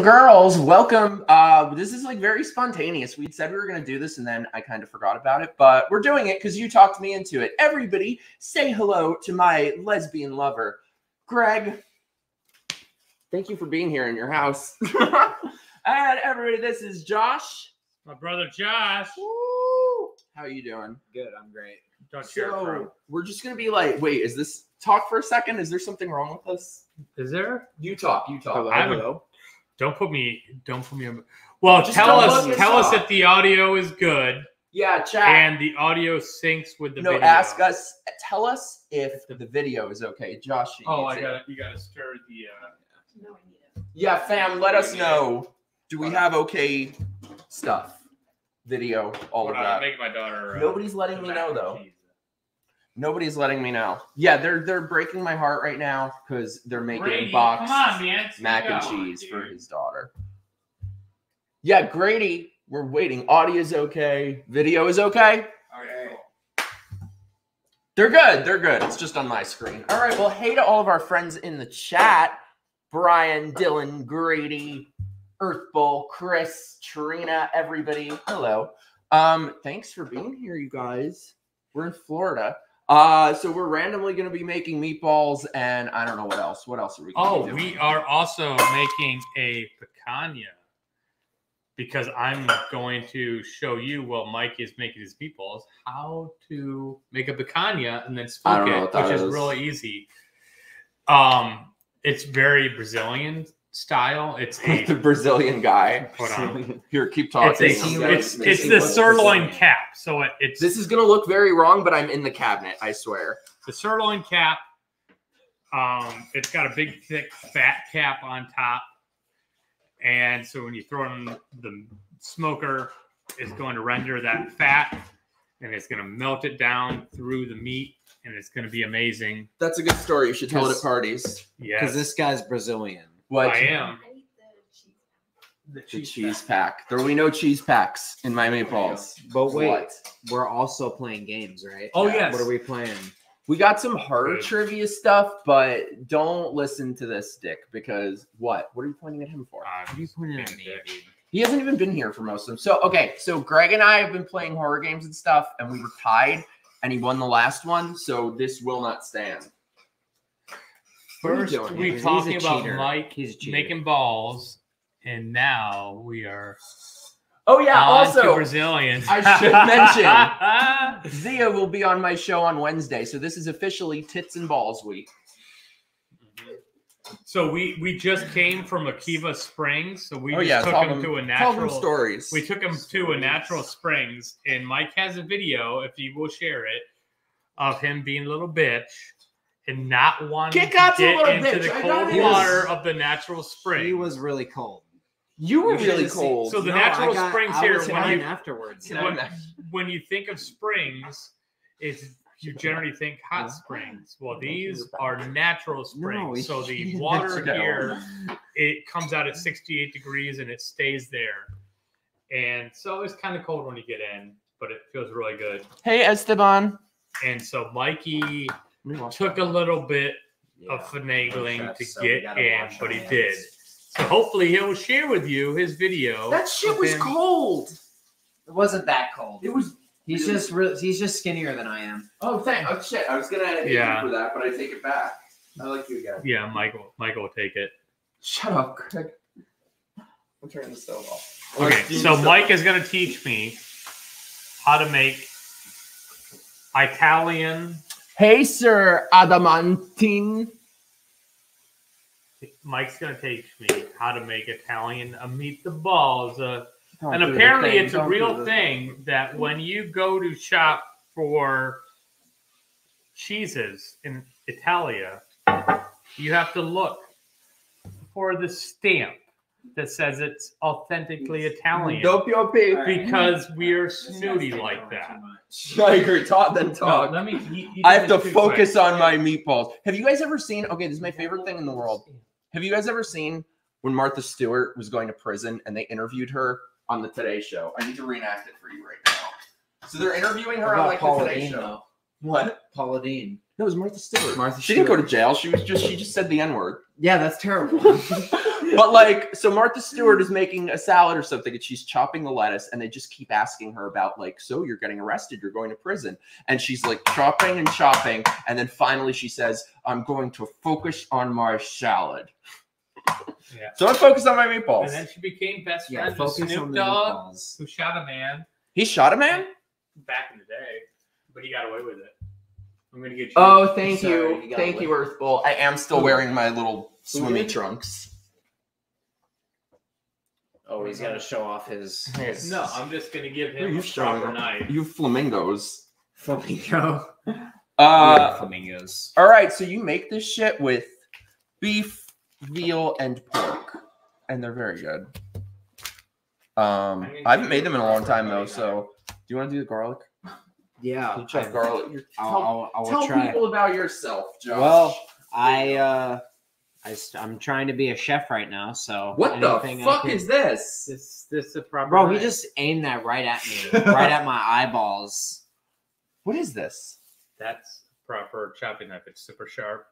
Hey, boys and girls, welcome. Uh, this is like very spontaneous. We'd said we were going to do this and then I kind of forgot about it, but we're doing it because you talked me into it. Everybody, say hello to my lesbian lover, Greg. Thank you for being here in your house. and everybody, this is Josh. My brother Josh. Woo! How are you doing? Good, I'm great. Don't So from. we're just gonna be like, wait, is this talk for a second? Is there something wrong with us? Is there? You talk, you talk. Hello, I haven't- hello. Don't put me. Don't put me. On, well, Just tell us. Tell us up. if the audio is good Yeah, chat. and the audio syncs with the video. no, video. ask us. Tell us if the video is okay. Josh. Oh, I got to You got to stir the. Uh, Yeah, fam. Let us know. Do we have okay stuff? Video, all hold of on, that. making my daughter. Uh, Nobody's letting the me know though. cheese. Nobody's letting me know. Yeah, they're they're breaking my heart right now because they're making Grady, box on, man. Mac and cheese dude. for his daughter. Yeah, Grady, we're waiting. Audio is okay. Video is okay. Okay. They're good. They're good. It's just on my screen. All right. Well, hey to all of our friends in the chat Brian, Dylan, Grady, Earthbowl, Chris, Trina, everybody. Hello. Um, thanks for being here, you guys. We're in Florida. Uh, so we're randomly going to be making meatballs, and I don't know what else. What else are we? Oh, we are also making a picanha because I'm going to show you while Mike is making his meatballs how to make a picanha and then smoke it, which is is. really easy. Um, it's very Brazilian style. It's the Brazilian guy. Hold on. Here, keep talking. it's a It's I'm a- gonna it's it's the sirloin Brazilian? cap. So it, it's This is gonna look very wrong, but I'm in the cabinet. I swear. the sirloin cap. Um, it's got a big, thick, fat cap on top, and so when you throw it in the smoker, it's going to render that fat, and it's going to melt it down through the meat, and it's going to be amazing. That's a good story. You should tell it at parties. Yes, Because this guy's Brazilian. What? I am. The cheese pack. There will be no cheese packs in my meatballs. But wait, What? we're also playing games, right? Oh Yeah, yes. What are we playing? We got some horror Good. trivia stuff, but don't listen to this, Dick, because what? What are you pointing at him for? Uh, What are you pointing at me? dude. He hasn't even been here for most of them. So, okay, so Greg and I have been playing horror games and stuff, and we were tied, and he won the last one, so this will not stand. What are you First, we He's a talking about cheater. Mike He's cheater. making balls, and now we are Oh, yeah, on also, Brazilian. I should mention Zia will be on my show on Wednesday, so this is officially Tits and Balls Week. So we we just came from Wekiva Springs. So we oh, just yeah, took him them, to a tell them natural. stories. We took him to a natural springs, and Mike has a video, if he will share it, of him being a little bitch and not wanting Kick to get into bitch, the I cold got it. water of the natural spring. He was really cold. you were You really should've seen- cold. So the No, natural I got- springs I here, was when fine you- afterwards. Can when, when you think of springs, is you generally think hot Yeah. springs. Well, these are natural springs. No, so the water don't. here it comes out at 68 degrees and it stays there. And so it's kind of cold when you get in, but it feels really good. Hey, Esteban. And so Mikey Let me watch took a little bit Yeah. of finagling Chef, to so get gotta in, but he hands. did. So hopefully he'll share with you his video. That shit was him- cold. It wasn't that cold. It was. He's just re- he's just skinnier than I am. Oh, thank. Oh shit! I was gonna hate Yeah. for that, but I take it back. I like you again. Yeah, Michael. Michael will take it. Shut up, Greg. I'm turning the stove off. Okay, so Mike is going to teach me how to make Italian. Hey, Sir Adamantine. Mike's going to teach me how to make Italian uh, meatballs. Uh, Don't and apparently, it's a don't do real thing that when you go to shop for cheeses in Italia, you have to look for the stamp that says it's authentically Italian. Doppio P. Because we're snooty like that. I agree. Talk then No, talk. let me. you- you I do have to this too focus quick. on my meatballs. Have you guys ever seen? Okay, this is my favorite thing in the world. Have you guys ever seen when Martha Stewart was going to prison and they interviewed her on the Today Show? I need to reenact it for you right now. So they're interviewing her on like about the Paula Today Deen, Show. though? What? Paula Deen. No, it was Martha Stewart. Martha She didn't go to jail. She was just she just said the N word. Yeah, that's terrible. but like, so Martha Stewart is making a salad or something, and she's chopping the lettuce, and they just keep asking her about like, so you're getting arrested, you're going to prison, and she's like chopping and chopping, and then finally she says, "I'm going to focus on my salad." Yeah. So I focus on my meatballs. And then she became best Yeah, friends with focus Snoop on the Dogg, meatballs. who shot a man he shot a man. back in the day, but he got away with it. I'm gonna get you. Oh, thank Sorry, you, you thank away. you, Earthbowl. I am still wearing my little Who swimmy trunks. Oh, he's got to show off his no, I'm just gonna give What are him you a showing proper off? knife. You flamingoes. flamingo. Uh, flamingos. all right. So you make this shit with beef, veal, and pork, and they're very good. Um, I haven't made them in a long time though. So, do you want to do the garlic? Yeah, You chop garlic. You're- I'll, tell I'll, I will tell try. people about yourself, Josh. Well, I uh, I st- I'm trying to be a chef right now. So what the fuck can- is this? This this is a proper. Bro, he just aimed that right at me, right at my eyeballs. What is this? that's proper chopping knife. It's super sharp.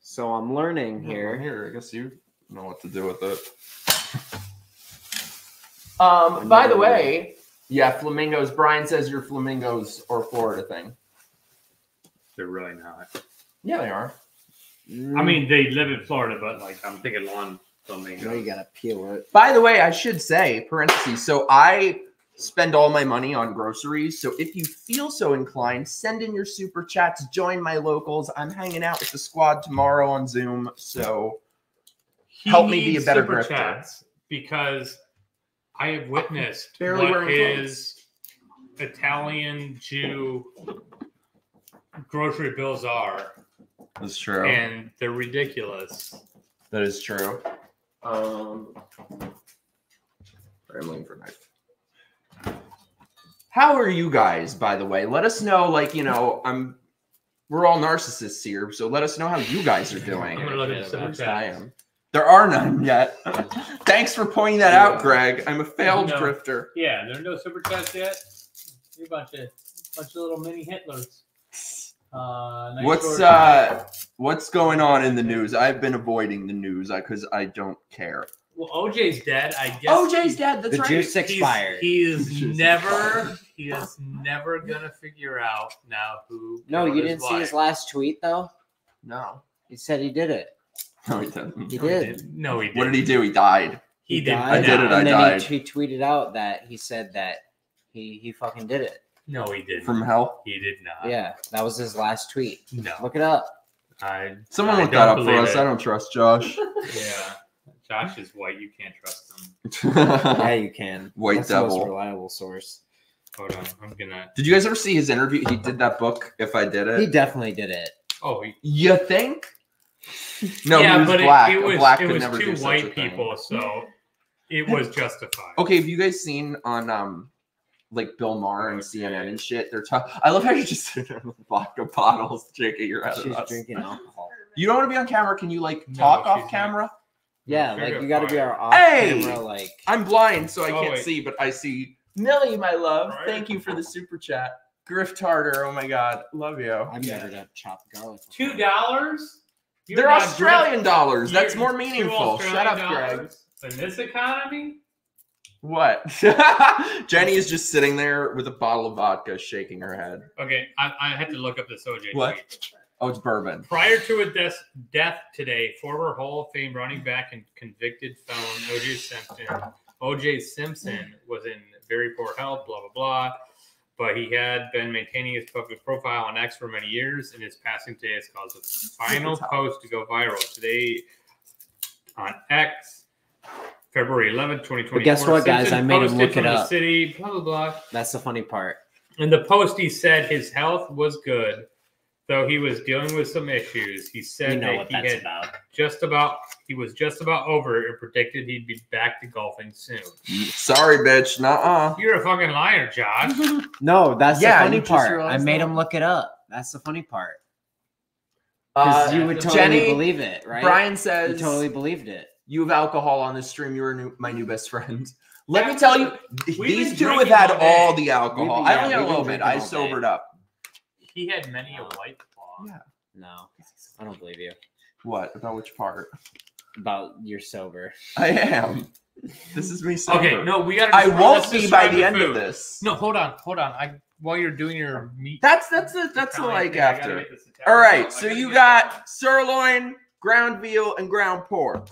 So I'm learning Here, here. here. I guess you know what to do with it. Um. I By the never way, yeah, flamingos. Brian says your flamingos are Florida thing. They're really not. Yeah, they are. I mean, they live in Florida, but like I'm thinking lawn flamingo. now you gotta peel it. By the way, I should say, parentheses, so I spend all my money on groceries. So if you feel so inclined, send in your super chats, join my locals. I'm hanging out with the squad tomorrow on Zoom. So He Help me be a better super grifter. chats because I have witnessed Barely what wearing his Italian Jew grocery bills are, that's true. and they're ridiculous. that is true. Um I'm looking for a knife. How are you guys, by the way? Let us know, like, you know, I'm we're all narcissists here, so let us know how you guys are doing. I'm gonna look at the Yeah, super I am. There are none yet. Thanks for pointing that out, Greg. I'm a failed No. grifter. Yeah, there are no super chats yet. You're a bunch of bunch of little mini Hitlers. Uh, nice What's short uh what's going on in the news? I've been avoiding the news I because I don't care. Well, OJ's dead. I guess. OJ's dead. That's The right. juice He's- expired. He is never. He is never gonna figure out now who. No, you didn't see his last tweet though. No, He said he did it. no, he didn't. He No, did. No, he did. What did he do? He died. He did. died, I did it, I and then died. He, he tweeted out that he said that he he fucking did it. No, he didn't. From hell. he did not. Yeah, that was his last tweet. No. Look it up. I. Someone I look that up for us. it. I don't trust Josh. Yeah. Josh is white. You can't trust him. Yeah, you can. White That's the most reliable source. Hold on. I'm gonna. Did you guys ever see his interview? He did that book. If I did it, He definitely did it. Oh, he, you think? No, yeah, he was but black. it, it was black it could was never do two such a white thing. people, so it was justified. Okay, have you guys seen on um like Bill Maher and CNN and shit? They're talking. I love how you're just sitting there with vodka bottles, shaking your head She's at us. drinking alcohol. You don't want to be on camera. Can you like talk she's off not. camera? Yeah, Sugar like you got to be our off Hey! camera. Like I'm blind, so I Oh, can't wait. see, but I see Millie, my love. Right. Thank you for the super chat. Grift harder. Oh my god, love you. I've never done chopped garlic. Two dollars? They're Australian dollars. That's more meaningful. Shut up, Australian Greg. In this economy? What? Jenny is just sitting there with a bottle of vodka, shaking her head. Okay, I, I had to look up this OJ What? tweet. Oh, it's bourbon. Prior to a death, death today, former Hall of Fame running back and convicted felon OJ Simpson, OJ Simpson was in very poor health, blah blah blah. But he had been maintaining his public profile on X for many years, and his passing today has caused a final post to go viral. Today on X, February 11th, 2024. But guess what, guys? Simpson I made him look it from the up. City, blah blah blah. That's the funny part. In the post, he said his health was good, though he was dealing with some issues. He said You know that what he that's had about. just about he was just about over it and predicted he'd be back to golfing soon. Sorry, bitch. Nuh-uh. You're a fucking liar, Josh. No, that's Yeah, the funny you part. I made that? him look it up. That's the funny part. Because Uh, you would Jenny- totally believe it, right? Brian you says totally believed it. You have alcohol on this stream. You are new, my new best friend. Let me tell you, these two have had all all the alcohol. We've been- I only had a little bit. I drinking day. sobered up. He had many a white claw. Yeah. No, I don't believe you. What about which part? about you're sober. I am. This is me. Sober. Okay, no, we gotta. I won't be by describe the end of this. No, hold on, hold on. I while you're doing your meat. That's that's a, that's a like thing, after. get this Italian All right, so you get got sirloin, ground veal, and ground pork.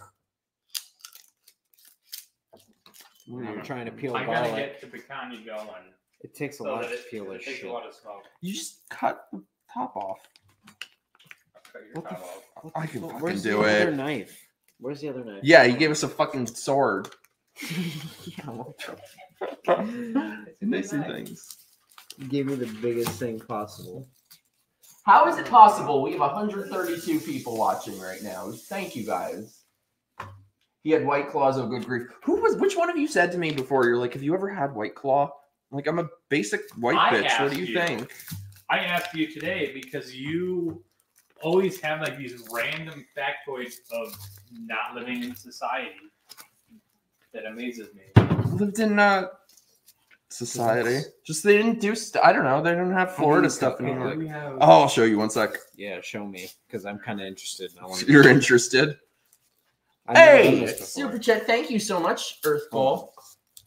I'm trying to mm-hmm. peel I gotta garlic. get the picanha going. It takes a So lot that to it, peel it this takes shit. a lot of smoke. You just cut the top off. I'll cut your What the top off. What I the can fuck? fucking Where's do the it. other knife? Where's the other knife? Yeah, you gave us a fucking sword. yeah, well, Amazing things. you gave me the biggest thing possible. How is it possible we have 132 people watching right now? Thank you guys. He had White Claws. Oh, good grief! Who was? Which one of you said to me before? You're like, have you ever had White Claw? I'm like, I'm a basic white I bitch. What do you, you. think? I asked you today because you always have like these random factoids of not living in society that amazes me. Lived in uh, society. Just they didn't do. St- I don't know. They don't have Florida you stuff cook it? anymore. Have Oh, I'll show you one sec. Yeah, show me because I'm kind of interested. I want You're interested. I've never done Hey, super chat. Thank you so much, Earthball.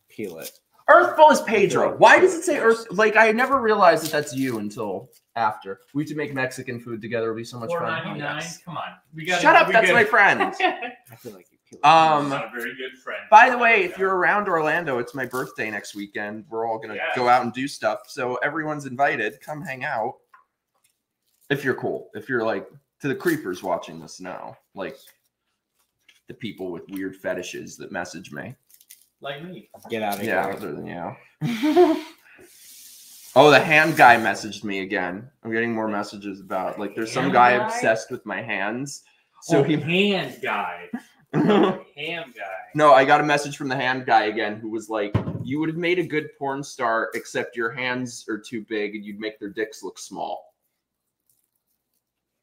Peel it. Earthball is Pedro. Why does it say Earth? Like I never realized that that's you until after. We have to make Mexican food together. It'll be so much four fun. ninety Oh, nine. yes. Come on, we got. Shut up. That's my friend. I feel like you peel it. Um, not a very good friend. By the way, if you're around Orlando, it's my birthday next weekend. We're all gonna Yeah. go out and do stuff. So everyone's invited. Come hang out. If you're cool. If you're like to the creepers watching this now, like the people with weird fetishes that message me. like me. Get out of Yeah, here. other than yeah. oh, the hand guy messaged me again. I'm getting more messages about like there's some guy guy? obsessed with my hands. So So oh, he hand guy, hand guy. No, I got a message from the hand guy again who was like, You would have made a good porn star, except your hands are too big and you'd make their dicks look small.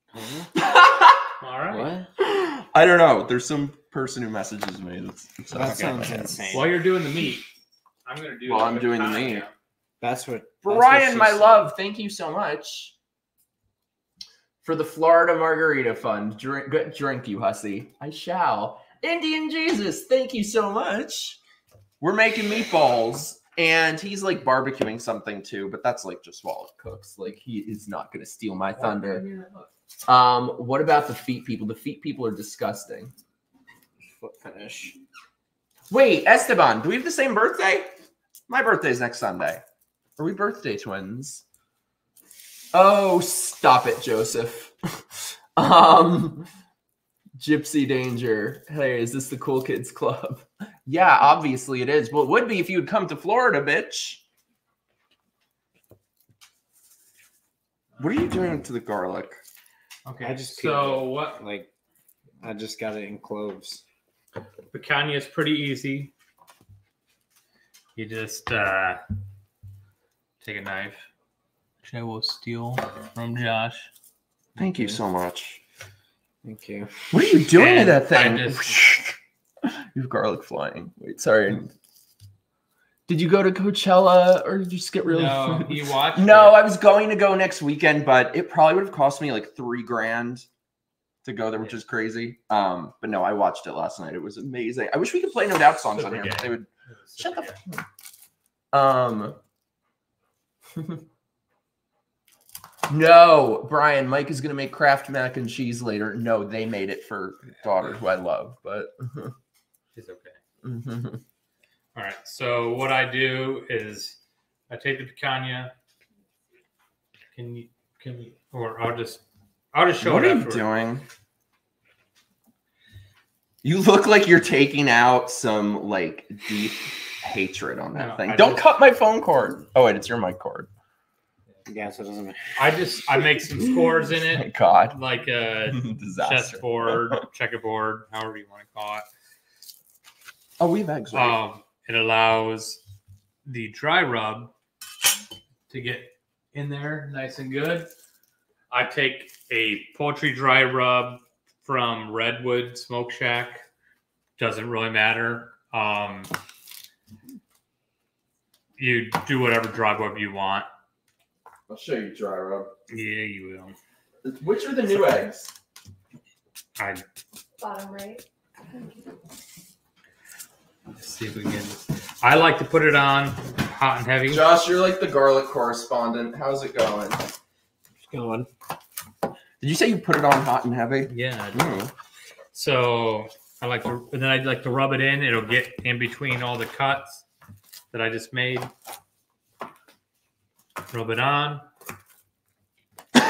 Huh? Mm-hmm. All right. What? I don't know. There's some person who messages me that's that's That okay. sounds insane. While you're doing the meat, I'm gonna do. While I'm doing the picanha. meat. That's what. that's Brian, what my said. love, thank you so much for the Florida Margarita Fund. Drink, good drink, you hussy. I shall. Indian Jesus, thank you so much. We're making meatballs, and he's like barbecuing something too, but that's like just while it cooks. Like he is not going to steal my oh, thunder. Um, what about the feet people? The feet people are disgusting. Foot finish. Wait, Esteban, do we have the same birthday? My birthday's next Sunday. Are we birthday twins? Oh, stop it, Joseph. um Gypsy Danger. Hey, is this the cool kids club? Yeah, obviously it is. Well, it would be if you would come to Florida, bitch. What are you doing to the garlic? Okay. I just so it. what? Like, I just got it in cloves. Picanha is pretty easy. You just uh, take a knife, which I will steal from Josh. Thank you so much. Thank you. What are you doing to And that I thing? just- you have garlic flying. Wait, sorry. Did you go to Coachella or did you just get really? no, you watched. no, it. I was going to go next weekend, but it probably would have cost me like three grand to go there, which is crazy. Um, but no, I watched it last night. It was amazing. I wish we could play No Doubt songs on here. gay. They would. Shut the. F- um. no, Brian. Mike is gonna make Kraft mac and cheese later. No, they made it for daughter who I love, but. she's okay. All right. So what I do is I take the picanha. Can you? Can you? Or I'll just. I'll just show what it are you doing? You look like you're taking out some like deep hatred on that No, thing. I Don't just- cut my phone cord. Oh wait, it's your mic cord. Yeah, so it doesn't matter. I just I make some scores in My it, God, like a disaster. chessboard, checkerboard, however you want to call it. Oh, we have eggs. Right? Um, it allows the dry rub to get in there nice and good. I take a poultry dry rub from Redwood Smoke Shack. Doesn't really matter. Um, you do whatever dry rub you want. I'll show you dry rub. Yeah, you will. Which are the new eggs? I Bottom right. Let's see if we can. I like to put it on hot and heavy. Josh, you're like the garlic correspondent. How's it going? It's going. Did you say you put it on hot and heavy? Yeah. I. Mm. So I like to, and then I like to rub it in. It'll get in between all the cuts that I just made. Rub it on.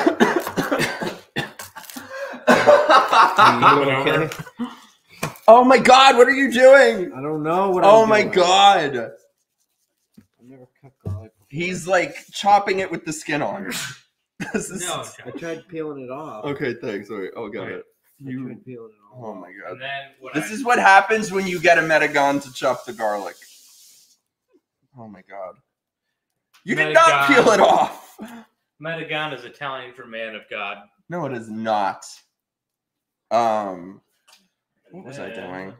Are you over. okay? Oh my god, what are you doing? I don't know what. Oh I'm my doing. god. I've never cut garlic. before. He's like chopping it with the skin on. this is No. I tried peeling it off. Okay, thanks. Wait, oh got Wait. it. I You tried peeling it off. Oh my god. And then what This I, is what happens when you get a Medigan to chop the garlic. Oh my god. You did not peel it off. Medigan is Italian for man of God. No, it is not. Um what was I doing?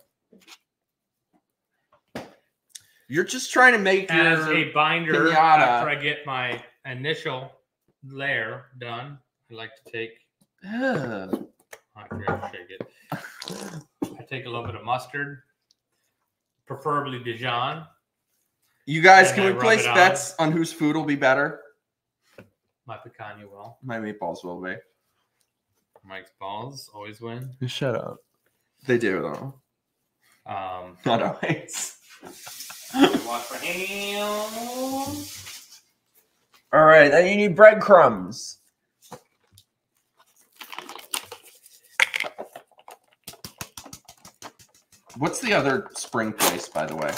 You're just trying to make As your a binder, pinata. after I get my initial layer done, I like to take. Ugh. I can shake it. I take a little bit of mustard, preferably Dijon. You guys, can I we place it on. bets on whose food will be better? My picanha will. My meatballs will be. Mike's balls always win. Shut up. They do though. Um, Not always. wash my hands. All right, then you need breadcrumbs. What's the other spring place, by the way?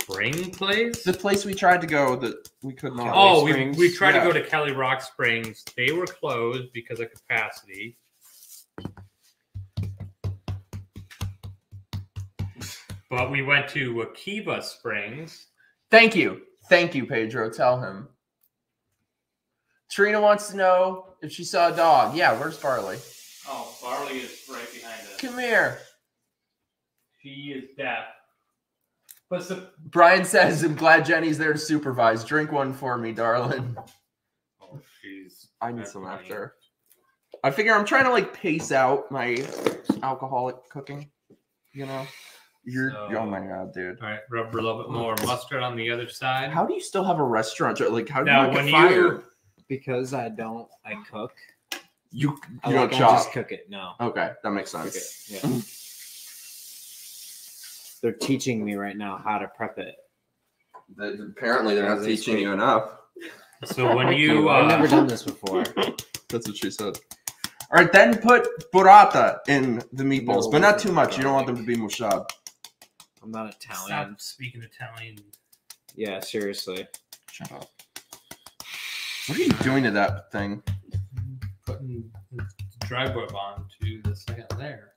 Spring place. The place we tried to go that we could not. Oh, we, we tried Yeah. to go to Kelly Rock Springs. They were closed because of capacity. But we went to Wekiva Springs. Thank you. Thank you, Pedro. Tell him. Trina wants to know if she saw a dog. Yeah, where's Farley? Oh, Farley is right behind us. Come here. She is deaf. But the Brian says, I'm glad Jenny's there to supervise. Drink one for me, darling. oh, she's I need some Definitely. after. I figure I'm trying to like pace out my alcoholic cooking. You know, you're So- oh my god, dude. all right. Rub a little bit more mustard on the other side. How do you still have a restaurant? Like, how do Now, you when get you- fired? Because I don't. I cook. You you I don't like, I chop. just cook it. No. Okay, that makes sense. Yeah. They're teaching me right now how to prep it. That- apparently, they're not teaching speak. you enough. So when you I've never uh, done this before. That's what she said. All right, then put burrata in the meatballs, No, but not too much. You don't want them to be mushab. I'm not Italian. stop speaking Italian, Yeah, seriously. Shut up. What are you doing to that thing? putting the dry rub on to the second layer.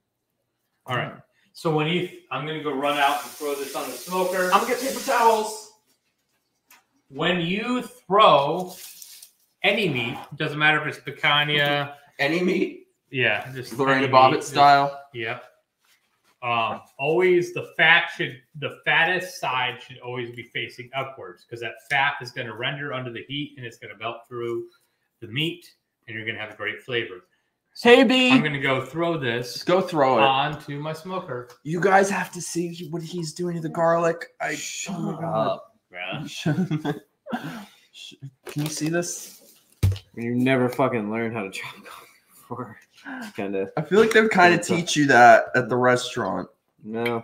All right. Hmm. So when you, I'm gonna go run out and throw this on the smoker. I'm gonna get paper towels. When you throw any meat, doesn't matter if it's picanha, Any meat, yeah, just Lorena any meat, Bobbitt style. Yep. Um, always the fat should the fattest side should always be facing upwards because that fat is going to render under the heat and it's going to melt through the meat and you're going to have a great flavor. So Hey, I'm going to go throw this Just go throw it. onto my smoker. You guys have to see what he's doing to the garlic. I Shut oh my God. up, bruh. Can you see this? You never fucking learned how to chop garlic before. Kind of. I feel like they would kind of teach you that at the restaurant. No.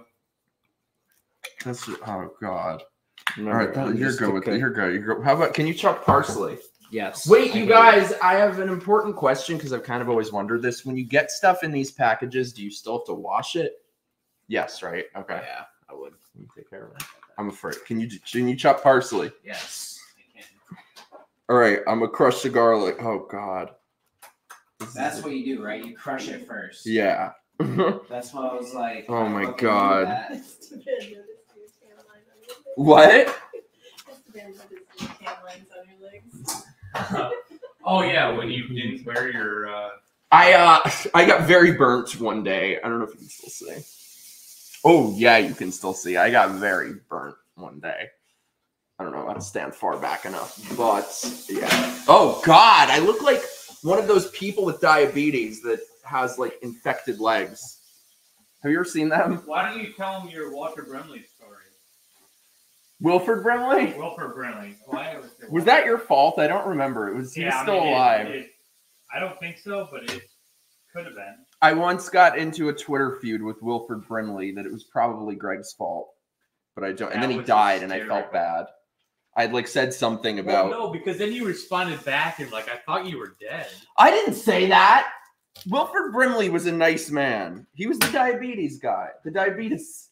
That's oh god. I'm All right, never- that- I'm you're good with cook. it. You're good. You're good. How about can you chop parsley? Yes. Wait, I you can. guys, I have an important question because I've kind of always wondered this. When you get stuff in these packages, do you still have to wash it? Yes, right. Okay. Yeah, I would. You take care of it. I'm afraid. Can you can you chop parsley? Yes. I can. All right, I'm gonna crush the garlic. Oh God. This That's what you do, right? You crush it first. Yeah. That's what I was like. Oh I my God. that. It's too bad notice your tan line on your legs. what? It's too bad notice your tan lines on your legs. oh yeah, when you didn't wear your uh, I uh I got very burnt one day. I don't know if you can still see. Oh yeah, you can still see. I got very burnt one day. I don't know how to stand far back enough, but yeah. Oh God, I look like one of those people with diabetes that has like infected legs. Have you ever seen them? Why don't you tell him your Walter Brimley story? Wilford Brimley? Wilford Brimley. Why was, Was that your fault? I don't remember. It was he was I still mean, alive. it- I don't think so, but it could have been. I once got into a Twitter feud with Wilford Brimley that it was probably Greg's fault, but I don't. And That then he died, and I felt bad. I'd like said something Well, about. no, because then you responded back and like I thought you were dead. I didn't say that. Wilford Brimley was a nice man. He was the diabetes guy. The diabetes.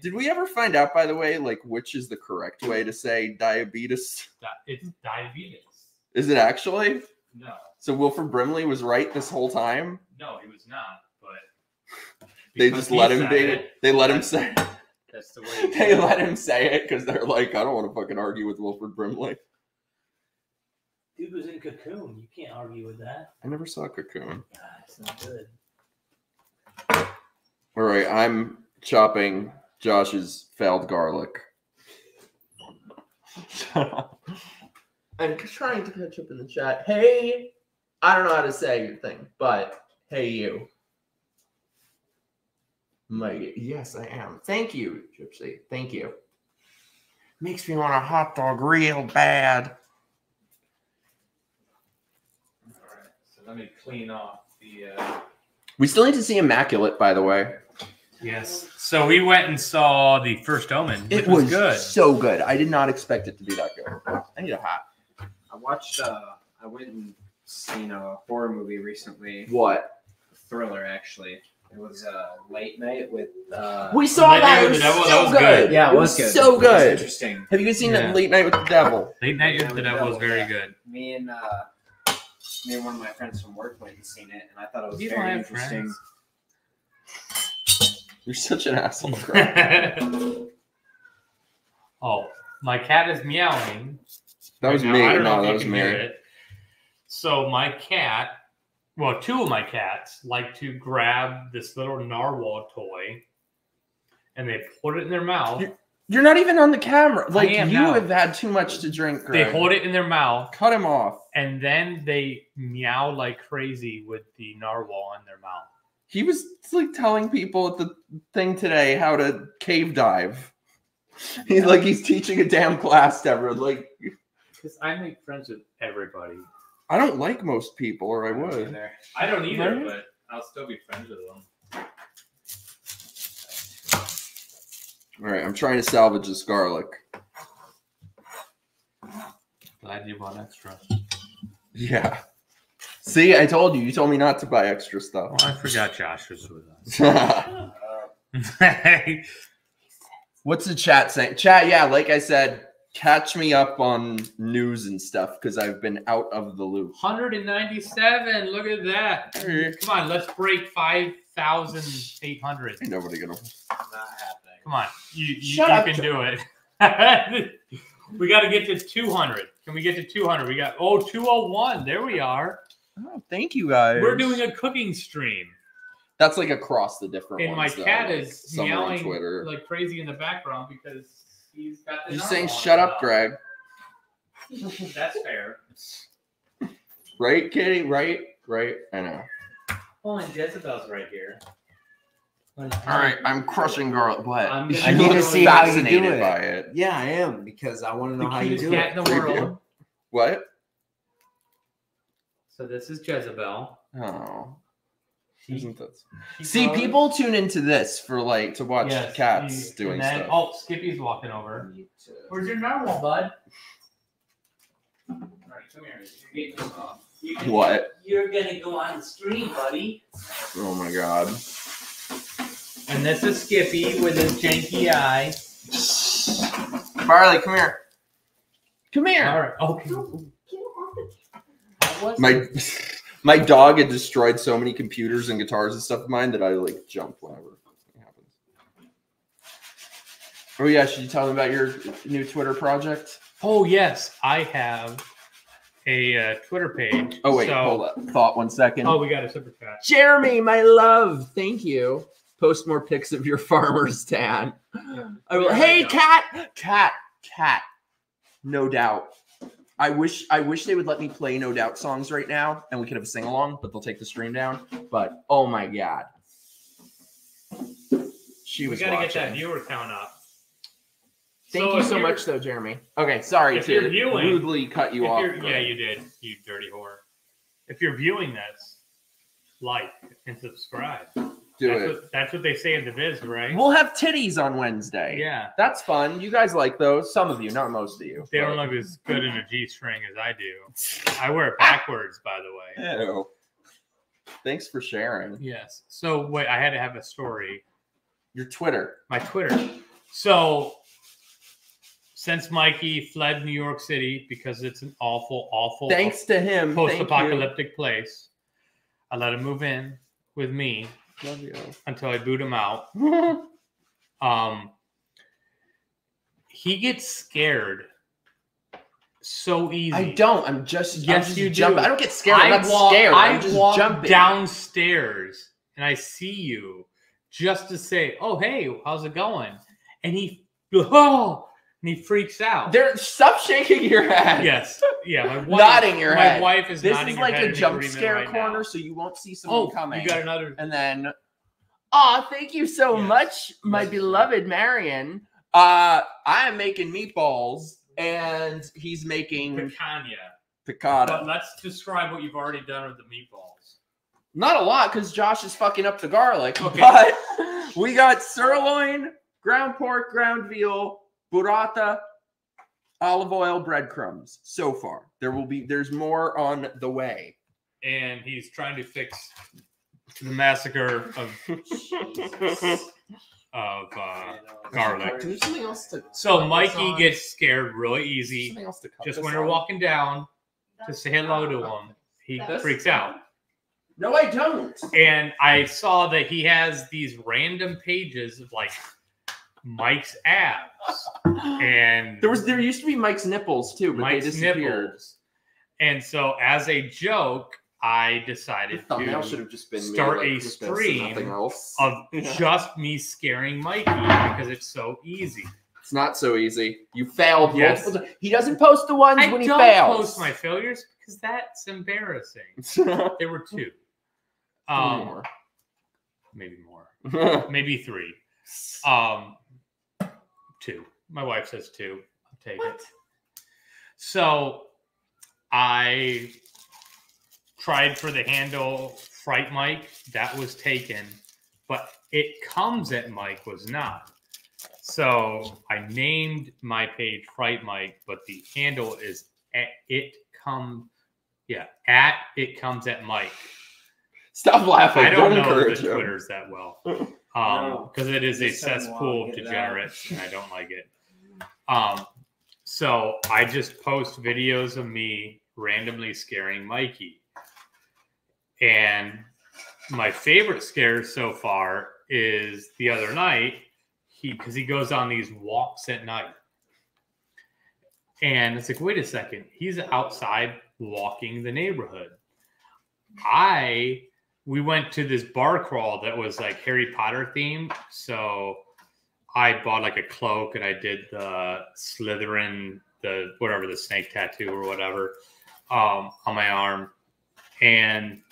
Did we ever find out, by the way, like which is the correct way to say diabetes? Di- It's diabetes. Is it actually? No, So Wilford Brimley was right this whole time. no, he was not. But They just let him be. it, They let him say. That's the way. They let him say it because they're like, I don't want to fucking argue with Wilford Brimley. Dude was in Cocoon. You can't argue with that. I never saw Cocoon. God, it's not good. All right, I'm chopping Josh's failed garlic. I'm trying to catch up in the chat. Hey, I don't know how to say your thing, but hey, you. My, yes, I am. Thank you, Gypsy. Thank you. Makes me want a hot dog real bad. Alright, so let me clean off the. Uh... We still need to see Immaculate, by the way. Yes. So we went and saw the first Omen. Which It was, good. so good. I did not expect it to be that good. I need a hat. I watched. uh I went and seen a horror movie recently. What? Thriller, actually. It was uh, late night with. uh We saw Late that. Night It with was the Devil, so that was good. good. Yeah, it, was, good. So It was good. interesting. Have you guys seen Yeah. that Late Night with the Devil? Late Night with the Devil was very yeah. good. Me and uh, me and one of my friends from work went and seen it, and I thought it was You don't very have interesting. friends. You're such an asshole. Greg. oh, my cat is meowing. That was right me. I don't No, know if that you was can me. hear it. So my cat, well, two of my cats like to grab this little narwhal toy, and they put it in their mouth. You- You're not even on the camera. Like am you now. have had too much to drink. They hold it in their mouth, Cut him off. and then they meow like crazy with the narwhal in their mouth. He was like telling people at the thing today how to cave dive. He's like he's teaching a damn class to everyone. Like Because I make friends with everybody. I don't like most people, or I would. I don't either, Right? but I'll still be friends with them. All right, I'm trying to salvage this garlic. Glad you bought extra. Yeah. See, I told you. You told me not to buy extra stuff. Oh, I forgot Josh was with us. What's the chat saying? Chat, yeah, like I said, catch me up on news and stuff because I've been out of the loop. 197. Look at that. Come on, let's break 5,800. Ain't nobody gonna. not happening. Come on. You, you, you can do it. we got to get to 200. Can we get to 200? We got, oh, 201. There we are. Oh, thank you guys. We're doing a cooking stream. That's like across the different And my ones. though, cat like is somewhere on Twitter. like crazy in the background because he's got the You're saying shut up, Greg. That's fair. Right, Kitty? Right? Right? I know. Oh, and Jezebel's right here. All right, um, I'm crushing garlic. What? I'm gonna I need to see how you do fascinated it. by it. Yeah, I am because I want to know The how you do cat it. in the world. What? So this is Jezebel. Oh. She- Isn't See, goes- people tune into this for like to watch Yes, cats she- doing and then- stuff. Oh, Skippy's walking over. Where's your narwhal, bud? All right, come here. You're getting off. You can- What? You're gonna go on the stream, buddy. Oh my god. And this is Skippy with his janky eye. Barley, come here. Come here. All right. Okay. Get off the My my dog had destroyed so many computers and guitars and stuff of mine that I like jumped whenever it happens. Oh yeah, should you tell them about your new Twitter project? Oh yes, I have a uh, Twitter page. Oh wait, So- hold up. Thought one second. Oh, we got a super chat. Jeremy, my love, thank you. Post more pics of your farmer's tan. I will. There Hey, go. cat, cat, cat. No doubt. I wish I wish they would let me play No Doubt songs right now, and we could have a sing along, but they'll take the stream down. But oh my god, She we was gotta get that viewer count up. Thank So you so much, though, Jeremy. Okay, sorry to viewing- rudely cut you off. yeah, you did, you dirty whore. If you're viewing this, like and subscribe. Do that's it. What, that's what they say in the biz, right? We'll have titties on Wednesday. yeah. That's fun. You guys like those. Some of you, not most of you. They don't look as good in a G string as I do. I wear it backwards, by the way. Ew. Thanks for sharing. Yes. So wait, I had to have a story. Your Twitter. My Twitter. So since Mikey fled New York City because it's an awful, awful Thanks to him. post-apocalyptic place, I let him move in with me. Until I boot him out. Um, he gets scared so easy. I don't. I'm just. I'm Yes, just you Do. I don't get scared. I'm I not walk, scared. I I'm just walk jumping. downstairs and I see you just to say, "Oh, hey, how's it going?" And he, oh, and he freaks out. There. Stop shaking your head. yes, yeah. My wife, Nodding your my head. wife is This is like a jump scare right corner, now. so you won't see someone Oh, coming. you got another. and then, oh, thank you so Yes. much, my Yes. beloved Marion. Uh, I am making meatballs, and he's making Picanha. piccata. But let's describe what you've already done with the meatballs. Not a lot because Josh is fucking up the garlic. Okay. But we got sirloin, ground pork, ground veal, burrata, olive oil, breadcrumbs. So far, there will be. There's more on the way. And he's trying to fix the massacre of of uh, garlic. There's something else to. So Mikey on. gets scared really easy. Else to Just when you're on. walking down to say hello to him, he That's- freaks out. No, I don't. And I saw that he has these random pages of like Mike's abs and There was there used to be Mike's nipples too, but Mike's they disappeared. nipples. And so as a joke, I The decided thumbnail should to have just been me, start like, a with this and stream else. of Yeah. just me scaring Mikey because it's so easy. It's not so easy. You failed Yes. He doesn't post the ones I when he don't fails. post my failures because that's embarrassing. There were two. Um, more. maybe more. Maybe three. Um, two. My wife says two. I'll take it. So I tried for the handle Fright Mike. That was taken, but it comes at Mike was not. So I named my page Fright Mike, but the handle is at it come. Yeah, at it comes at Mike. Stop laughing. I don't know encourage the him. Twitters that well. Um, No. because it is a Just send them cesspool of get it out. degenerates, and I don't like it. Um, so I just post videos of me randomly scaring Mikey, and my favorite scare so far is the other night. He because he goes on these walks at night, and it's like, wait a second, he's outside walking the neighborhood. I we went to this bar crawl that was like Harry Potter themed. So I bought like a cloak and I did the Slytherin, the whatever the snake tattoo or whatever um, on my arm. And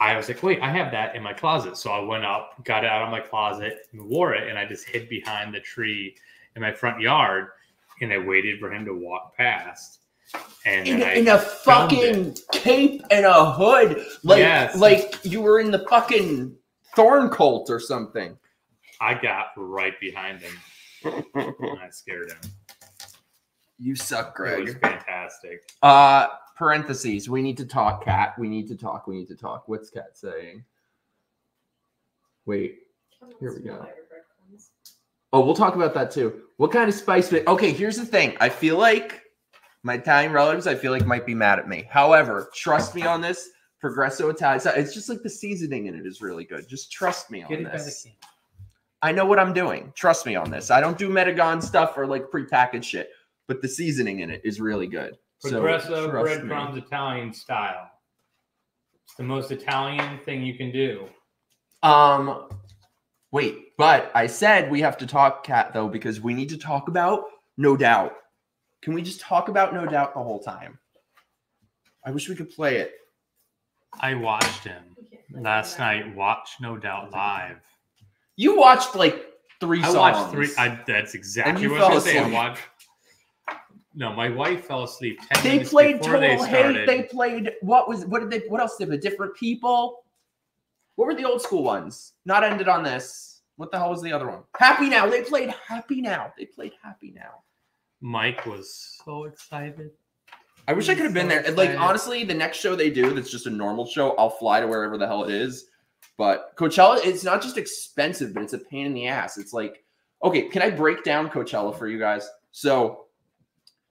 I was like, wait, I have that in my closet. So I went up, got it out of my closet, and wore it, and I just hid behind the tree in my front yard. And I waited for him to walk past. And In, in a fucking cape and a hood, like Yes. like you were in the fucking thorn cult or something. I got right behind him and I scared him. You suck, It was Greg. fantastic. Uh, parentheses. We need to talk, Cat. We need to talk. We need to talk. What's Cat saying? Wait. Here we go. Oh, we'll talk about that too. What kind of spice? Okay, here's the thing. I feel like my Italian relatives, I feel like might be mad at me. However, trust me on this. Progresso Italian. It's just like the seasoning in it is really good. Just trust me on Get it by the this. I know what I'm doing. Trust me on this. I don't do Medigan stuff or like prepackaged shit, but the seasoning in it is really good. So, Progresso trust me. breadcrumbs Italian style. It's the most Italian thing you can do. Um, wait, but I said we have to talk, Cat, though, because we need to talk about No Doubt. Can we just talk about No Doubt the whole time? I wish we could play it. I watched him last night. Watch No Doubt live. You watched like three I songs. watched three. I, that's exactly what I was. I asleep. watched. No, my wife fell asleep they minutes played before they Total started. Hate. They played what was what did they what else did they different people? What were the old school ones? Not ended on this. What the hell was the other one? Happy Now. They played Happy Now. They played Happy Now. Mike was so excited. I wish I could have been there. So Like honestly, the next show they do that's just a normal show, I'll fly to wherever the hell it is. But Coachella, it's not just expensive, but it's a pain in the ass. It's like, okay, can I break down Coachella for you guys? So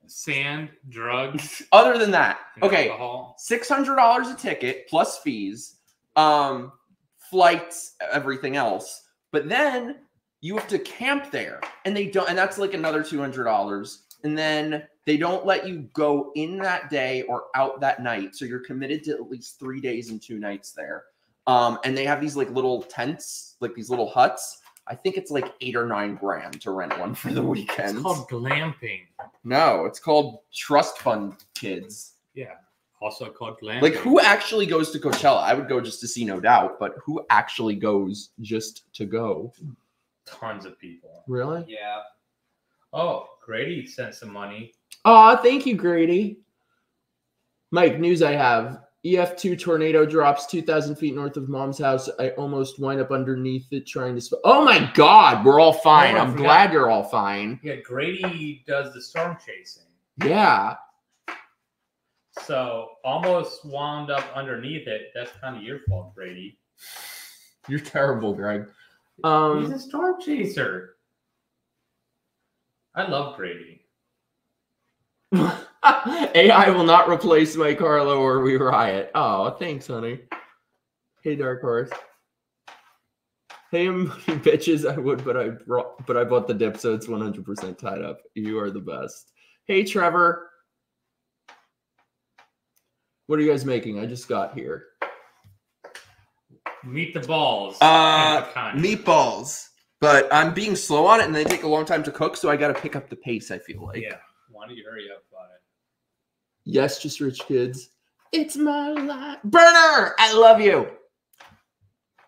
Sand, drugs, other than that, okay, six hundred dollars a ticket plus fees, um, flights, everything else. But then you have to camp there, and they don't, and that's like another two hundred dollars. And then they don't let you go in that day or out that night, so you're committed to at least three days and two nights there. Um, and they have these like little tents, like these little huts. I think it's like eight or nine grand to rent one for the weekend. It's called glamping. no, it's called Trust Fund Kids. Yeah, also called glamping. Like who actually goes to Coachella? I would go just to see No Doubt, but who actually goes just to go? Tons of people. Really? Yeah. Oh, Grady sent some money. Oh, thank you, Grady. Mike, news I have. EF2 tornado drops 2,000 feet north of mom's house. I almost wind up underneath it trying to. Sp- oh my God, we're all fine. Oh, I'm glad you're all fine. Yeah, Grady does the storm chasing. Yeah. So almost wound up underneath it. That's kind of your fault, Grady. You're terrible, Greg. He's Um, a storm chaser. I love Grady. AI will not replace my Carlo or we riot. Oh, thanks, honey. Hey, Dark Horse. Hey, m- bitches, I would, but I brought, but I bought the dip, so it's 100% tied up. You are the best. Hey, Trevor. What are you guys making? I just got here. Meet the balls. Uh, and. Meatballs. But I'm being slow on it, and they take a long time to cook, so I got to pick up the pace. I feel like. Yeah. Why don't you hurry up about it? Yes, just rich kids. It's my life. Burner, I love you.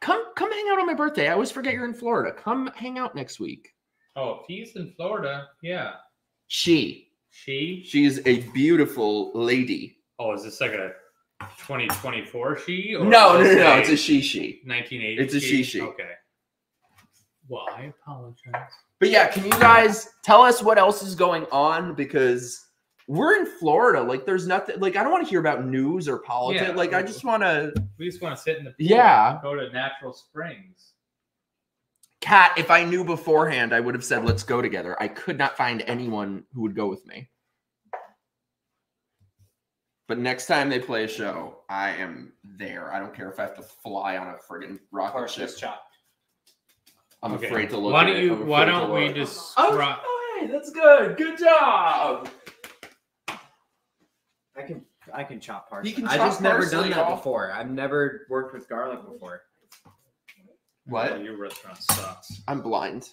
Come come hang out on my birthday. I always forget you're in Florida. Come hang out next week. Oh, if he's in Florida, yeah. She. She. She's a beautiful lady. Oh, is this like a 2024 she? No, or no, no, is no. It's a she she. 1980. it's a she, she. Okay. Well, I apologize. But yeah, can you guys tell us what else is going on? Because we're in Florida. Like there's nothing like I don't want to hear about news or politics. Yeah. Like I just wanna We just want to sit in the pool. Yeah. Go to natural springs. Kat, if I knew beforehand, I would have said let's go together. I could not find anyone who would go with me. But next time they play a show, I am there. I don't care if I have to fly on a friggin' rocket Horse ship. is chopped. I'm Okay. afraid to look. Why at don't it. you? Why don't we look. describe? Oh, hey, that's good. Good job. I can I can chop parsley. You can I chop just never done that off. before. I've never worked with garlic before. What? Your restaurant sucks. I'm blind.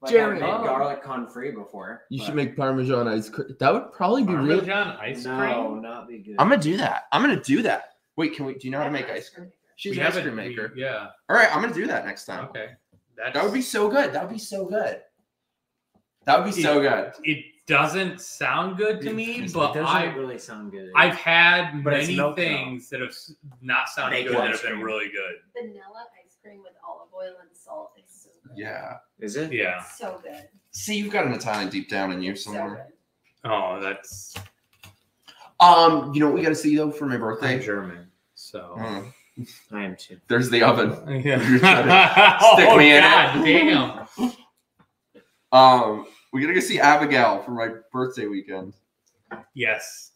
Like Jeremy. I've Oh. made garlic confit before. You but- should make Parmesan ice cream. That would probably be really. Parmesan ice cream. no, not be good. I'm gonna do that. I'm gonna do that. Wait, can we? Do you know how to make ice cream? She's We an ice haven't- cream we- maker. yeah. All right, I'm gonna do that next time. Okay. That's, That would be so good. That would be so good. That would be so good. It doesn't sound good to me, It but doesn't I really sound good. I've had But it's many milk, though. things that have not sounded Make good that have been cream. really good. Vanilla ice cream with olive oil and salt is so good. Yeah. Is it? Yeah. It's so good. See, you've got an Italian deep down in you It's so somewhere. Oh, that's Um, you know what we got to see though for my I'm birthday? German. So Mm. I am too. There's the oven. yeah. You're trying to stick oh, me in it. Damn. Um, we gotta go see Abigail for my birthday weekend. Yes.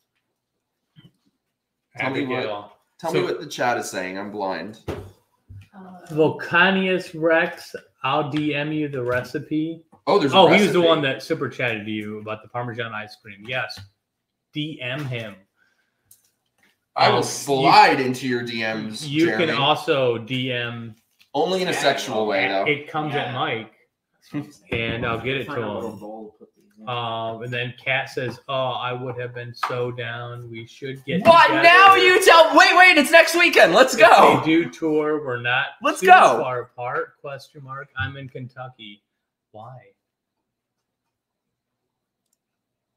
Tell me what- Abigail. Tell me what the chat is saying. I'm blind. Uh, Volcanius Rex, I'll DM you the recipe. Oh, there's. a Oh, he was the one that super chatted to you about the Parmesan ice cream. Yes. DM him. I will um, slide into your DMs. You Jeremy. can also DM. only in a Yeah, sexual way though. It comes at Yeah. Mike, and I'll get it to Find him. bowl, put these in. Um, and then Kat says, "Oh, I would have been so down. We should get." What? together. Now you tell. Wait, wait. It's next weekend. Let's If go. They do tour. We're not. Let's too go. Far apart? Question mark. I'm in Kentucky. Why?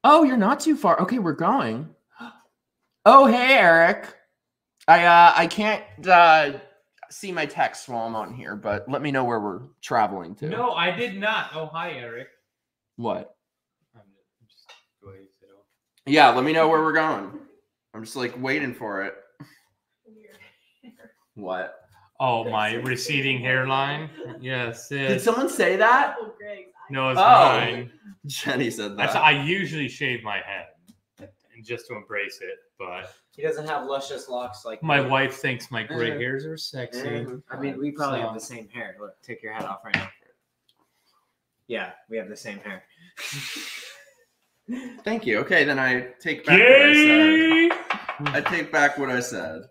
Oh, you're not too far. Okay, we're going. Oh, hey, Eric. I uh I can't uh see my text while I'm on here, but let me know where we're traveling to. No, I did not. Oh, hi, Eric. What? I'm just go ahead and. Yeah, let me know where we're going. I'm just like waiting for it. What? Oh, my receding hairline. Yes, Did someone say that? Oh, Greg's eye. No, it's Oh. mine. Jenny said That's, that. I usually shave my head and just to embrace it, but He doesn't have luscious locks like my me. wife thinks my gray Mhm. hairs are sexy. Mhm. I mean, we probably So- have the same hair. Look, take your hat off right now. Yeah, we have the same hair. Thank you. Okay, then I take back what I said. I take back what I said.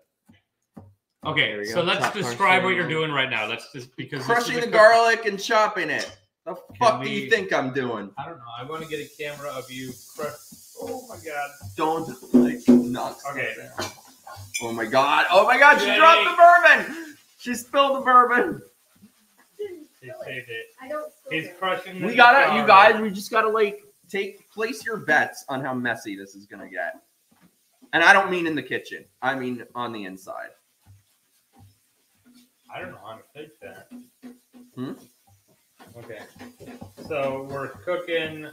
Okay, we so let's Top describe what you're doing right now. Let's just because Crushing a the cook- garlic and chopping it. The fuck do you think I'm doing? I don't know. I want to get a camera of you. Crush. Oh my god. Don't like knock Okay. down. Oh my god! Oh my god! She Jenny. dropped the bourbon. She spilled the bourbon. He saved it. I don't. He's it. crushing. We gotta, you guys. We just gotta like take place your bets on how messy this is gonna get. And I don't mean in the kitchen. I mean on the inside. I don't know how to fake that. Hmm? Okay. So we're cooking.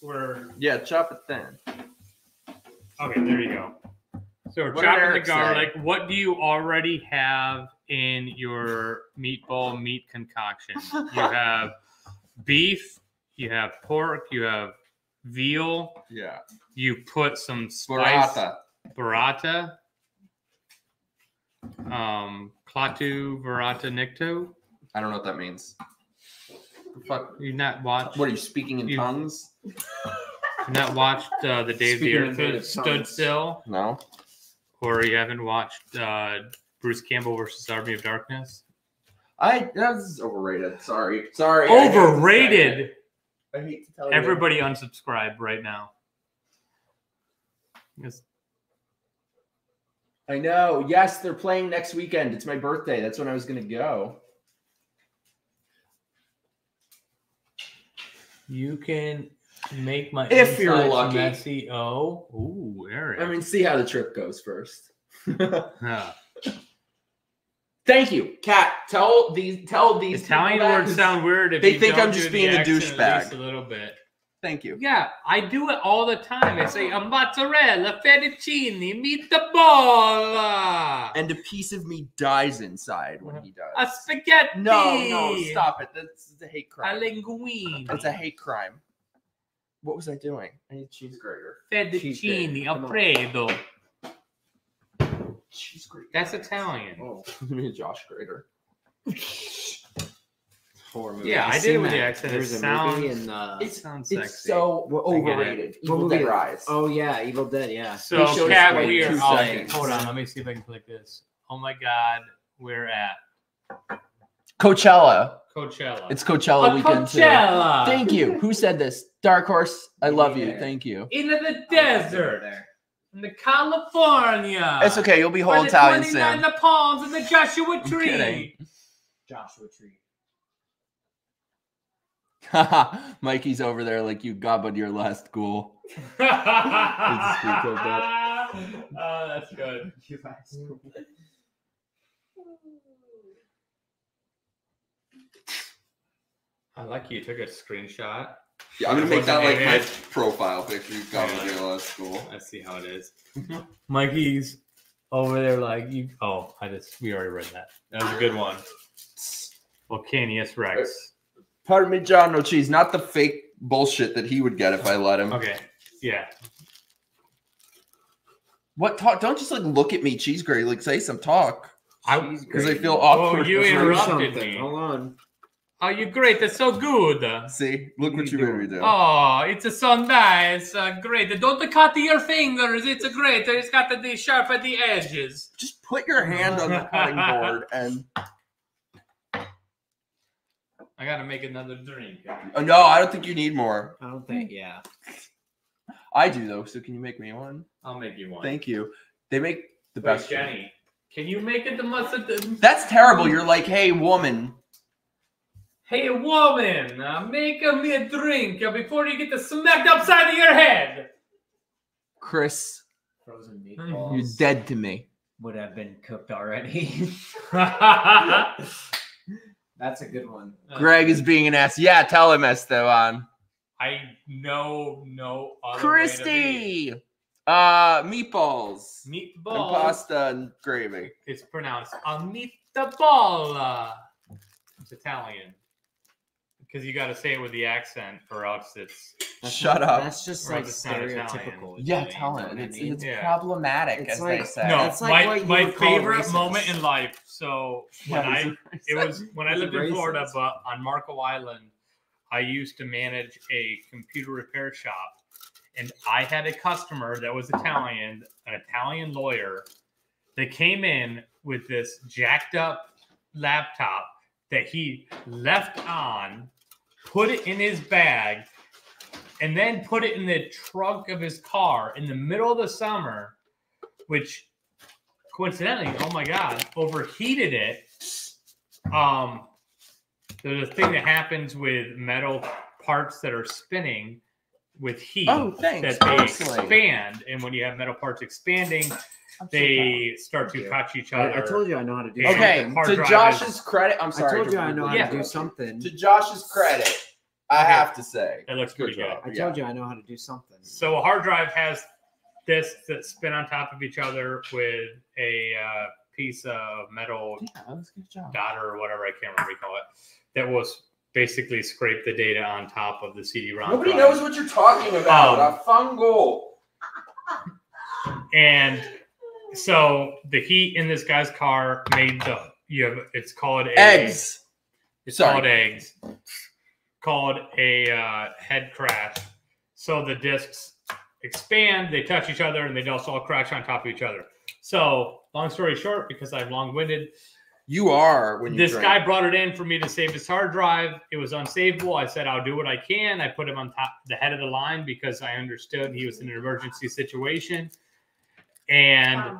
We're Yeah, chop it thin. okay. There you go. So What chopping the Eric say? garlic. What do you already have in your meatball meat concoction? You have beef. You have pork. You have veal. Yeah. You put some spice Burrata. burrata. Um, Klaatu barada nikto. I don't know what that means. Fuck. You not watched? What are you speaking in You- tongues? You not watched uh, the Day of the Earth of stood tongues. still, No. or you haven't watched uh, Bruce Campbell versus Army of Darkness? I that's overrated. Sorry. Sorry. I hate to say Overrated. it. I hate to tell you. Everybody unsubscribe right now. Yes. I know. Yes, they're playing next weekend. It's my birthday. That's when I was gonna go. You can make my If you're lucky. messy. Oh, ooh, Eric. I mean, see how the trip goes first. Thank you, Kat. Tell these. Tell these. Italian that, sound weird if they think I'm just being a accent at least douchebag. A little bit. Thank you. Yeah, I do it all the time. I say a mozzarella, fettuccine, meatball, And a piece of me dies inside when he does. a spaghetti. no, no, stop it. That's a hate crime. A linguine. That's a hate crime. What was I doing? I need cheese grater. fettuccine Come on. alfredo. Cheese grater. That's Italian. Oh, Give me a Josh grater. horror movie. Yeah, I did it with the that. accent. It There's a sounds- movie in uh, It sounds It's so Well, it. overrated. Evil movie? Dead Rise. Oh yeah, Evil Dead. Yeah. so, They showed Cat, like we are. two oh, seconds. hold on, let me see if I can click this. Oh my God, we're at Coachella. Coachella. It's Coachella a weekend too. Coachella. Thank you. Who said this? Dark Horse. I love you. Thank you. into the desert, in the California. It's okay. You'll be whole Where the Italian 29 soon. the palms and the Joshua I'm tree. Joshua Tree. Mikey's over there like you gobbled your last ghoul. oh, that. that's good. I like you took a screenshot. Yeah, I'm gonna It make that like my profile picture. You gobbled Yeah. your last school. I see how it is. Mikey's over there like you. Oh, I just we already read that. That was a good one. Volcanius Rex. Pardon me, John. No cheese. Not the fake bullshit that he would get if I let him. Okay. Yeah. What talk? Don't just like look at me, cheese gray. Like say some talk I, because I feel awkward. Oh, you before- interrupted me. Hold on. Oh, you great. That's so good. See, look what you You made me do. Oh, it's a so nice. Uh, great. Don't cut your fingers. It's a great. It's got the sharp at the edges. Just put your hand on the cutting board and. I gotta make another drink. Oh, no, I don't think you need more. I don't think. Yeah. I do though. So can you make me one? I'll make you one. Thank you. They make the Wait, best. Jenny. Can you make it the mustard? That's terrible. You're like, hey, woman. Hey, woman, uh, make me a drink uh, before you get the smacked upside of your head. Chris, Frozen Mm. meatballs. you're dead to me. Would have been cooked already. That's a good one. Greg is being an ass. Yeah, tell him Esteban. I know no other way to. Christy. Uh, meatballs. Meatball. And pasta and gravy. It's pronounced a meatball. It's Italian. Because you got to say it with the accent, or else it's That's Shut not- up. That's just Or like it's not Italian. stereotypical. Yeah, Italian, tell you him. It's, it's Yeah. problematic, It's as they say. no. That's like my you my would call favorite racist. moment in life. So when Yeah, I it's- it was when I He's a lived in Florida, racist. but on Marco Island, I used to manage a computer repair shop, and I had a customer that was Italian, an Italian lawyer, that came in with this jacked up laptop that he left on, put it in his bag, and then put it in the trunk of his car in the middle of the summer, which coincidentally, oh my god, overheated it. Um, there's a thing that happens with metal parts that are spinning with heat Oh, thanks. that they expand, and when you have metal parts expanding, they start to you. touch each other. I told you I know how to do. Yeah. Okay, to Josh's is- credit, I'm sorry. I told to- you I know how Yeah. to do something. To Josh's credit, I Okay. have to say. That looks pretty good. job, I yeah. told you I know how to do something. So a hard drive has discs that spin on top of each other with a uh, piece of metal Yeah, that was good job. daughter or whatever I can't remember what you call it that was basically scrape the data on top of the CD-ROM. Nobody drive. knows what you're talking about. Um, a fungal. And so the heat in this guy's car made the you have it's called a Eggs. It's Sorry. called eggs. Called a uh, head crash. So the discs expand, they touch each other, and they also all crash on top of each other. So long story short, because I'm long-winded, You are when you this drink. guy brought it in for me to save his hard drive. It was unsavable. I said I'll do what I can. I put him on top, the head of the line, because I understood he was in an emergency situation. And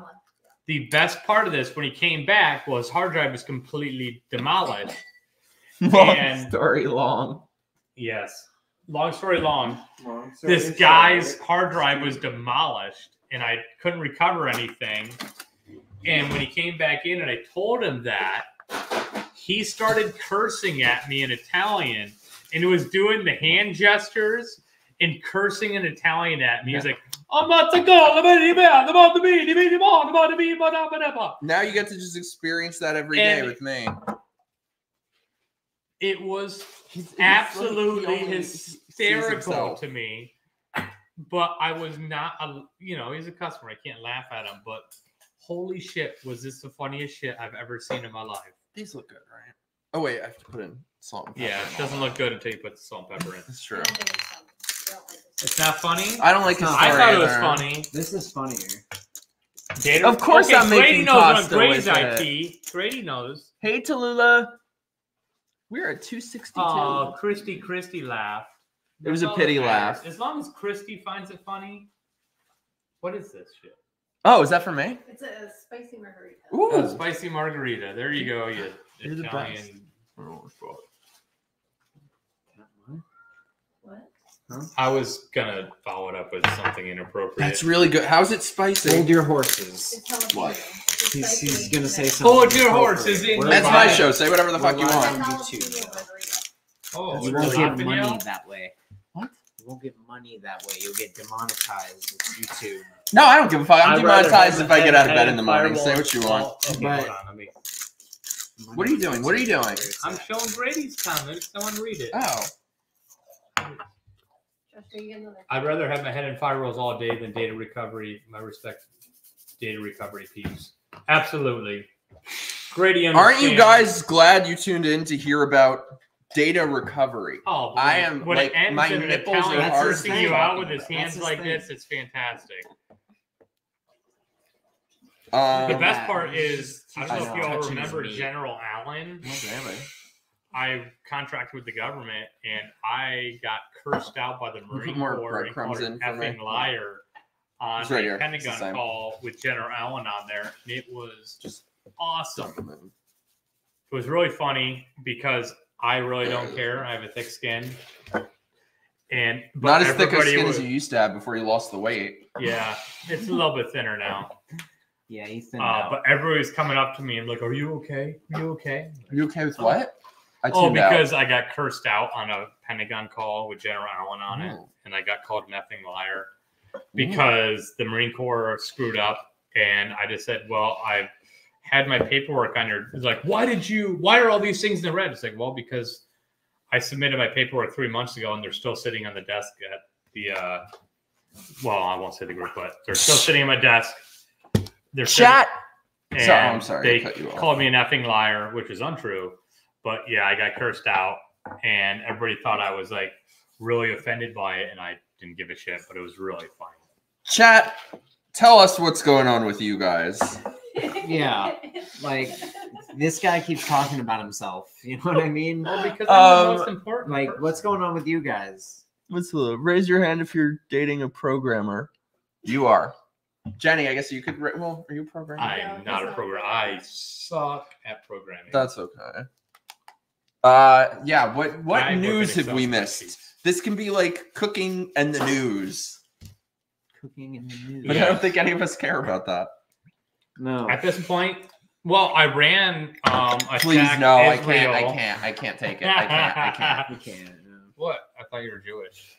the best part of this, when he came back, was hard drive was completely demolished. Long and- story long. Yes. Long story long, this guy's hard drive was demolished and I couldn't recover anything. And when he came back in and I told him that, he started cursing at me in Italian and was doing the hand gestures and cursing in Italian at me. He's like, I'm about to go. I'm about to be, I'm about to be. Now you get to just experience that every day And- with me. It was He's- he's absolutely like, he only sees hysterical to me. But I was not, a, you know, he's a customer. I can't laugh at him. But holy shit, was this the funniest shit I've ever seen in my life? These look good, right? Oh wait, I have to put in salt. And pepper Yeah, it doesn't look good until you put the salt and pepper in. that. That's true. Don't think it's fun. I don't like this. It's not funny. I don't like his No, story I thought it was either. funny. This is funnier. Gator- Of course okay, I'm Grady making knows on pasta Grady's with IP. Grady knows. Hey Tallulah, we're at 262. Oh, Christy, Christy laughed. It was a That's all pity laugh. As long as Christy finds it funny. What is this shit? oh, is that for me? It's a spicy margarita. Ooh. Oh, spicy margarita. There you go. You You're the Italian. Oh, What? I was gonna follow it up with something inappropriate. That's really good. How's it spicy? Hold your horses. What? He's, he's gonna say something. Hold your horses in That's my live- show. Say whatever the fuck you We're It's a want. live. jalapeno oh, You won't get jalapeno? money that way. What? You won't get money that way. You'll get demonetized with YouTube. No, I don't give a fuck. I'm I'd demonetized if I get out of bed in the morning. Say what you want. Okay, But- hold on. Let me. What are you doing? What are you doing? I'm showing Grady's comments. I want to read it. Oh, Josh, are you getting another? I'd rather have my head in fire rolls all day than data recovery. My respect, data recovery peeps. Absolutely. Grady, aren't you guys glad you tuned in to hear about data recovery? Oh, I am, When like, it ends my in nipples are Italian hard cursing you out with his hands his like thing. this, it's fantastic. Um, The best part is is, I don't know I if you all Touching his remember meat. General Allen. Okay, I contracted with the government and I got cursed out by the put Marine more Corps and called an for me? effing liar on right a here. It's the Pentagon call with General Allen on there. And it was Just awesome. Don't. It was really funny because I really don't care. I have a thick skin, and but Not as thick a skin was- as you used to have before you lost the weight. Yeah, it's a little bit thinner now. Yeah, he thinned Uh, but everybody's coming up to me and like, "Are you okay? Are you okay?" Are you okay with what? I Oh, tuned out. because I got cursed out on a Pentagon call with General Allen on it, Oh. and I got called an effing liar because the Marine Corps screwed up, and I just said, "Well, I had my paperwork on your." It's like, "Why did you? Why are all these things in the red?" It's like, "Well, because I submitted my paperwork three months ago, and they're still sitting on the desk at the." uh Well, I won't say the group, but they're still sitting on my desk. They're sitting- Chat. and So- I'm sorry They cut you off. called me an effing liar, which is untrue. But yeah, I got cursed out, and everybody thought I was like really offended by it, and I didn't give a shit. But it was really funny. Chat. Tell us what's going on with you guys. Yeah, like, this guy keeps talking about himself. You know what I mean? Well, because I'm the I'm most the most important. Like, what's going on with you guys? What's the uh, raise your hand if you're dating a programmer? You are. Jenny, I guess you could. Well, are you a programmer? I'm not a not. programmer. I suck at programming. That's okay. Uh, yeah. What what I news have we missed? spreadsheets. This can be like cooking and the news, Cooking and the news. but I don't think any of us care about that. No. At this point, well, I ran. Um, Please, attack no, I can't. I can't. I can't take it. I can't. I can't. You can't. What? I thought you were Jewish.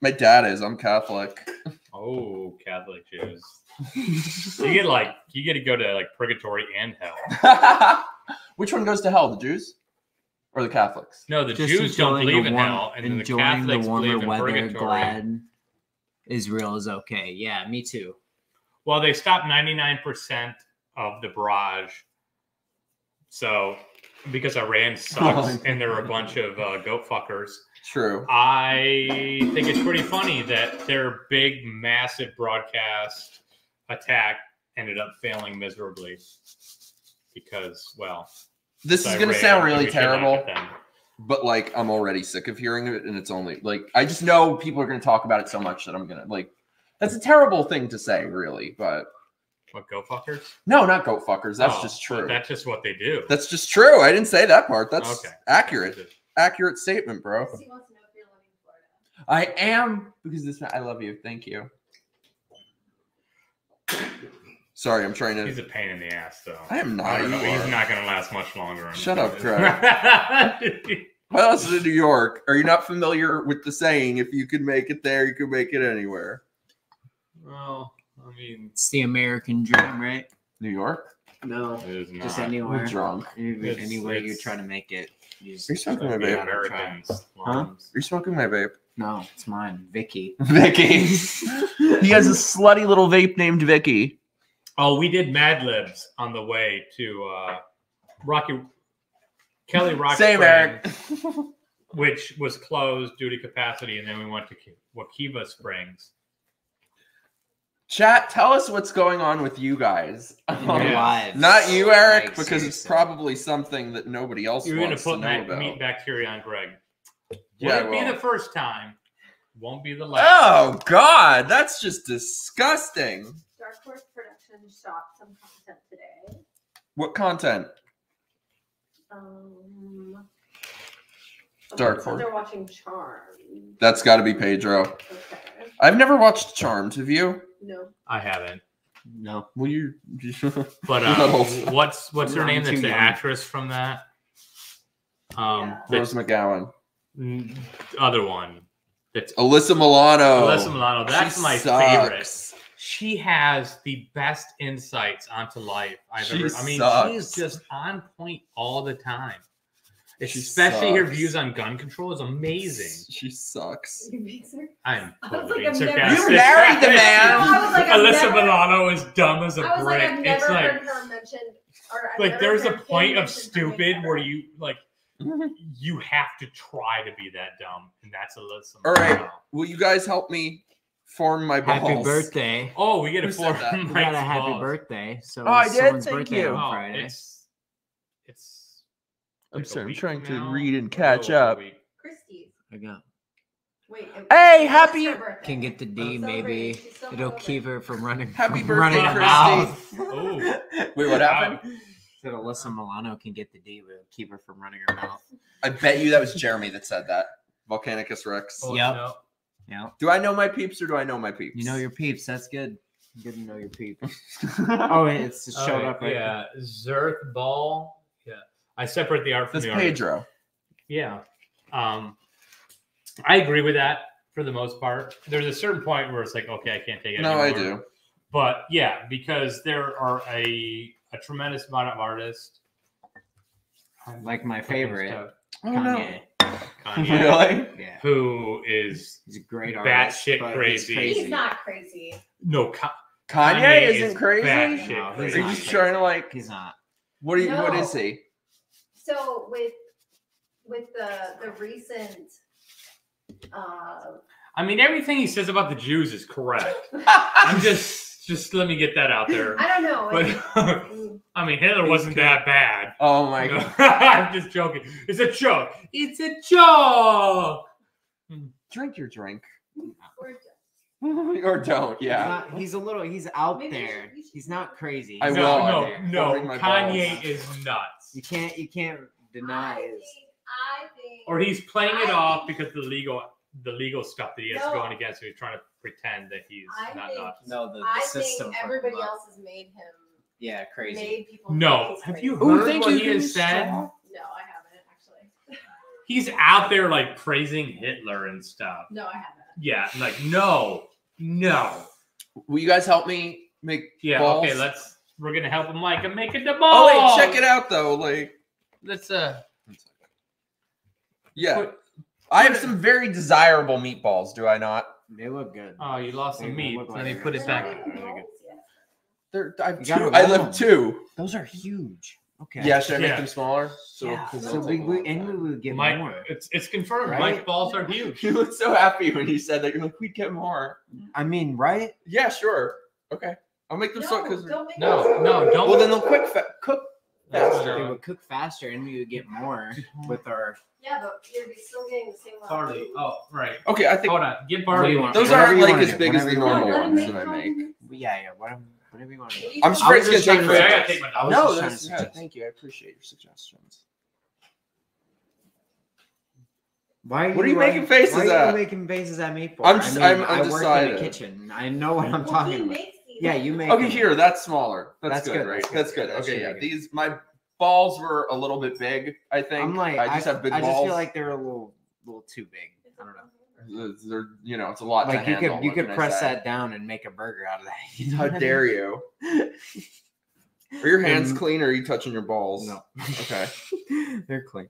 My dad is. I'm Catholic. Oh, Catholic Jews. you get like you get to go to like purgatory and hell. Which one goes to hell? The Jews or the Catholics? No, the Just Jews don't believe the in warm- hell, and then the enjoying Catholics the warmer believe in weather. purgatory. Glad Israel is okay. Yeah, me too. Well, they stopped ninety nine percent of the barrage, so because Iran sucks and there are a bunch of uh, goat fuckers. True. I think it's pretty funny that their big, massive broadcast attack ended up failing miserably because, well, This is gonna sound really we should laugh terrible, but like I'm already sick of hearing it, and it's only like I just know people are gonna talk about it so much that I'm gonna like. That's a terrible thing to say, really, but What go fuckers? no, not goat fuckers. That's Oh, just true. That's just what they do. That's just true. I didn't say that part. That's Okay. accurate. Accurate statement, bro. Christy wants to know if you're living in Florida. I am because this. I love you. Thank you. Sorry, I'm trying to. He's a pain in the ass, though. I am not. I don't You know, he's not going to last much longer. Shut up, Craig. well, else is in New York? Are you not familiar with the saying? If you could make it there, you could make it anywhere. well, I mean, It's the American dream, right? New York? No, it is just anywhere. We're drunk. It's- Anywhere you it's- try to make it. You Are you smoking my vape? Americans. Huh? lungs. Are you smoking my vape? No, it's mine, Vicky. Vicky. he has a slutty little vape named Vicky. Oh, we did Mad Libs on the way to uh, Rocky Kelly Rock Same, Springs, Eric. which was closed due to capacity, and then we went to Ki- Wekiva Springs. Chat, tell us what's going on with you guys. In Yeah. lives. Not you, Eric, Like, because it's probably something that nobody else You're going to put to know meat, about. meat bacteria on Greg. Yeah, Won't be the first time. Won't be the last. Oh God, that's just disgusting. Dark Horse Productions shot some content today. What content? Um, Dark Horse. They're watching Charm. That's got to be Pedro. Okay. I've never watched Charmed. Have you? No. I haven't. No. Will you? But No. uh, what's what's her name? That's the young. actress from that. Um, Yeah. the Rose McGowan, mm, other one. That's Alyssa Milano. Alyssa Milano. That's She my sucks. favorite. She has the best insights onto life I've She ever. I mean, sucks. she's just on point all the time. She Especially her views on gun control is amazing. She sucks. You beat her? I'm I was totally like, I've never- sarcastic. You married the man. I was like, I've Alyssa never- Milano is dumb as a I was like, brick. I've it's never like heard her mentioned. Or I've like never there's a heard him point of mention something stupid ever. where you like you have to try to be that dumb, and that's Alyssa. All right. Milano. Will you guys help me form my balls? Happy birthday. Oh, we get a Who said four. that? We got a happy birthday. So Oh, I it's did? someone's Thank birthday you. on Oh, Friday. it's it's. I'm like sorry, I'm trying from to read and catch a up. week. Christie's. I got Wait. Hey, happy- can get the D Celebrate. maybe. She's still It'll celebrating. keep her from running. Happy from running birthday, her Christy. Oh, Wait, what happened? That Alyssa Milano can get the D to keep her from running her mouth. I bet you that was Jeremy that said that. Volcanicus Rex. Oh, Yep. no. Yeah. Do I know my peeps or do I know my peeps? You know your peeps. That's good. Good to know your peeps. oh, it's just showed Oh, up right Yeah, Zerth Ball. Yeah, I separate the art from That's the artist. Pedro. Yeah. Um, I agree with that for the most part. There's a certain point where it's like, okay, I can't take it. No, I do. But yeah, because there are a a tremendous amount of artists. Like my favorite, Oh Kanye. Kanye, Really? Yeah, who is he's a great Bat artist. shit but crazy. He's not crazy. no Ka- Kanye, Kanye isn't is crazy. batshit No, Are he's you just crazy. trying to like? He's not. What do you? What No. is he? So with with the the recent uh I mean, everything he says about the Jews is correct. I'm just just let me get that out there. I don't know. But I mean, Hitler wasn't that bad. Oh my god. I'm just joking. It's a joke. It's a joke. Drink your drink. or don't. He's, Yeah. not, he's a little. He's out Maybe there. should- He's not crazy. I He's will. no, no, no. Kanye balls. is nuts. You can't. You can't deny I think, I think Or he's playing it I off think- because the legal the legal stuff that he has No. going against him. He's trying to pretend that he's I not think- nuts. No, the, the I system. think fucked everybody him up. else has made him Yeah, crazy. made people think No. he's Have crazy. you Ooh, heard thank what you, he has said? No, I haven't actually. He's out there like praising Hitler and stuff. No, I haven't. Yeah, like no, no. Will you guys help me make? Yeah, balls? okay, let's we're gonna help him like and make it the Oh ball. wait, check it out though. Like, Let's uh yeah, put- I have some very desirable meatballs. Do I not? They look good. oh you lost They some meat. look Let like me they're put it back. not Really good. They're, I have You two. gotta I roll live two. Those are huge. Okay. Yeah, should I make Yeah. them smaller? So, Yeah. 'cause So it'll we, take a we long and we would get Mike, more. it's it's confirmed. Right? Mike balls are huge. You look so happy when you said that. You're like, we'd get more. I mean, right? Yeah, sure. Okay, I'll make them so No, because. don't No, no, don't. Well, then they'll quick fa- cook That's faster. They true. would cook faster, and we would get more mhm. with our. Yeah, but you're still getting the same amount. Barley. Oh, right. Okay, I think Hold on. Get What do barley one. those Whatever aren't like as do, big as the normal do. Ones that I make. Yeah, yeah. Whatever, whatever you want to do. I'm you just afraid it's gonna take to I gotta forever. take my I No, that's yeah, thank you. I appreciate your suggestions. Why? What are you why- making faces why are at? you making faces at me for? I'm I just- mean, I'm I work in the kitchen. I know what I'm Well, talking he about. Yeah, you make. Okay, them. here, that's smaller. That's, That's good, good, right? that's That's good, good. Okay, yeah. good. These my balls were a little bit big. I think. I'm like, I just have big I balls. I just feel like they're a little, little too big. I don't know. they're, you know, it's a lot. Like you handle, could, you could press that down and make a burger out of that. You know How dare you? Are your hands Um, clean or are you touching your balls? No. Okay. they're clean.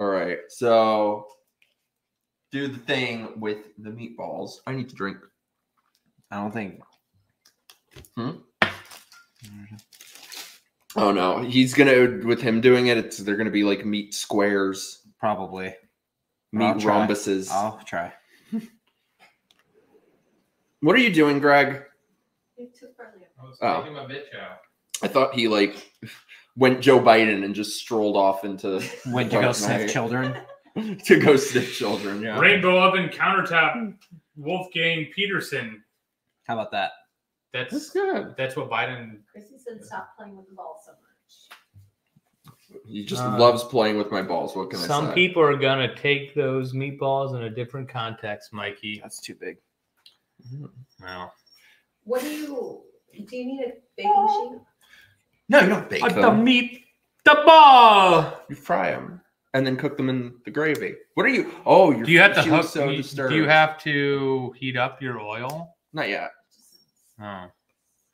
All right. So do the thing with the meatballs. I need to drink. I don't think. Hmm? Oh no, he's gonna with him doing it. It's they're gonna be like meat squares, Probably. Meat I'll try. rhombuses. I'll try. What are you doing, Greg? You're too friendly. I was Oh. taking my bitch out. I thought he like went Joe Biden and just strolled off into Went to go Dark sniff children. to go sniff children. Yeah. Rainbow oven countertop. Wolfgang Peterson. How about that? That's That's good. that's what Biden. Chrissy said stop playing with the ball so much. He just Uh, loves playing with my balls. What can I say? Some people are gonna take those meatballs in a different context, Mikey. That's too big. Well, What do you do? You need a baking sheet? No, you don't bake the them. meat, the ball. You fry them and then cook them in the gravy. What are you? Oh, you're Do you have to hook? So you- disturbed. do you have to heat up your oil? Not yet. Oh,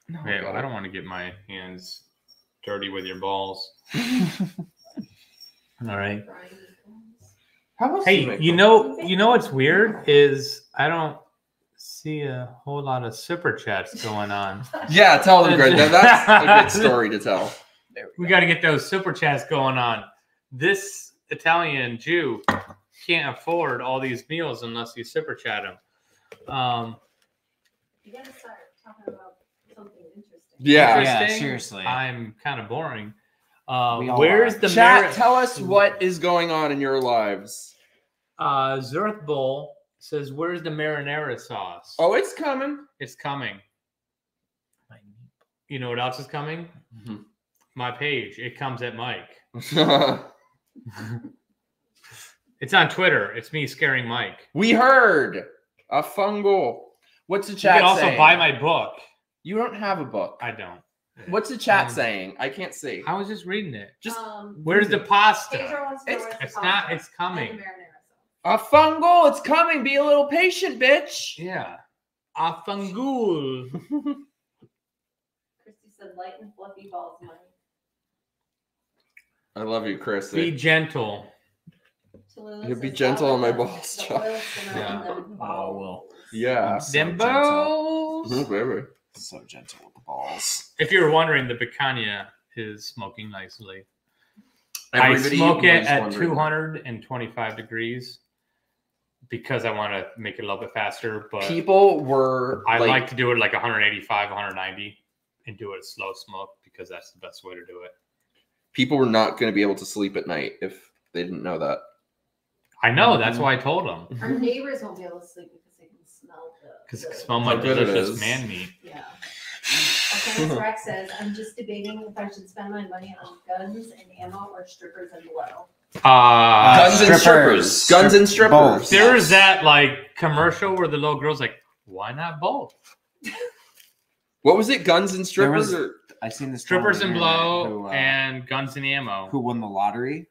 No, yeah. God. I don't want to get my hands dirty with your balls. All right. How else Hey, you know, you know what's weird is I don't see a whole lot of super chats going on. Yeah, tell them, Greg. That's a good story to tell. There We got to get those super chats going on. This Italian Jew can't afford all these meals unless you super chat him. Um, You gotta start talking about something interesting. Yeah. Yeah, seriously. I'm kind of boring. Uh, We all where's are. the Chat, merit? tell us what is going on in your lives. Uh, Zerth Bowl says, "Where's the marinara sauce? Oh, it's coming. It's coming. You know what else is coming? Mhm. my page. It comes at Mike. It's on Twitter. It's me scaring Mike. We heard a fungal. What's the chat? You chat can also saying? buy my book. You don't have a book. I don't. What's the chat Um, saying? I can't see. I was just reading it. Just um, Where's the pasta? Wants to It's- the It's not. It's coming. the marinara sauce. a fungal. It's coming. Be a little patient, bitch. Yeah. A fungal. Christy said light and fluffy balls, money. I love you, Chris. Be gentle. Tallulah You'll be says, gentle on my balls, the Josh." oil simmer Yeah. and Oh, well. Yeah. So Them gentle. balls. Mhm, baby. So gentle with the balls. If you're wondering, the picanha is smoking nicely. I smoke it at wondering. 225 degrees because I want to make it a little bit faster. But People were I like, like, to do it like 185, 190 and do it slow smoke because that's the best way to do it. people were not going to be able to sleep at night if they didn't know that. I know. Mm-hmm. That's why I told them Our neighbors won't be able to sleep because they can smell the. because it the- can smell my How good it delicious is. man meat. Yeah. Offense Rex says, I'm just debating if I should spend my money on guns and ammo or strippers and blow. Uh, Guns and strippers. strippers. Guns and strippers. Both. there is that like commercial where the little girl's like, "Why not both? What was it? Guns and strippers? was- or- I seen this Strippers and blow who, uh, and guns and ammo." who won the lottery.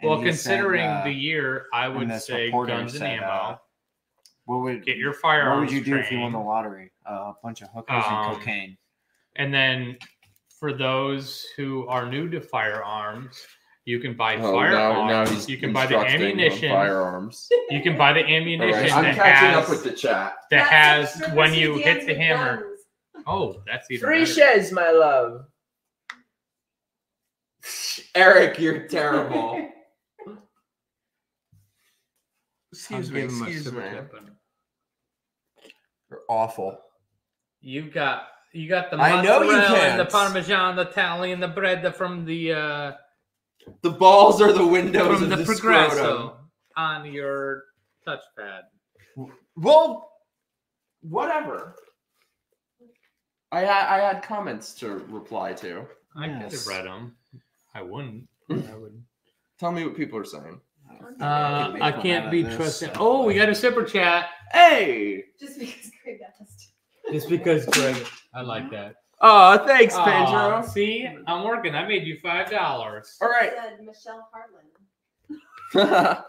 And well, he said, considering uh, the year, I would say reporter guns and ammo. uh, what would Get your firearms. what would you do if you won the lottery? Uh, a bunch of hookers Um, and cocaine. And then for those who are new to firearms, you can buy Oh, firearms. now he's you can buy the ammunition. Firearms. You can buy the ammunition right, I'm that catching has up with the chat. that That's has when you hit the hammer. guns. Oh, that's even Three better. shays, my love. Eric, you're terrible. excuse I'll me. Excuse me. You're awful. You got you got the I know you mozzarella and the parmesan, the Italian, the bread from the uh The balls are the windows from of the, the, progresso scrotum. on your touchpad. Well, whatever. I had I had comments to reply to. I could Yes. have read them. I wouldn't. I would. Tell me what people are saying. Uh, I can't be of trusted. Oh, we got a super chat. Hey. Just because Greg asked. Just because Greg, I like that. Oh, thanks, Aw, Pedro. see, I'm working. I made you five dollars. All right. Said Michelle Harlan.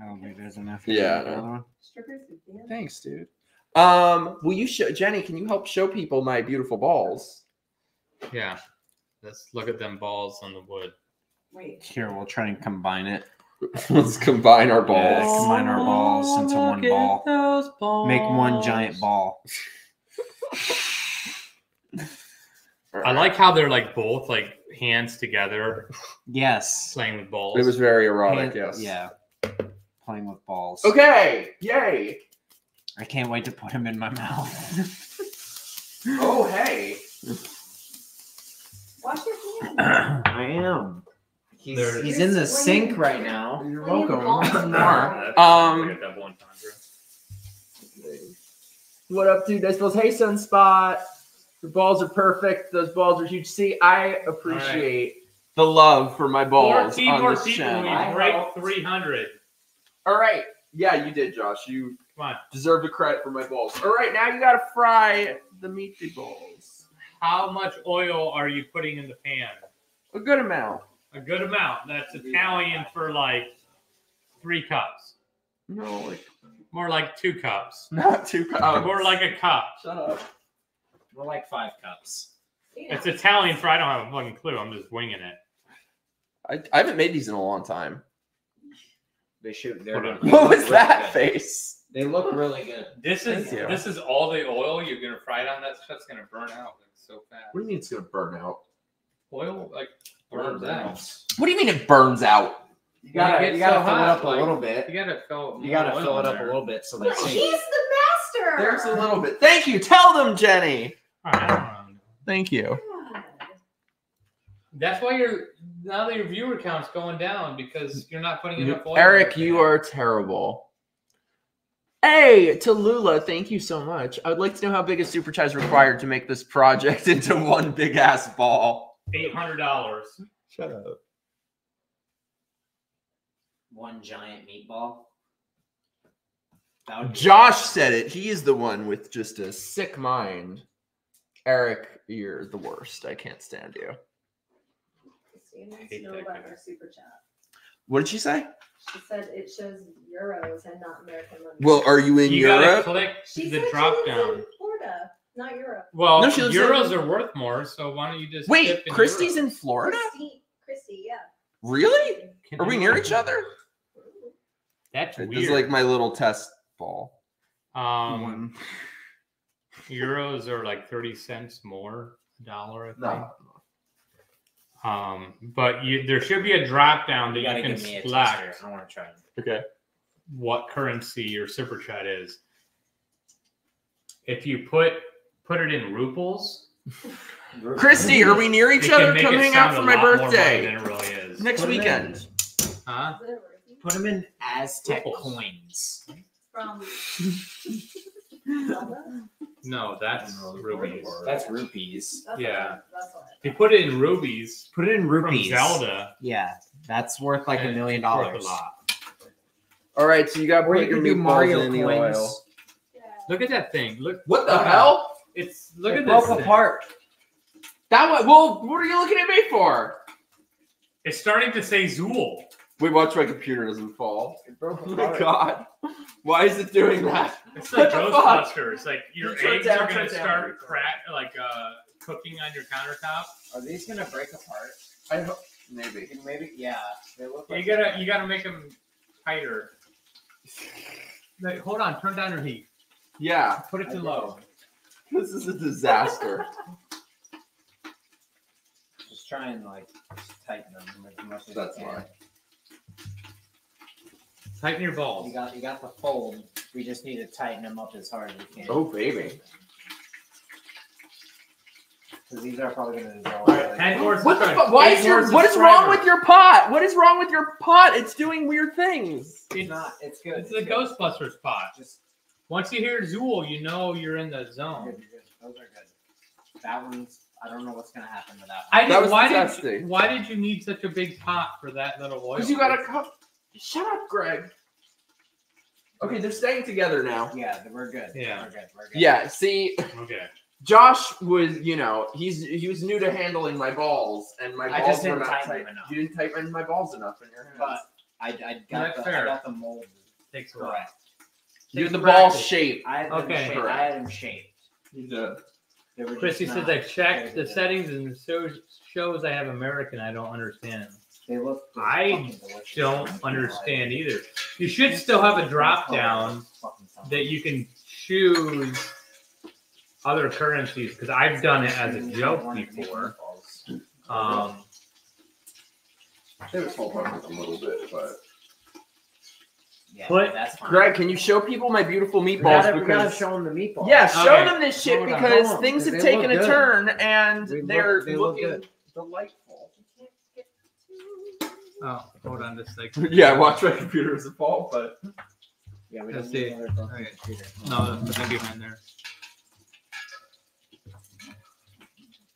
I don't think there's enough. Yeah. The other one. Strippers who dance. thanks, dude. Um, will you show Jenny? Can you help show people my beautiful balls? Yeah. Let's look at them balls on the wood. Wait. Here, we'll try and combine it. Let's combine our Yeah, balls. combine our balls oh, into one look at ball. those balls. Make one giant ball. I like how they're like both like hands together Yes. playing with balls. It was very erotic. Hand- yes. Yeah. Playing with balls. Okay. Yay. I can't wait to put him in my mouth. Oh hey. Wash your hands. I am. He's, There he's in the You're sink right now. You're welcome. balls. Um, like a double entendre. What up, dude? Nice balls. Hey, Sunspot. Your balls are perfect. Those balls are huge. See, I appreciate the love for my balls 14 on more this people. channel. We break 300. All right. Yeah, you did, Josh. You Come on. deserve the credit for my balls. All right, now you gotta fry the meaty balls. How much oil are you putting in the pan? A good amount. A good amount. That's Italian for like three cups. No, like More like two cups. not two cups. More like a cup. Shut up. We're like five cups. It's Italian for I don't have a fucking clue. I'm just winging it. I, I haven't made these in a long time. They shoot. Hold on. What was that face? They look really good. This is Thank you. this is all the oil you're gonna fry it on. That stuff's gonna burn out like so fast. What do you mean it's gonna burn out? Oil like burns out. What do you mean it burns out? You gotta, gets you gotta so fill hot, it up a little bit. You gotta fill. You gotta fill it in up a little bit so they But sink. he's the master. There's a little bit. Thank you. Tell them, Jenny. All right, I don't know. Thank you. That's why your now that your viewer count's going down because you're not putting enough oil. in Eric, the you are terrible. Hey, Tallulah, thank you so much. I would like to know how big a super chat is required to make this project into one big ass ball. Eight hundred dollars. Shut up. One giant meatball. That would Josh said it. He is the one with just a sick mind. Eric, you're the worst. I can't stand you. Christine wants hate to know about our super chat. What did she say? She said it shows euros and not American money. Well, are you in You gotta Europe? click she the said she drop lives down. Florida, not Europe. Well, No, she lives in- euros are worth more, so why don't you just Wait, tip in Christy's euros? in Florida? Christy, Christy, yeah. Really? Can Are we near each other? That's This weird. is like my little test ball. um, euros are like thirty cents more a dollar. I think. No. Um, but you there should be a drop down that You you can give me a select. I want to try. it. Okay. what currency your super chat is. If you put put it in rubles, Christy, are we near each other? make Come hang out for my lot more money birthday really is. next Put 'em in. weekend. Huh? Is it a rupee? Put them in Aztec Rubles. coins. From No, that's rubies. That's rupees. That's Yeah. what- That's what. If you put it in rubies Put it in from rupees. Zelda, Yeah, that's worth like a million dollars. A lot. All right, so you got to Or put you your could do meatballs Mario in the coins. oil. Yeah. Look at that thing. Look. What the look at- hell? It's look It at broke this. thing. apart. That one. Well, what are you looking at me for? It's starting to say Zuul. Wait, watch my computer doesn't fall. It broke Oh my god. Why is it doing that? It's like What the? Ghostbusters. Like your Turn eggs down, are turn gonna down. start crack like uh cooking on your countertop. Are these gonna break apart? I hope maybe. Maybe. Yeah. They look You gotta you gotta make them tighter. Like, hold on, turn down your heat. Yeah, Put it to low. This is a disaster. Just try and like tighten them as much as That's you can. fine. Tighten your You balls. got you got the fold. We just need to tighten them up as hard as we can. Oh baby. Because these are probably gonna dissolve. All right, really ten more What the subscribers. fuck? Why Eight is your more what is wrong subscribers. with your pot? What is wrong with your pot? It's doing weird things. It's It's, not. It's good. it's the Ghostbusters spot. Just Once you hear Zuul, you know you're in the zone. good. Those are good. That one's. I don't know what's gonna happen to that I one. That did, was why did disgusting. why did you need such a big pot for that little oil? Because you got a cup. Shut up, Greg. Okay, they're staying together now. yeah, we're good. Yeah. we're good. We're good. Yeah. See, Okay. Josh was, you know, he's he was new to handling my balls, and my I balls just were didn't not tighten tight. them enough. You didn't tighten my balls enough in your hands. But I, I got That's the fair. I got the mold Takes a while. correct. You had Takes the ball practice. shape. I had them Okay. shaped. I had them shaped. You did. They were just Chrissy not- says I checked the very settings and it shows shows I have American. I don't understand. They look. I fucking delicious. Don't understand either. You should still have a drop down that you can choose other currencies because I've done it as a joke before. Um, They would fall apart a little bit, but. Yeah, Put- that's fine. Greg, can you show people my beautiful we meatballs? gotta, we gotta because show them the meatballs. yeah, show Okay. them this shit because Show 'em, things have taken a good. turn and They look- they're they look looking good. delightful. oh, hold on just like Yeah, watch my computer as a fall, but Yeah, we Let's don't see. need another Okay. computer. no, put them behind there.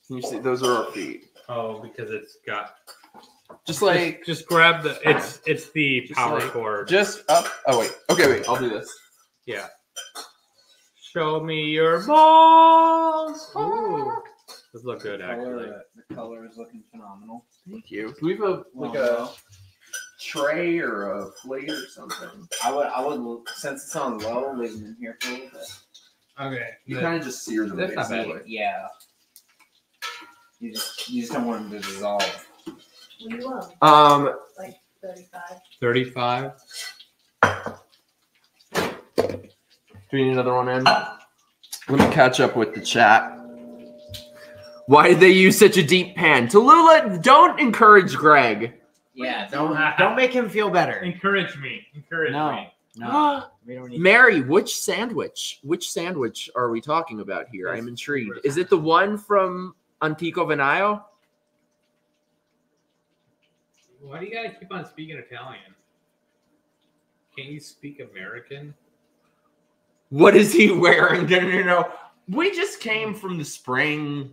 can you see those are our feet? Oh, because it's got Just like just, just grab the it's it's the power like- cord. just up. Oh wait. Okay, wait. I'll do this. Yeah. Show me your balls. Ooh. Those look good actually. color, the color is looking phenomenal. Thank you. Do we have a like a tray or a plate or something? I would, I would, since it's on low, leave them in here for a little bit. Okay. You kind of just sear them. That's not bad. basically. Yeah. You just, you just don't want them to dissolve. We will, Um, like thirty-five. Thirty-five. do we need another one in? Let me catch up with the chat. Why did they use such a deep pan? Tallulah, don't encourage Greg. Yeah, don't, don't make him feel better. Encourage me. Encourage No, me. no, we don't need. Mary, which sandwich? Which sandwich are we talking about here? I'm intrigued. Is it the one from Antico Vinaio? Why do you gotta keep on speaking Italian? Can't you speak American? What is he wearing? No, no, no. We just came from the spring.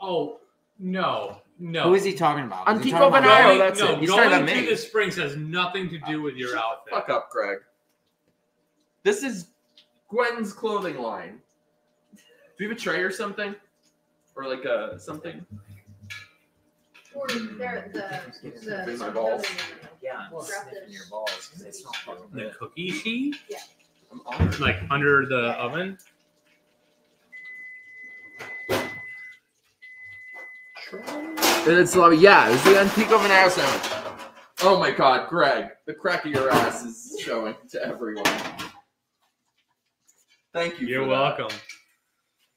Oh no, No. Who is he talking about? Is he Antico talking about- Venado, Going, that's no, it. He's talking going about to me. the springs has nothing to do with your outfit. Fuck up, Greg. This is Gwen's clothing line. Do you have a tray or something? Or like a something? Or they're the, the. Bring my balls. Yeah, I'm sniffing this. your balls 'cause they smell fucking The good. cookie sheet, I'm honored. like under the oven. And it's like, yeah, it's the antique Antico Venado sandwich. Oh my god, Greg, the crack of your ass is showing to everyone. Thank you. You're for that. welcome.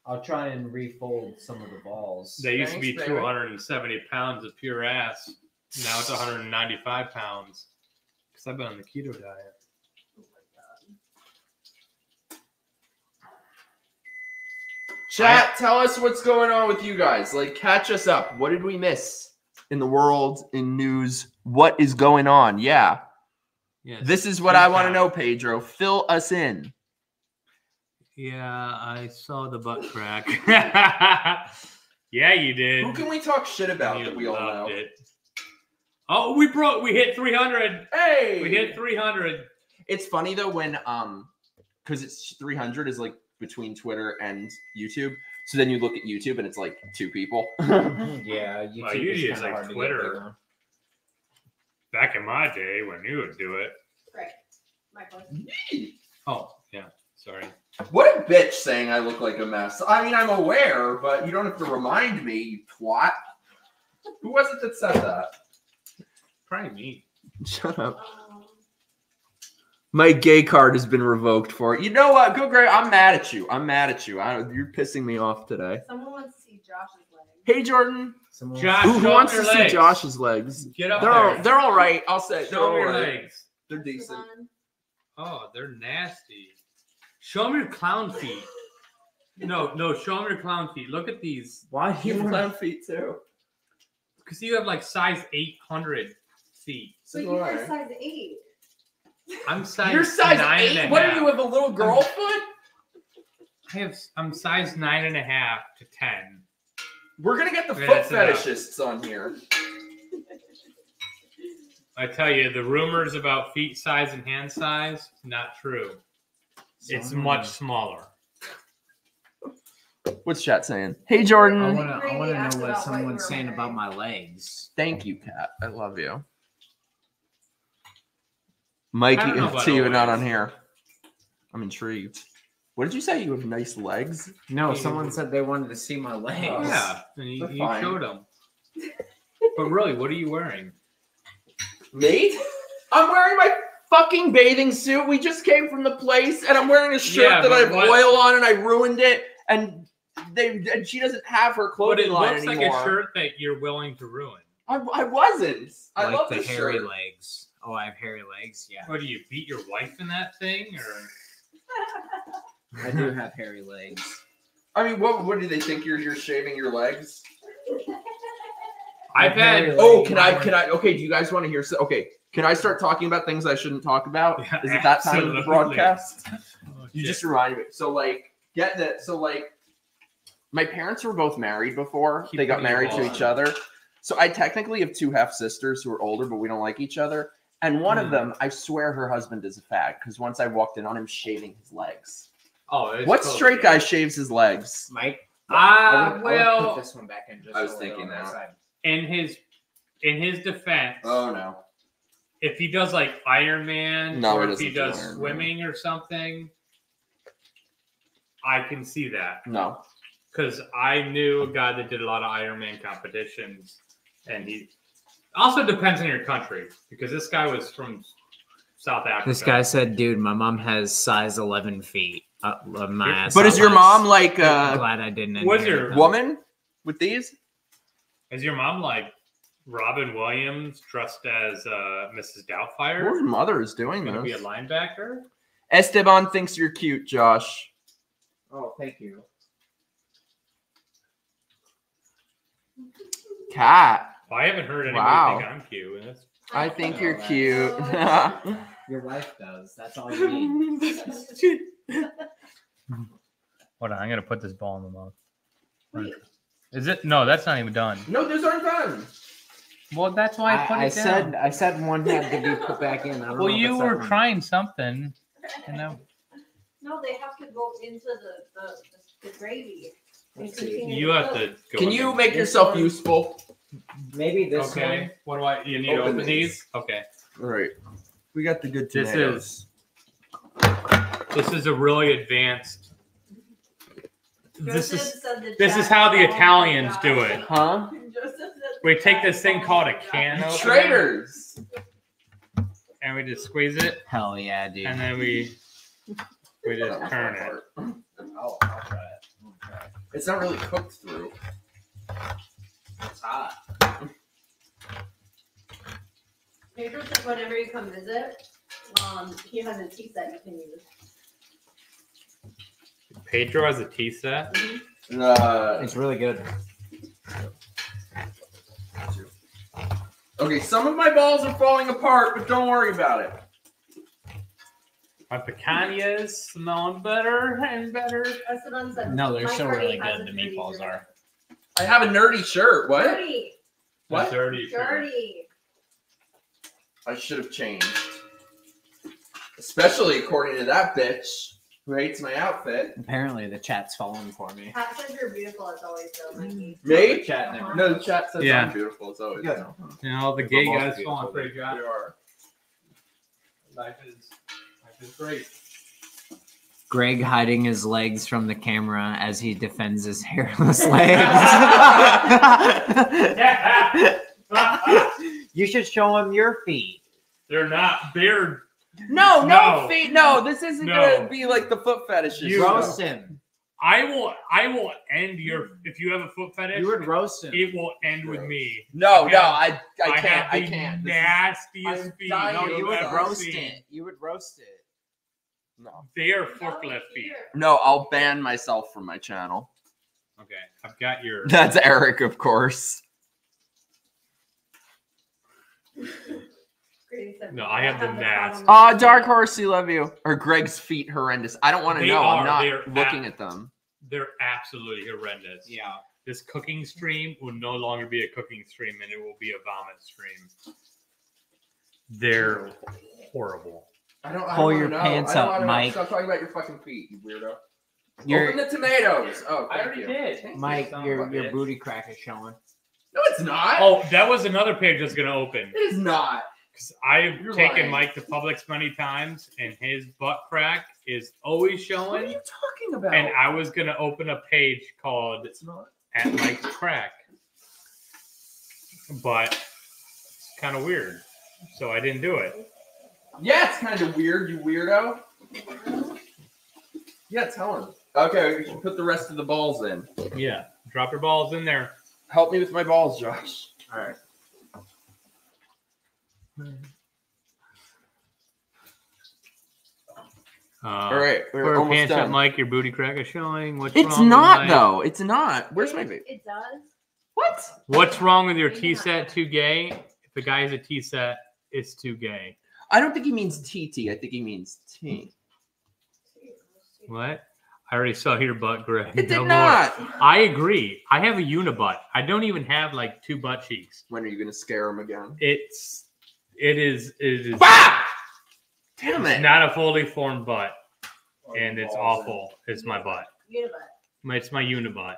I'll try and refold some of the balls. They used to be Thanks, baby. 270 pounds of pure ass. Now it's 195 pounds. Because I've been on the keto diet. Oh Chat, tell us what's going on with you guys. Like, catch us up. What did we miss in the world, in news? What is going on? Yeah, Yes. this is what I want to know, Pedro. Fill us in. Yeah, I saw the butt crack. yeah, you did. Who can we talk shit about You that we all know? it. Oh, we broke. We hit 300. Hey, We hit 300. It's funny though when um, because it's 300 is like between Twitter and YouTube. So then you look at YouTube and it's like two people. yeah, YouTube Well, is usually like hard to get Twitter. bigger. Back in my day when you would do it. Right. My question. Oh, yeah. Sorry. What a bitch saying I look like a mess. I mean, I'm aware, but you don't have to remind me, you twat. Who was it that said that? Probably me. Shut up. Um, My gay card has been revoked for it. You know what? Go Greg. I'm mad at you. I'm mad at you. I, you're pissing me off today. Someone wants to see Josh's leg. Hey Jordan. Someone- Josh, Who, who show wants your to see. Josh's legs? Get up They're there. all, they're all right. I'll say. They're Show all me your right. legs. They're decent. Oh, they're nasty. Show me your clown feet. No, no, show me your clown feet. Look at these. Why do You you have clown feet too. Because you have like size 800 feet. So you are size eight. I'm size You're size nine and a eight. What are you with a little girl foot? I have I'm size nine and a half to ten. We're gonna get the Yeah, foot that's enough. fetishists on here. I tell you, the rumors about feet size and hand size not true. It's Someone- much smaller. What's chat saying? Hey I Jordan. want to. I want to asked know what about what you someone's saying wearing. about my legs. Thank you, Kat. I love you. I Mikey, don't know about see you not on here. I'm intrigued. What did you say? You have nice legs? No, Yeah. someone said they wanted to see my legs. Oh. Yeah, and you, They're you fine. showed them. But really, what are you wearing? Me? I'm wearing my fucking bathing suit. We just came from the place, and I'm wearing a shirt Yeah, that I have what- oil on, and I ruined it. And they, and she doesn't have her But clothing it line looks like anymore. a shirt that you're willing to ruin. I, I wasn't. I like love the this hairy shirt. legs. Oh, I have hairy legs. Yeah, What do you beat your wife in that thing, or I do have hairy legs. I mean, what what do they think you're you're shaving your legs? I've had Oh, can I can I? Okay, do you guys want to hear? So, okay, can I start talking about things I shouldn't talk about? Yeah, Is it that time of the broadcast? Oh, You just reminded me. So like, get that. So like, my parents were both married before Keep they got married to each other. So I technically have two half sisters who are older, but we don't like each other. And one of Hmm. them, I swear, her husband is a fag because once I walked in on him shaving his legs. Oh, it's What totally straight guy shaves his legs? Mike. Ah, I would- well, put this one back in. Just I was thinking that. side. in his in his defense, Oh no. If he does like Iron Man No, or if he doesn't do does Iron Man. swimming or something, I can see that No. because I knew a guy that did a lot of Iron Man competitions, and he also depends on your country because this guy was from South Africa. This guy said, "Dude, my mom has size 11 feet up of my ass." But is your mom like uh, glad I didn't. Was your woman with these? is your mom like Robin Williams dressed as uh, Mrs. Doubtfire? Your mother is doing Going to be a this. linebacker? Esteban thinks you're cute, Josh. Oh, thank you. Cat. Well, I haven't heard anybody Wow. think I'm cute. and That's I think you're that's- cute. Your wife does. That's all you need. Hold on, I'm gonna put this ball in the mouth. Wait, Is it? No, that's not even done. No, those aren't done. Well, that's why I put I, it I said. I said one had to be put back in. I don't well, know if you it's that were one. trying something, and then No, they have to go into the, the, the gravy. Let's see. you have to. Go Can you there. make yourself one? useful? Maybe this Okay. What do I? You need to Open open these. Okay. All right. We got the good This tomatoes. This is a really advanced. This Joseph is said the this is chat- how the Italians do it. Huh? Joseph said We take this thing called a God. can opener, Traitors. and we just squeeze it, Hell yeah, dude. and then we we just turn it. Oh, I'll try it. It's not really cooked through. It's hot. Pedro said whenever you come visit, um, he has a tea set you can use. Pedro has a tea set. Uh, It's really good. Okay, some of my balls are falling apart, but don't worry about it. My picanhas smelling better and better. That's what I'm saying. No, they're Mike still already really has good. a The dirty meatballs shirt. are. I have a nerdy shirt. What? Dirty, What? Dirty. dirty. I should have changed. Especially according to that bitch who hates my outfit. Apparently, the chat's falling for me. Pat says you're beautiful as always, though, Mikey. Me? Chat never. No, the chat says Yeah. I'm beautiful. It's always Good. no. You know the gay both guys falling for you, We are. Life is life is great. Greg hiding his legs from the camera as he defends his hairless legs. you should show him your feet. They're not. They're No, no, No. feet. No, this isn't No. gonna be like the foot fetishes. You- roast him. I will. I will end your. If you have a foot fetish, You would roast him. it will end with me. No, I no, I, I I can't. have I can't. This is- nastiest feet no, you've you would ever roast seen. it. You would roast it. no. They are No, forklift feet. No, I'll ban myself from my channel. Okay, I've got your. That's Eric, of course. Grady said, No, I have the mask. Ah, Dark Horse, you love you. Or Greg's feet horrendous. I don't want to They know. are. I'm not They're looking ab- at them. They're absolutely horrendous. Yeah. This cooking stream will no longer be a cooking stream, and it will be a vomit stream. They're horrible. I don't. I Pull don't your wanna know. pants I don't up, wanna know. Mike. Stop talking about your fucking feet, you weirdo. Your Open the tomatoes. Oh, thank you. did. Mike, Son your a your bitch. booty crack is showing. No, it's not. Oh, that was another page that's gonna open. it is not. Because I've You're taken lying. Mike to Publix many times, and his butt crack is always showing. What are showing. you talking about? And I was gonna open a page called it's not. "At Mike's Crack," but it's kind of weird, so I didn't do it. Yeah, it's kind of weird, you weirdo. Yeah, tell him. Okay, we can put the rest of the balls in. Yeah, drop your balls in there. Help me with my balls, Josh. All right. Uh, All right, we're Wear almost pants up, done. Mike. Your booty crack is showing. What's It's wrong with not my- though. It's not. Where's my It- It does. What? What's wrong with your T set? Too gay? If a guy has a T set, it's too gay. I don't think he means TT. I think he means T. What? I already saw your butt, Greg. It did No more. not. I agree. I have a unibutt. I don't even have like two butt cheeks. When are you gonna scare him again? It's it is it is Bah! Damn it's it! not a fully formed butt, oh, and it's awful. It's my butt. Unibut. My, it's my unibutt.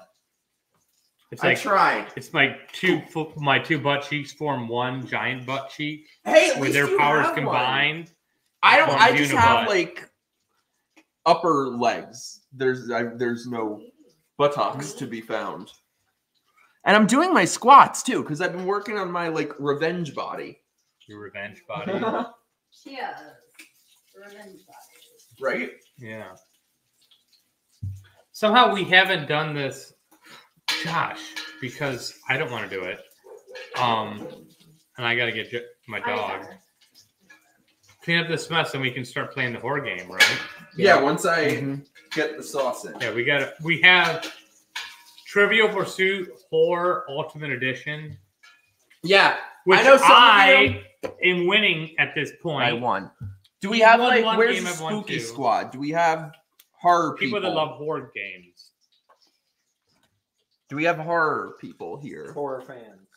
It's like I tried. it's my two my two butt cheeks form one giant butt cheek Hey, at with least their you powers have one. combined. I don't. I just have unibutt. like upper legs. There's I, there's no buttocks to be found. And I'm doing my squats too because I've been working on my like revenge body. Your revenge body. Cheers. Revenge body. right? Yeah. Somehow we haven't done this, Josh, because I don't want to do it. Um, and I got to get my dog. Clean up this mess, and we can start playing the horror game, right? Yeah. once I Mhm. get the sauce in. Yeah, we got to We have Trivial Pursuit Horror Ultimate Edition, Yeah, which I know some of I am winning at this point. I won. Do we have won like one where's game, the spooky two. squad? Do we have horror people? People that love horror games. Do we have horror people here? Horror fans.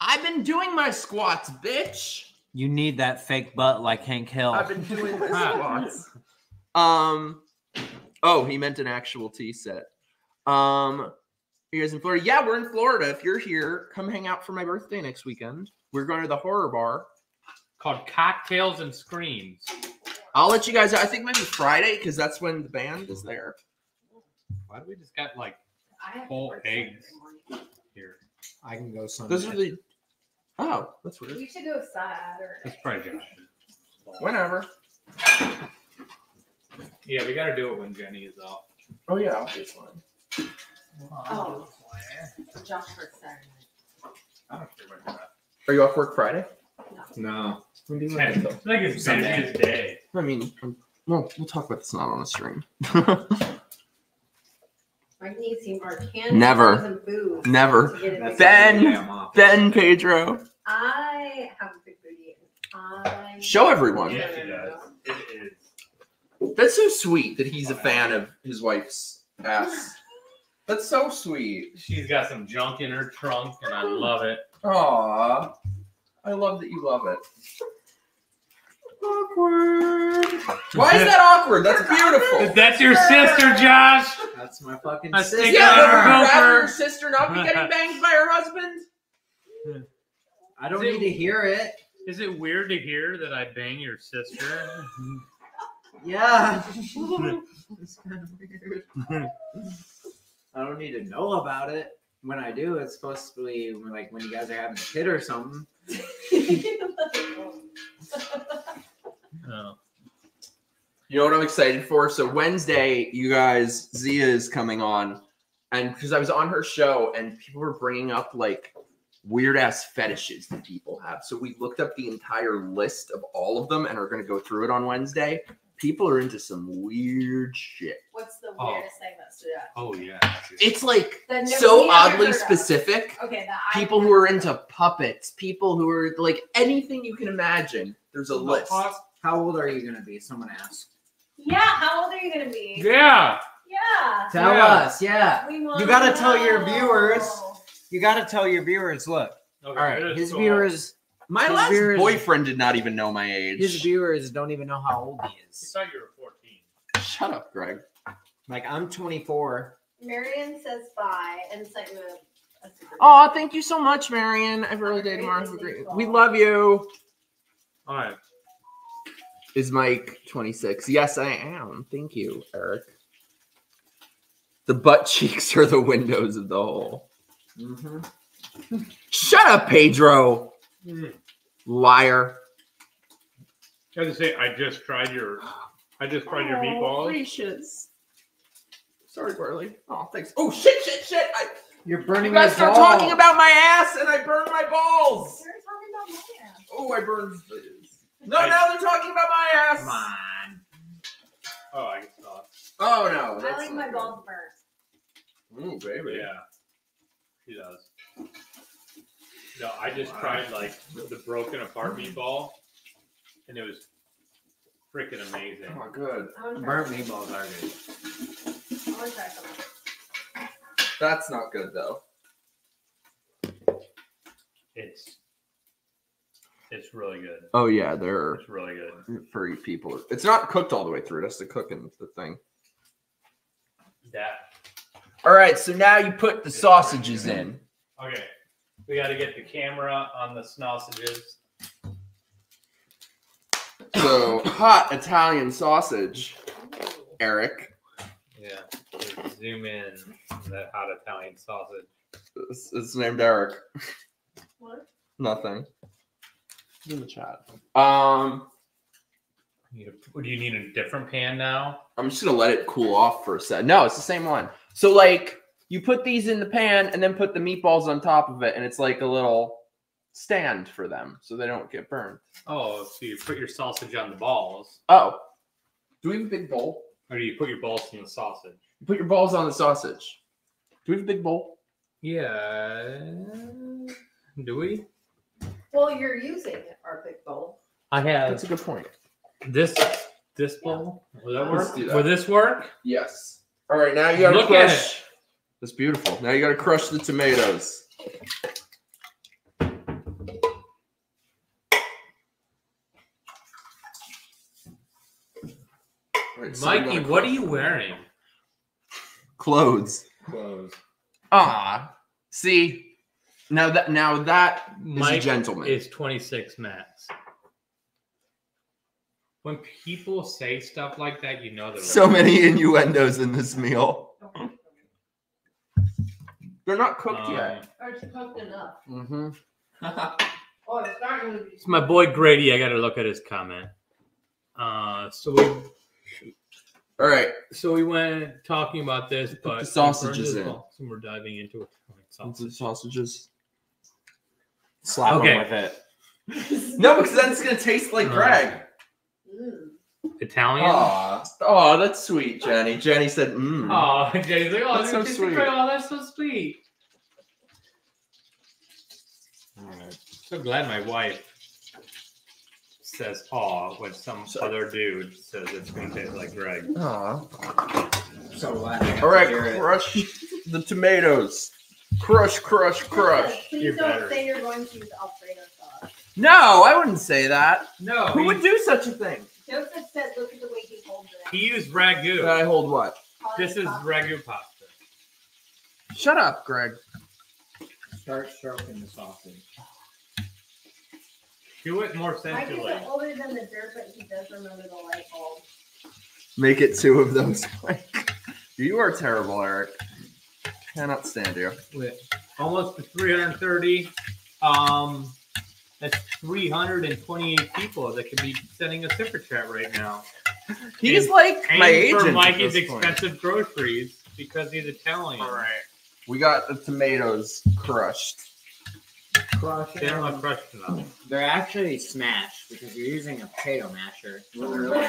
I've been doing my squats, bitch. You need that fake butt like Hank Hill. I've been doing my squats. Um. Oh, he meant an actual tea set. Um. You guys in Florida? Yeah, we're in Florida. If you're here, come hang out for my birthday next weekend. We're going to the horror bar. Called Cocktails and Screams. I'll let you guys. I think maybe Friday because that's when the band is there. Why do we just got like I have to Whole eggs. here? I can go Sunday. Those are the. Oh, that's weird. We should go Saturday. That's probably Josh. Whenever. Yeah, we got to do it when Jenny is off. Oh yeah, I'll be fine. Oh. Josh works Saturday. I don't care about that. Are you off work Friday? No. When do you I work, though? think it's Sunday. busiest day. I mean, um, well, we'll talk about this not on a stream. Magnesium or candy Never. and booze. Never. to get it That's Ben! mixed. the I'm off. ben Pedro, I have a big booty. I show everyone. Yeah, she does. It is. That's so sweet that he's a fan of his wife's ass. That's so sweet. She's got some junk in her trunk, and I love it. Aww. I love that you love it. Awkward. Why is that awkward? That's beautiful. That's your sister, Josh. That's my fucking I sister. think Yeah, I but would never you go rather for- your sister not be getting banged by her husband? I don't need to hear it. Is it weird to hear that I bang your sister? Yeah. it's kind of weird. I don't need to know about it. When I do, it's supposed to be like when you guys are having a kid or something. Oh. You know what I'm excited for? So Wednesday, you guys, Zia is coming on, and because I was on her show, and people were bringing up like weird ass fetishes that people have. So we looked up the entire list of all of them, and are going to go through it on Wednesday. People are into some weird shit. What's the Oh. weirdest thing that stood out? Oh yeah. It's like That no- so we never oddly heard of. specific. Okay, that I People who are into puppets, people who are like anything you can imagine. There's a list. How old are you gonna be? Someone asked. Yeah, how old are you gonna be? Yeah. Yeah. Tell Yeah. us. Yeah. We wanna You gotta tell your know. viewers. You gotta tell your viewers. Look. Okay, All right. it is His cool. viewers. My His last viewers- boyfriend did not even know my age. His viewers don't even know how old he I is. thought you were 14. Shut up, Greg. Like I'm 24. Marion says bye and sent you a, a. Oh, thank you so much, Marion. Have really day tomorrow. Have a great. We love you. All right. Is Mike 26? Yes, I am. Thank you, Eric. The butt cheeks are the windows of the hole. Mm-hmm. Shut up, Pedro. Mm. Liar. I have to say, I just tried your, I just tried your oh, meatballs. gracious. Sorry, Barley. Oh, thanks. Oh, shit, shit, shit. I, You're you burning guys my start balls. talking about my ass and I burned my balls. We're talking about my ass. Oh, I burned. No, I- now they're talking about my ass. Come on. Oh, I saw. Oh, no. I that's like not my good. balls burnt. Ooh, baby. Yeah. He does. No, I just tried like the broken apart meatball, and it was freaking amazing. Oh, good. I want to try. Burnt meatballs are good. I want to try something. That's not good, though. It's it's really good. Oh, yeah, they're It's really good. furry people. It's not cooked all the way through. That's the cooking the thing. That All right, so now you put the sausages in. okay. We got to get the camera on the sausages. So hot Italian sausage, Eric. Yeah. Let's zoom in on that hot Italian sausage. It's, it's named Eric. What? Nothing. It's in the chat. Um, You do you need a different pan now? I'm just gonna let it cool off for a sec. No, it's the same one. So like you put these in the pan and then put the meatballs on top of it, and it's like a little stand for them so they don't get burned. Oh, so you put your sausage on the balls, Oh, do we have a big bowl? or do you put your balls in the sausage? You put your balls on the sausage. Do we have a big bowl? Yeah. Do we? Well, you're using our big bowl. I have That's a good point. this this bowl. Will that Let's work? do that. Will this work? Yes. All right, now you gotta Look at crush. That's beautiful. Now you gotta crush the tomatoes. All right, so Mikey, what are you wearing? Clothes. Clothes. Ah, see, now that now that is a gentleman. is 26 max. When people say stuff like that, you know they're so many innuendos in this meal. They're not cooked yet. Or it's cooked enough. Mm-hmm. Oh, it's starting to be. It's my boy Grady. I got to look at his comment. Uh, so we All right. so we went talking about this, Put but the sausages we in. So we're diving into it. Into sausages. Slap Okay. him with it. No, because then it's gonna taste like Uh, Greg. Italian. Aw. Oh, that's sweet, Jenny. Jenny said, mm. Oh, Jay's like, oh, That's so that's sweet. Oh, that's so sweet. So glad my wife says "aw" when some So- other dude says it's gonna taste like Greg. Aw. So glad. All right, got All to right, hear it. crush the tomatoes. Crush, crush, crush. Please You're don't better. say you're going to use Alfredo sauce. No, I wouldn't say that. No, Who would do such a thing? Joseph said, look at the way he holds it. he used ragu. I hold what? Call This is ragu pasta. Shut up, Greg. Start stroking the sausage. Do it more Mike sensually. is older than the dirt, but he does remember the light bulb. Make it two of those. you are terrible, Eric. Cannot stand you. With almost to 330. Um, that's 328 people that could be sending a super chat right now. He's And like my Paying agent. for Mikey's this point. expensive groceries because he's Italian. All right. We got the tomatoes crushed. Crush They don't crushed enough. They're actually smashed because you're using a potato masher. So they're really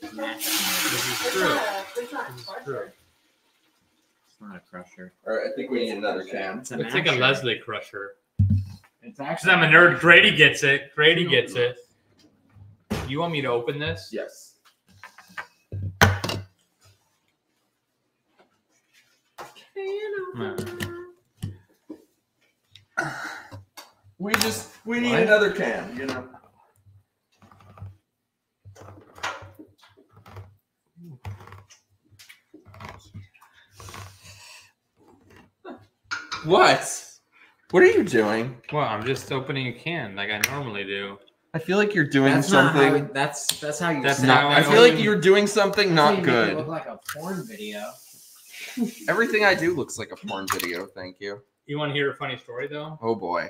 just mashed. This is It's true. it's This is true. It's not a crusher. All right, I think we need another can. It's, a It's like a. Leslie crusher. It's actually. I'm a nerd. Grady gets it. Grady gets it. You want me to open this? Yes. We just we need What? another can, you know. What? What are you doing? Well, I'm just opening a can like I normally do. I feel like you're doing That's not how. something. That's that's how you. That's set not, how it. I I feel like open- you're doing something not you make it good. Look like a porn video. Everything I do looks like a porn video. Thank you. You want to hear a funny story though? Oh boy.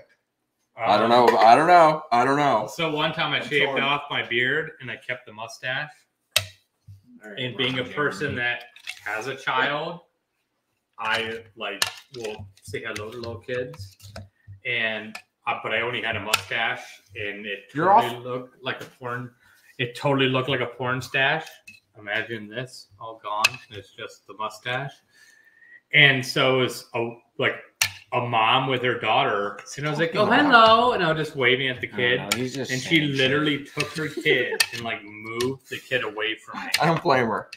I don't Um, know. I don't know. I don't know. So one time I I'm shaved torn. off my beard and I kept the mustache. And being a person that has a child, I like will say hello to little kids, and uh, but I only had a mustache, and it You're totally looked like a porn. It totally looked like a porn stash. Imagine this all gone. It's just the mustache, and so it's a like a mom with her daughter, and I was like, "Oh, hello," and I was just waving at the kid. Oh, just And she saying shit. literally took her kid and like moved the kid away from me. I don't blame her.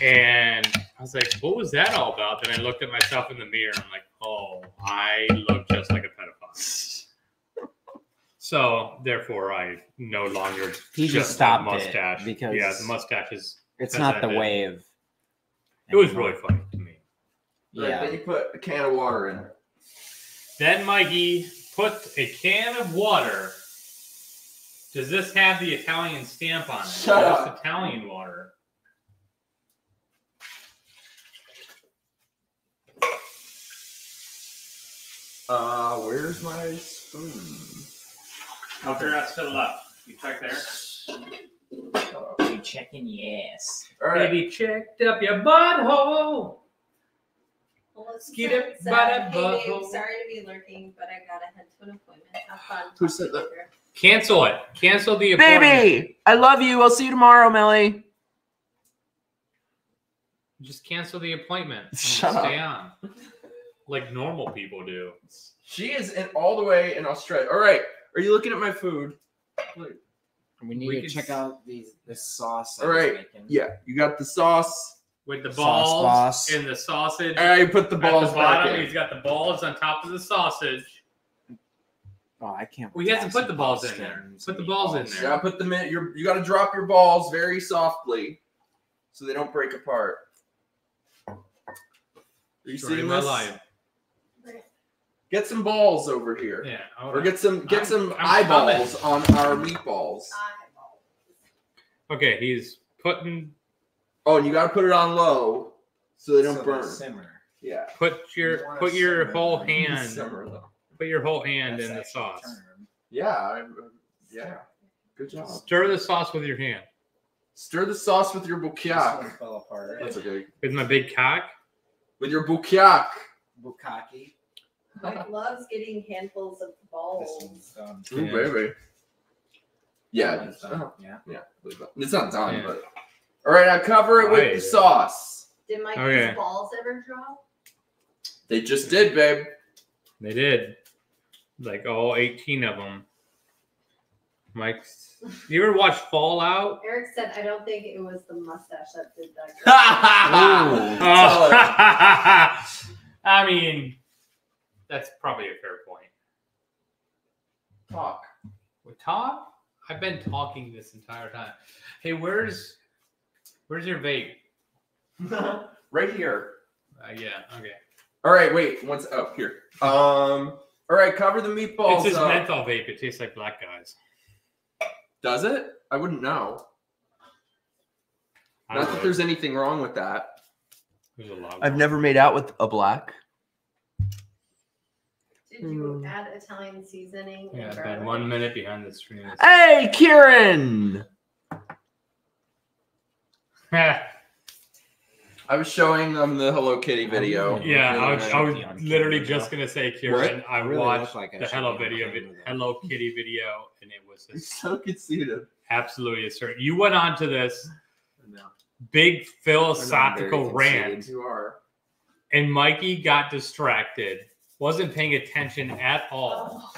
And I was like, what was that all about? Then I looked at myself in the mirror. I'm like, oh, I look just like a pedophile. So therefore, I no longer He just have stopped it mustache because- yeah, the mustache is. It's not the did. wave. It was really funny to me. Yeah. then you put a can of water in. Then Mikey put a can of water. Does this have the Italian stamp on it? Shut Yes, up. Italian water. Uh, where's my spoon? Up there, that's to the left. You check there. You checking your ass. All right. Baby checked up your butthole. Melissa Get it said, by that "Hey, babe, butthole." sorry to be lurking, but I gotta head to an appointment. Have fun. Who Talk said you that? later." Cancel it. Cancel the appointment. Baby, I love you. I'll see you tomorrow, Millie. Just cancel the appointment. and Shut stay on. Like normal people do. She is in all the way in Australia. All right. Are you looking at my food? We need We to could check s- out these this sauce. that All he's right. making. Yeah. You got the sauce. with the Sauce balls boss. and the sausage. I put the At balls the back bottom, in. he's got the balls on top of the sausage. Oh, I can't. Well, he hasn't put the balls in there. Put the balls in meatballs. there. You gotta put them in. You're, you gotta drop your balls very softly, so they don't break apart. Are you Story seeing my this? life. Get some balls over here, Yeah. Oh, or on. get some get I'm- some I'm eyeballs on our meatballs. Okay, he's putting Oh, and you gotta put it on low so they don't So burn. Simmer. Yeah. put your wanna put your simmer whole hand Simmer them. put your whole hand That's in the sauce. term. Yeah. I, uh, yeah. Good job. Stir the sauce with your hand. Stir the sauce with your This bukkake. fell apart. That's okay. With my big cock. With your bukkake. Bukkake. Mike loves getting handfuls of This balls. one's done. Ooh, Yeah. baby. Yeah. That one's done. Yeah. Yeah. It's not done, Yeah. but. All right, now cover it with Right. the sauce. Did Mike's Okay. balls ever drop? They just did, babe. They did. Like all 18 of them. Mike's. You ever watch Fallout? Eric said, I don't think it was the mustache that did that. Oh. Tell her. I mean, that's probably a fair point. Talk. With talk, I've been talking this entire time. Hey, where's where's your vape? right here. Uh, yeah, okay. All right, wait. Once up here. Um. All right, cover the meatballs. it's just up. menthol vape. It tastes like black guys. Does it? I wouldn't know. I Not that there's anything wrong with that. There's a lot. I've never made out with a black. Did you hmm. add Italian seasoning? Yeah, I've garlic? been one minute behind the screen. Hey, Kieran! I was showing them the Hello Kitty video. yeah, I was, I was Should be on literally just gonna say, Kieran, I really watched like I the Hello be video, camera, vid- though. Hello Kitty video, and it was just so conceited. absolutely absurd. You went on to this big philosophical rant, You are. and Mikey got distracted, wasn't paying attention at all.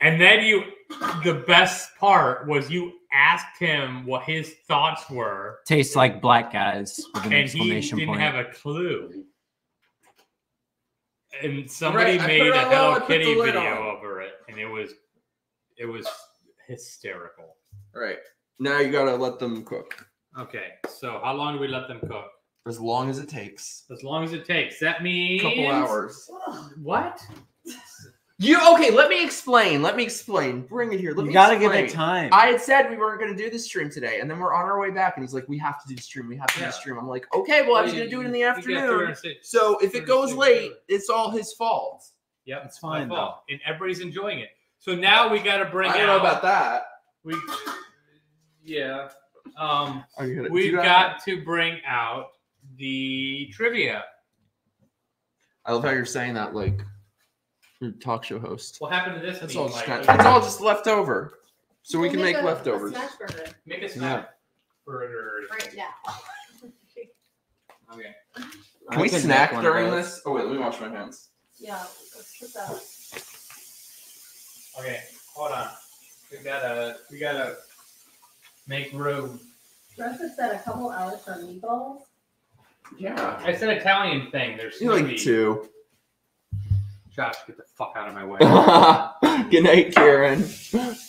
And then you, the best part was you asked him what his thoughts were, Tastes like black guys with an and he exclamation didn't point. have a clue. And somebody Right, made a on Hello Kitty video on. over it, and it was, it was hysterical. All right. Now you gotta let them cook Okay, so how long do we let them cook? As long as it takes. As long as it takes. That A means couple hours. What? You okay? Let me explain. Let me explain. Bring it here. Let you me gotta give explain. it time. I had said we weren't going to do the stream today, and then we're on our way back, and he's like, "We have to do the stream. We have to do the stream." I'm like, "Okay, well, I was going to do it in the afternoon." So if it goes 306 late, it's all his fault. Yep, It's my fine, fault. And everybody's enjoying it. So now we got to bring I don't out. know about that. We, yeah. Um, Are you gonna we've do that? got to bring out the trivia. I love how you're saying that like you're a talk show host. What happened to this? That's meat, all just Mike? kind it's all just left over, so we can make, a- a leftovers. smash burger Make a Yeah. burger. right now. Okay. Can we I could snack make one of during this? Oh wait, let me wash my hands. Yeah, let's put that. Okay. Hold on. We gotta. We gotta make room. Russia said a couple hours for meatballs. Yeah, It's an Italian thing. There's you like smoothie. two. Josh, get the fuck out of my way. Good night, Karen.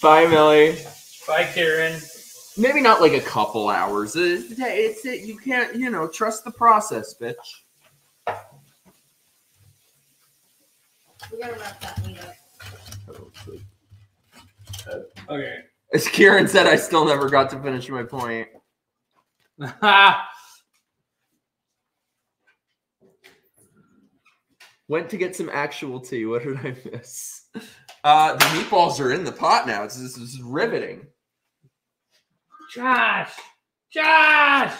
Bye, Millie. Bye, Karen. Maybe not like a couple hours. It's, it's it. You can't, you know, trust the process, bitch. We gotta wrap that meat up. Okay. As Kieran said, I still never got to finish my point. Went to get some actual tea. What did I miss? Uh, the meatballs are in the pot now. It's, this is riveting. Josh! Josh!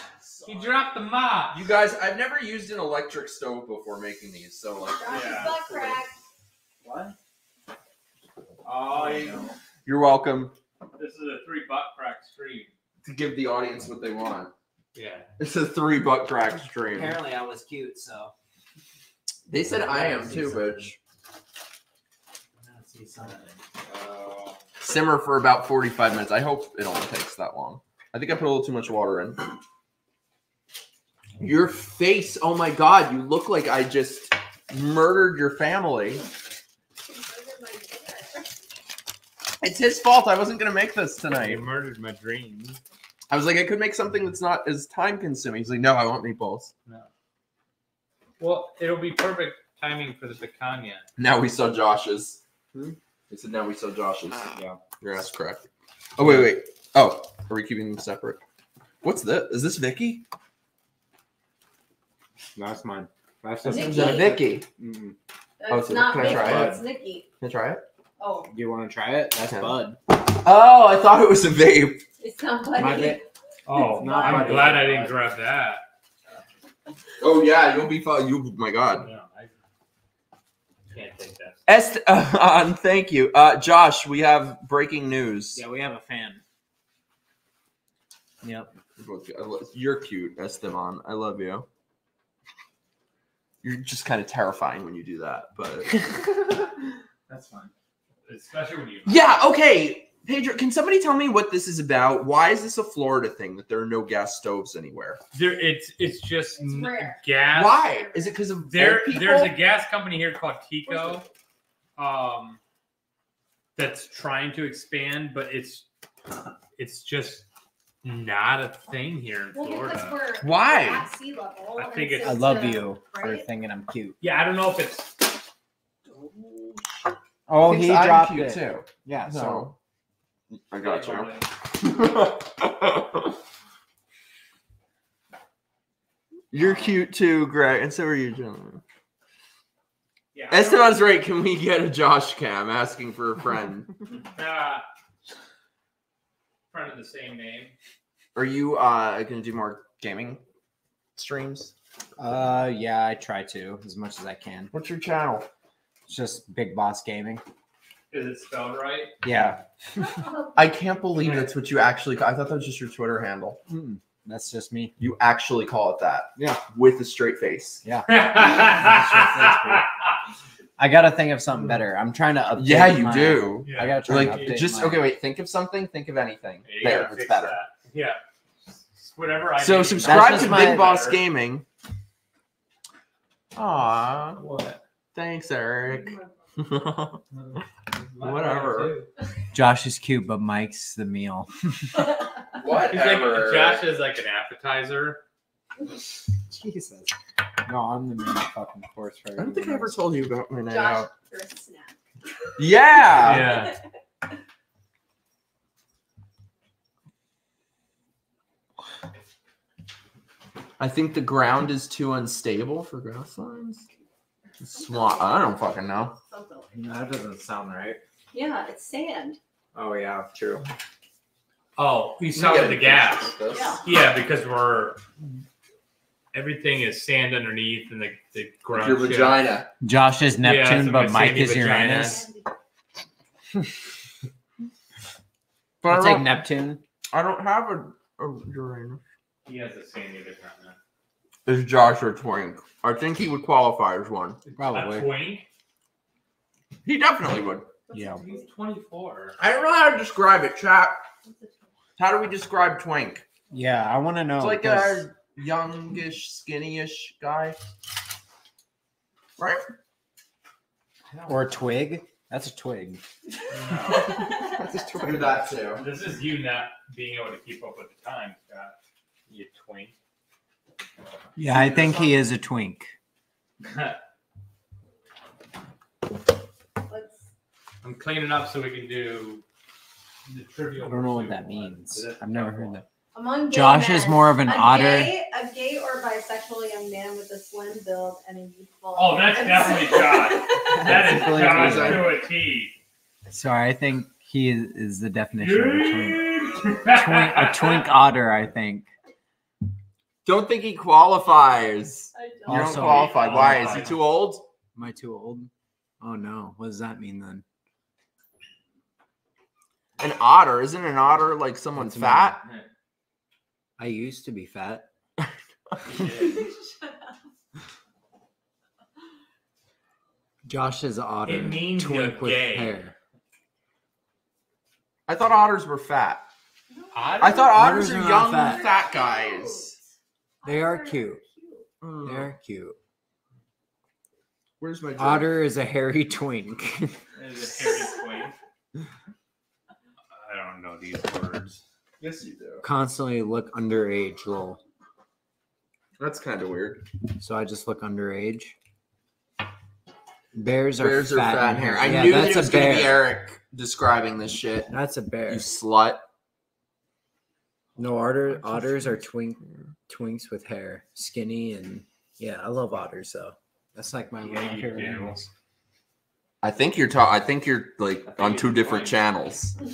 You dropped the mop. You guys, I've never used an electric stove before making these, so like, Josh's Yeah. butt crack. What? Oh, you- you're welcome this is a three butt crack stream. to give the audience what they want. Yeah. It's a three butt crack stream. Apparently, I was cute, so. They said I am too, see something. Simmer for about 45 minutes. I hope it only takes that long. I think I put a little too much water in. Your face, oh my god, you look like I just murdered your family. It's his fault. I wasn't gonna make this tonight. You murdered my dreams. I was like, I could make something that's not as time consuming. He's like, no, I want meatballs. No. Well, it'll be perfect timing for the picanha. Now we saw Josh's. Hmm? He said, now we saw Josh's. Yeah. Your ass correct. Oh wait, wait. Oh, are we keeping them separate? What's this? Is this Vicky? That's mine. That's Nikki. Is that Vicky? Mm. Oh, It's so not can I Vicky, try it? it's Nikki. Can I try it? Oh, Do you want to try it? That's Okay. Bud. Oh, I thought it was a vape. it's not My Buddy. va- Oh, not I'm Buddy. glad I didn't grab that. Oh yeah, you'll be fine. You, my God. No, I can't take that. Est, uh, thank you, uh, Josh. We have breaking news. Yeah, we have a fan. Yep. You're cute, Esteban. I love you. You're just kind of terrifying when you do that, but That's fine. Especially when you. yeah. Okay, Pedro, can somebody tell me what this is about? Why is this a Florida thing that there are no gas stoves anywhere? There, it's it's just It's gas. Why? Is it because of There, there's a gas company here called TECO, um, that's trying to expand, but it's it's just not a thing here in Well, because Florida. we're Why? at sea level. I think it's- I love a- you for right? thinking I'm cute. Yeah, I don't know if it's Oh, he I'm dropped cute it. too. Yeah, so So I got you. You're cute too, Greg, and so are you, gentlemen. yeah. Esteban's right. Can we get a Josh cam asking for a friend? Uh, friend of the same name. are you uh gonna do more gaming streams? uh yeah, I try to as much as I can. What's your channel? It's just Big Boss Gaming. Is it spelled right? Yeah. I can't believe that's what you actually. I thought that was just your Twitter handle. Mm, that's just me. You actually call it that. Yeah. With a straight face. Yeah. I gotta think of something better. I'm trying to update. Yeah, you my- do. Yeah. I gotta try Like to update just my- okay. Wait. Think of something. Think of anything. You there, it's better. that. Yeah. Whatever I So do. subscribe to Big Boss Gaming. Aw, What? thanks, Eric. My Whatever. Josh is cute, but Mike's the meal. He's like, Whatever. Josh is like an appetizer. Jesus. No, I'm the main fucking course for I don't think I ever told you about my night Josh, out. snack. Yeah. Yeah. I think the ground is too unstable for grass lines. Swamp. I don't fucking know. Something like That doesn't sound right. Yeah, it's sand. Oh yeah, true. Oh, you saw with the gas. Yeah. Yeah, because we're everything is sand underneath and the, the ground. Your shit. vagina. Josh is Yeah, Neptune, so but my Mike sandy is vagina. Uranus. But I'll I take don't, Neptune. I don't have a, a Uranus. He has a sandy vagina. Is Josh or Twink? I think he would qualify as one. Probably. A twink? He definitely would. Yeah. He's 24. I don't know how to describe it, chat. How do we describe Twink? Yeah, I want to know. It's like 'cause- a youngish, skinny-ish guy. Right? or a twig. That's a twig. Do that too. This is you not being able to keep up with the times, Scott. You twink. Yeah, I think he is a twink. I'm cleaning up so we can do the trivial. I don't know what that means. I've never heard that. among gay Josh is more of an a otter. Gay, a gay or bisexual young man with a slim build and a youthful. Oh, that's appearance. definitely Josh. That is Completely Josh different. to a T. Sorry, I think he is, is the definition of a twink. twink. twink. A twink otter, I think. Don't think he qualifies. You don't. don't Also- qualify. Why? Is he too old? Am I too old? Oh no. What does that mean then? An otter. Isn't an otter like someone What's an fat? I used to be fat. Josh is otter. It means twink you're with gay. hair. I thought otters were fat. Otter? I thought otters, Otters are are young not fat. fat. guys. They are Otters cute. Mm. They're cute. Where's my drink? Otter is a hairy twink. Is it Harry Quinn? I don't know these words. Yes, you do. Constantly look underage, lol. That's kind of weird. So I just look underage. Bears are Bears are fat, fat and hair. hairy. I Yeah, knew that's that it was a going to bear. be Eric describing this shit. That's a bear. You slut. No, otter otters are twink twinks with hair, skinny and yeah, I love otters though. That's like my Yeah, one of my you favorite do. animals. I think you're ta- I think you're like think on two different fine. channels. You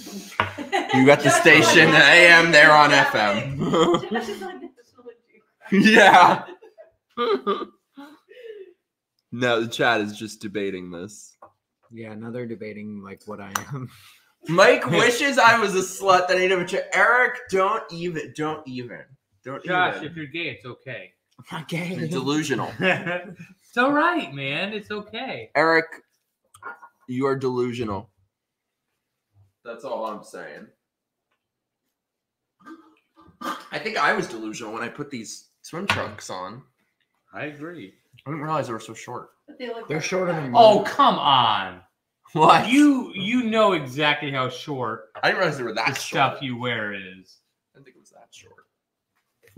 You got the station AM, they're on FM. yeah. no, the chat is just debating this. Yeah, now they're debating like what I am. Mike wishes I was a slut that I never ch- Eric, don't even, don't even, don't Josh, even. if you're gay, it's okay. I'm not gay. You're delusional. it's all right, man. It's okay. Eric, you are delusional. That's all I'm saying. I think I was delusional when I put these swim trunks on. I agree. I didn't realize they were so short. They're shorter than Oh, come on. What? You you know exactly how short I didn't realize they were that the that stuff you wear is. I didn't think it was that short.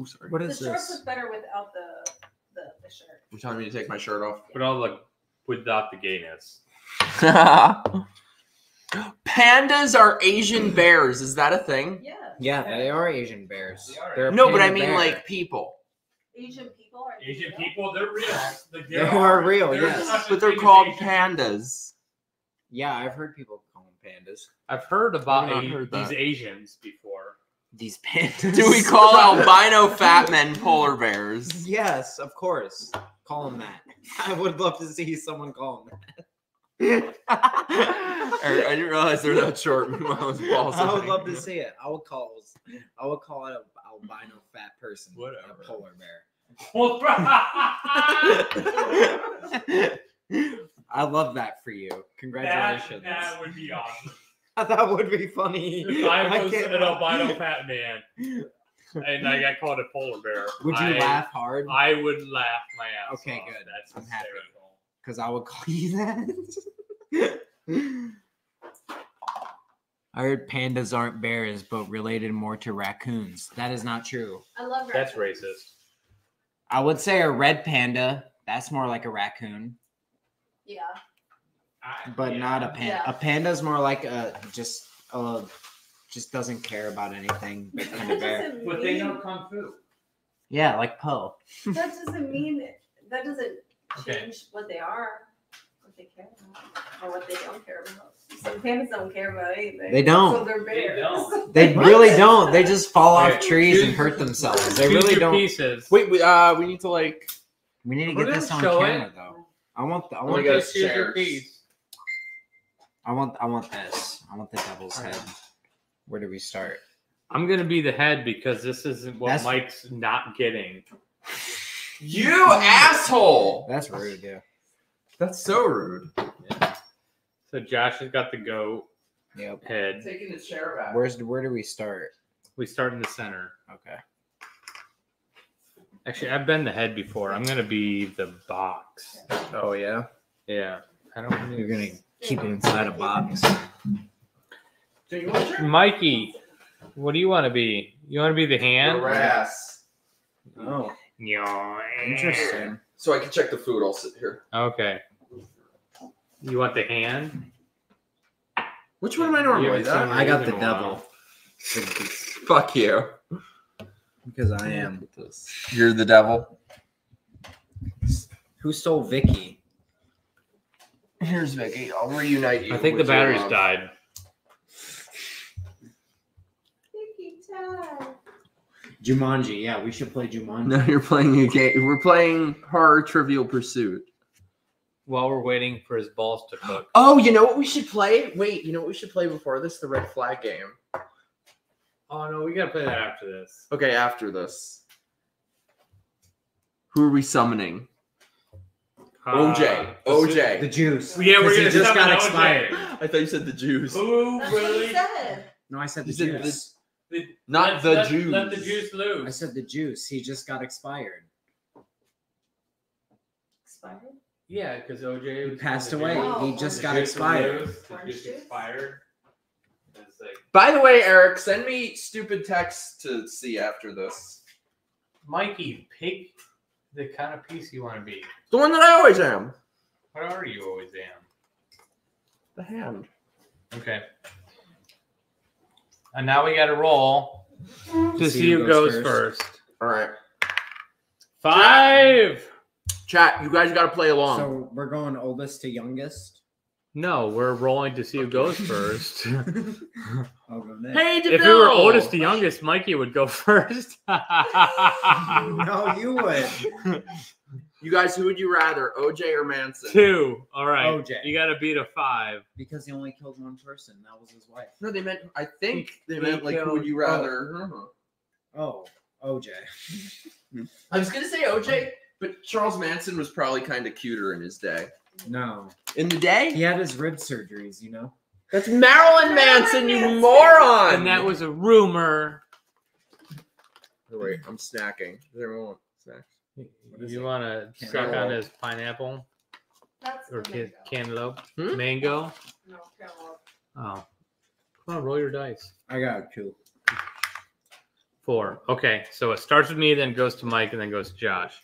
Ooh, sorry. What The is shorts this? look better without the, the, the shirt. You're telling me to take my shirt off? But all like without the gayness. Pandas are Asian bears. Is that a thing? Yeah. Yeah, they are Asian bears. They are. They're a No, but I panda mean bear. like people. Asian people are Asian real. people, they're real. Like, They are real, There's yes. such a But they're thing as called Asian- pandas. Yeah, I've heard people call them pandas. I've heard about I've not a- heard these. Asians before. These pandas. Do we call albino fat men polar bears? Yes, of course. Call them that. I would love to see someone call them that. I, er, I didn't realize they're that short. when I was balls I would love to see it. I would call. I would call it an albino fat person. Whatever. A polar bear. I love that for you. that, Congratulations. that would be awesome. That would be funny. I was can't an laugh. albino fat man and I got called a polar bear, Would you I, laugh hard? I would laugh my ass Okay, off. good. That's I'm happy. Because I would call you that. I heard pandas aren't bears, but related more to raccoons. That is not true. I love That's racist. I would say a red panda. That's more like a raccoon, Yeah. I- but yeah. not a panda. Yeah. A panda's more like a just uh just doesn't care about anything. Kind of bear. doesn't But they know kung fu. Yeah, like Po. that doesn't mean that doesn't Okay. change what they are, what they care about, or what they don't care about. Some pandas don't care about anything. They don't. So they're bears. don't. They really don't. They just fall off Okay, trees and hurt themselves. They really don't. pieces. Wait, we, uh, we need to like. We need to get this on show it. camera though. I want. The, I want. my God. this. Just choose your chairs. piece. I want. I want this. I want the devil's head. Where do we start? I'm gonna be the head because this isn't what That's- Mike's not getting. You asshole! That's rude, yeah. That's so rude. So Josh has got the goat Yep. head. Taking the chair back. Where's where do we start? We start in the center. Okay. Actually, I've been the head before. I'm gonna be the box. Oh yeah. Yeah. I don't. You're gonna keep it inside a box. Do you want your Mikey, what do you want to be? You want to be the hand? ass? Oh, Yeah. interesting. So I can check the food. I'll sit here. Okay. You want the hand? Which one am I You normally? haven't That? I got the in a while. devil Fuck you. because I am. You're the devil. Who stole Vicky? Here's Vicky. I'll reunite you. I think the with your batteries died. Vicky Todd. Jumanji. Yeah, we should play Jumanji. No, you're playing a game. We're playing Horror Trivial Pursuit. While we're waiting for his balls to cook. Oh, you know what we should play? Wait, you know what we should play before this? The red flag game. Oh no, we gotta play that after this. Okay, after this. Who are we summoning? OJ. Uh, OJ. The juice. Yeah, we're 'Cause gonna it just summon got OJ. expired. I thought you said the juice. Who That's what he really? said. No, I said the You said juice. The, not Let- the let, juice. Let the juice I said the juice. He just got expired. Expired? Yeah, because OJ He passed away. juice- He just got expired. loose, The juice juice? expired. Like, By the way, Eric, send me stupid texts to see after this. Mikey, pick the kind of piece you want to be. The one that I always am. What are you always am? The hand. Okay. And now we got to roll to see who goes first. All right. Five. Chat, you guys got to play along. So we're going oldest to youngest. No, we're rolling to see who goes first. I'll go next. hey, if we were oldest to oh. youngest, Mikey would go first. no, you would. You guys, who would you rather, OJ or Manson? Two. All right. OJ. You got to beat a five. Because he only killed one person. That was his wife. No, they meant. I think they He meant like, who would you killed- oh, rather? Oh, OJ. I was gonna say OJ, but Charles Manson was probably kind of cuter in his day. No. In the day? He had his rib surgeries, you know? That's Marilyn Manson, you moron! And that was a rumor. Oh, wait, I'm snacking. Does everyone want snacks? is You want to suck on his pineapple That's or the mango. cantaloupe? Hmm? Mango? No, cantaloupe. Oh. Come on, roll your dice. I got two. Four. Okay, so it starts with me, then goes to Mike, and then goes to Josh.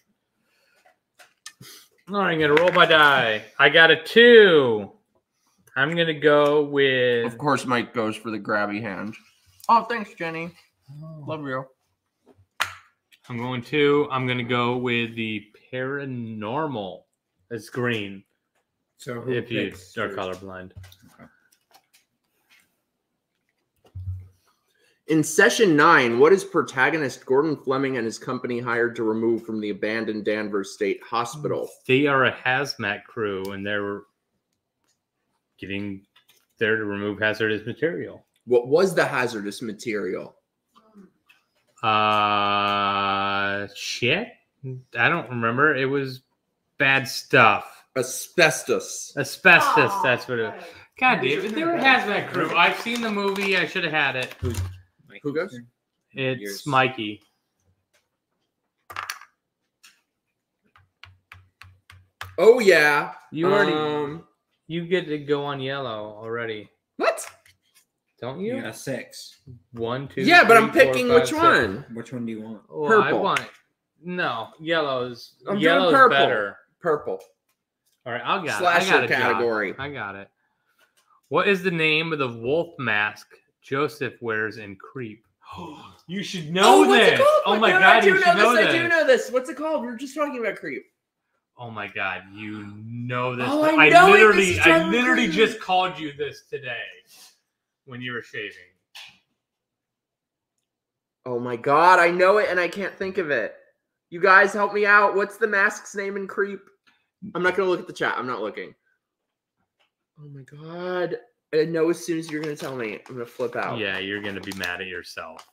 All right, I'm gonna roll my die. I got a two. I'm gonna go with. Of course, Mike goes for the grabby hand. Oh, thanks, Jenny. Oh. Love you. I'm going to. I'm gonna go with the paranormal. It's green. So who if you picks are first? colorblind. In session nine, what is protagonist Gordon Fleming and his company hired to remove from the abandoned Danvers State Hospital? They are a hazmat crew, and they're getting there to remove hazardous material. What was the hazardous material? Uh, shit. I don't remember. It was bad stuff. Asbestos. Asbestos. Aw, that's what it. good. God damn it! They were a hazmat crew. I've seen the movie. I should have had it. Mike, Who goes? It's Yours. Mikey. Oh yeah. You already. Um, you get to go on yellow already, what? don't You you? got six. One, two. yeah, but I'm three, four, picking five, which six. one. Which one do you want? Well, I Purple. want. No, yellow's I'm doing yellow's purple. better. Purple. All right, I'll got it. I Slasher got it, Josh. category. I got it. What is the name of the wolf mask Joseph wears in Creep? you should oh, know what's it this. Oh my Dude, god, I do you know should know this. this. I do know this. What's it called? We were just talking about creep. Oh my god, you know this. Oh, I know it. This literally, is I literally crazy. just called you this today when you were shaving. Oh my god, I know it and I can't think of it. You guys help me out. What's the mask's name in Creep? I'm not gonna look at the chat. I'm not looking. Oh my god. Uh, I know as soon as you're gonna tell me, I'm gonna flip out. Yeah, you're gonna be mad at yourself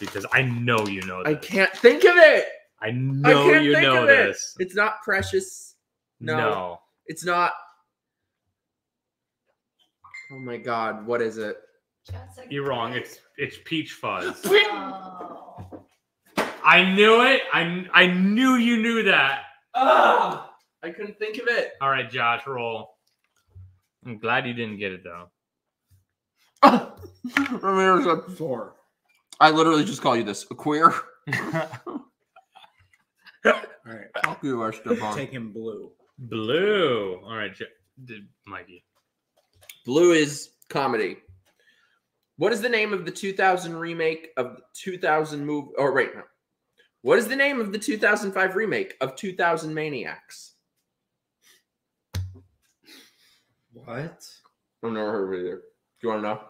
because I know you know I can't think of it. I know can't you know of it. this. It's not precious. No. no. It's not. Oh my god, what is it? You're wrong. It's it's peach fuzz. Oh. I knew it. I I knew you knew that. I couldn't think of it. All right, Josh, roll. I'm glad you didn't get it though. Ramirez, Four. I literally just call you this a queer. All right. Fuck you, Esteban. Taking blue. Blue. All right, Jo- did- Mikey. Blue is comedy. What is the name of the 2000 remake of the 2000 move? Oh, or right no. What is the name of the 2005 remake of 2000 Maniacs? What? I've never heard of it either. Do you want to know?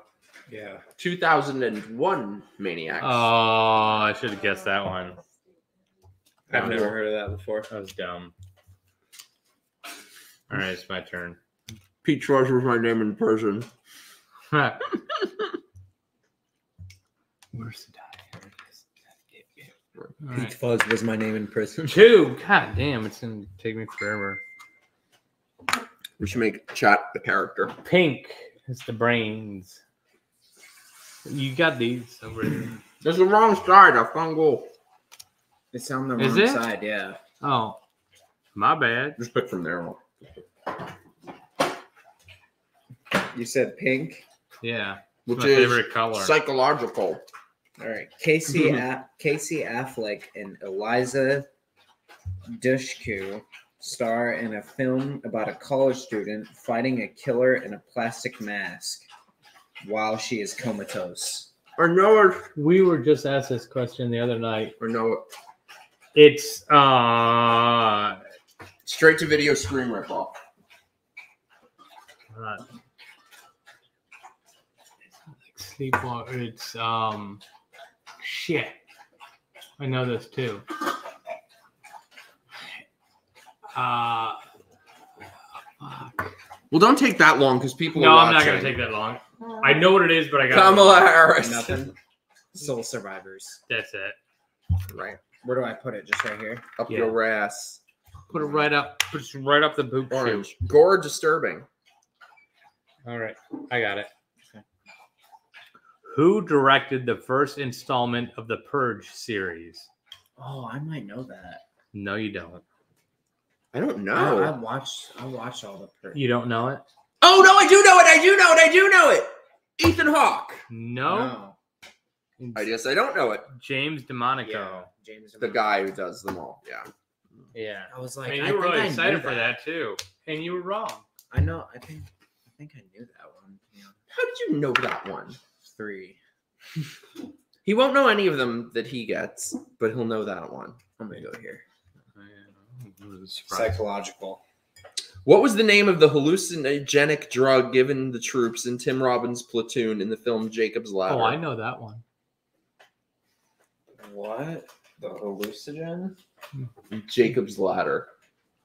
Yeah. 2001 Maniacs. Oh, I should have guessed that one. I've never heard of that before. That was dumb. All right, it's my turn. Pete Schwartz was my name in person. Where's the die? Here. All Peach right. Fuzz was my name in prison. Two. God damn, it's gonna take me forever. We should make chat the character. Pink is the brains. You got these over there. That's the wrong side. I found goal. It's on the Is wrong it? side. Yeah. Oh, my bad. Just pick from there. On. You said pink. Yeah, Which my is favorite color. psychological. All right. Casey A- Casey Affleck and Eliza Dushku star in a film about a college student fighting a killer in a plastic mask while she is comatose. Or no, we were just asked this question the other night. Or no. It's uh, Straight to video screen ripoff. uh sleepwalker. It's um, shit. I know this too. Uh, fuck. Well, don't take that long because people. No, I'm not gonna take that long. I know what it is, but I got Kamala Harris. Nothing. Soul Survivors. That's it. Right Where do I put it? Just right here. up Yeah. your ass. Put it right up. Put it right up the boob shoot. Orange. Gore disturbing. All right, I got it. Who directed the first installment of the Purge series? Oh, I might know that. No, you don't. I don't I, I know. watched. I watched all the. Per- You don't know it? Oh no, I do know it. I do know it. I do know it. Ethan Hawke. No. No. I guess I don't know it. James DeMonaco. Yeah, James. The guy who does them all. Yeah. Yeah. I was like, and I you were think really I knew excited for that too. And you were wrong. I know. I think. I think I knew that one. Yeah. How did you know that one? Three. He won't know any of them that he gets, but he'll know that one. I'm gonna go here. Psychological. What was the name of the hallucinogenic drug given the troops in Tim Robbins' platoon in the film Jacob's Ladder? Oh, I know that one. What? The hallucinogen? Jacob's Ladder.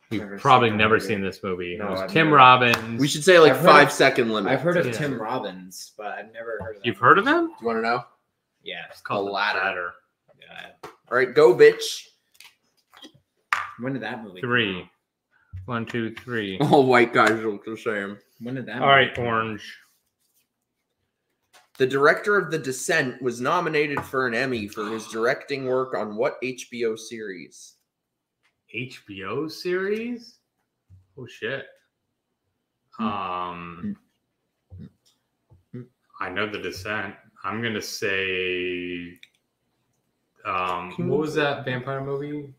You've Never probably seen never movie. seen this movie. No, it was I've Tim never- Robbins. We should say like I've five of- second limit. I've heard of Yeah. Tim Robbins, but I've never heard of. You've heard of him? Do you want to know? Yeah. It's called The The Ladder. Ladder. yeah. All right, go, bitch. When did that movie? come Three. Out? One, two, three. All white guys look the same. When did that? All movie right, come out? Orange. The director of The Descent was nominated for an Emmy for his directing work on what HBO series? HBO series? Oh shit. Um I know the descent. I'm gonna say um what was that vampire movie?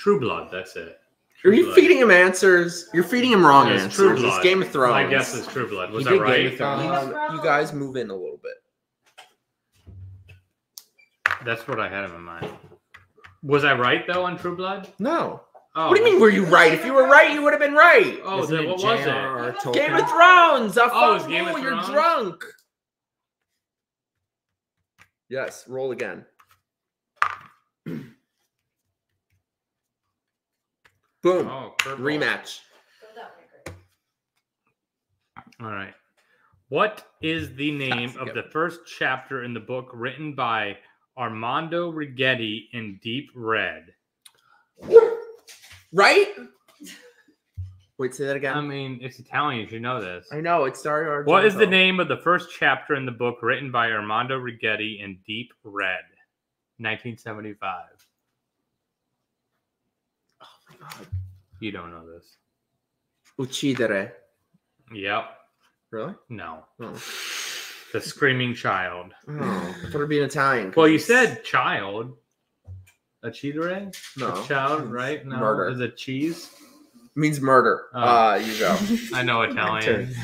True Blood, that's it. Are you Blood. feeding him answers? You're feeding him wrong It's answers. True It's Blood. Game of Thrones. My guess is True Blood. Was He that did Game right? of Thrones. Um, you guys move in a little bit. That's what I had in my mind. Was I right though on True Blood? No. Oh, What do you mean? Were you right? If you were right, you would have been right. Oh, Isn't then it what was it? J.R.R. Tolkien? Game of Thrones. A Oh, it's fuck Game of rule, You're Thrones? drunk. Yes. Roll again. Boom. Oh. Rematch. Go that way, Greg. All right. What is the name of the first chapter in the book written by Armando Righetti in Deep Red? Right? Wait, say that again. I mean, it's Italian. You should know this. I know it's Dario What is the name of the first chapter in the book written by Armando Righetti in Deep Red? 1975. You don't know this. Uccidere. Yep. Really? No. Oh. The Screaming Child. oh. I thought it'd be an Italian. Well, you said child. A cheatere? no A child, right? No. Murder. Is it cheese? means murder. Oh. Ah, you go. I know Italian.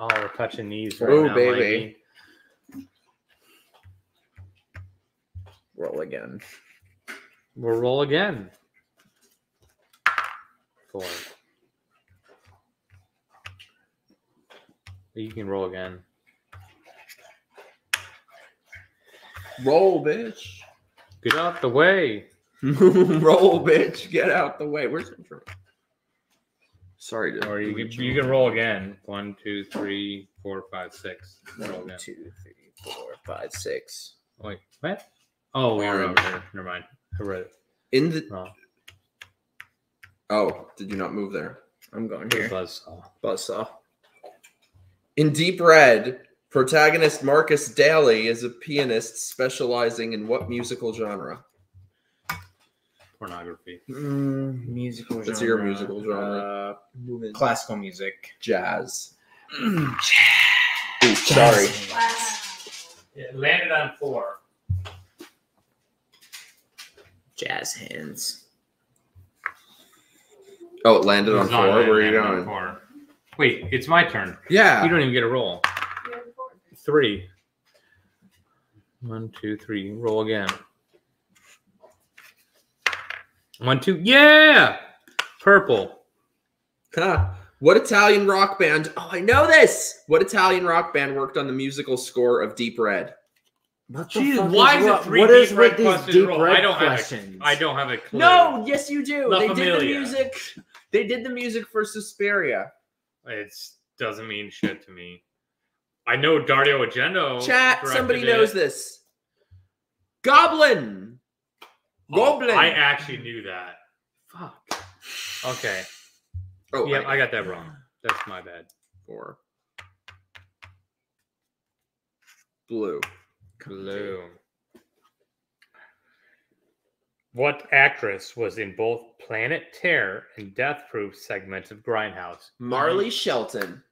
Oh, we're touching knees right Ooh, now, baby. Mikey. Roll again. We'll roll again. Four. You can roll again. Roll, bitch. Get out the way. roll, bitch. Get out the way. Where's the drink? Sorry to. Or you can, you can roll again. One, two, three, four, five, six. Roll One, again. two, three, four, five, six. Wait, what? Oh, we were Orange. over here. Never mind. I read it In the. wrong. Oh, did you not move there? I'm going It was here. Buzzsaw. Buzzsaw. In Deep Red, protagonist Marcus Daly is a pianist specializing in what musical genre? Pornography. Mm, musical That's genre. your musical genre. Uh, classical music. Jazz. Ooh, sorry. Wow. It landed on four. Jazz hands. Oh, it landed on It's four. Where are you going? Four. Wait, it's my turn. Yeah. You don't even get a roll. You're the fourth. Three. One, two, three. Roll again. One, two. Yeah. Purple. Huh. What Italian rock band? Oh, I know this. What Italian rock band worked on the musical score of Deep Red? What Jeez, why is it what- three what is with these questions deep roll? red I don't have a- questions? I don't have a clue. No, yes, you do. La they did the music. They did the music for Suspiria. It doesn't mean shit to me. I know Dario Argento. Chat. Somebody it. knows this. Goblin. Oh, Goblin. I actually knew that. Fuck. Okay. oh, yeah, I got that wrong. That's my bad. four. Blue. Blue. What actress was in both Planet Terror and Death Proof segments of Grindhouse? Marley Shelton.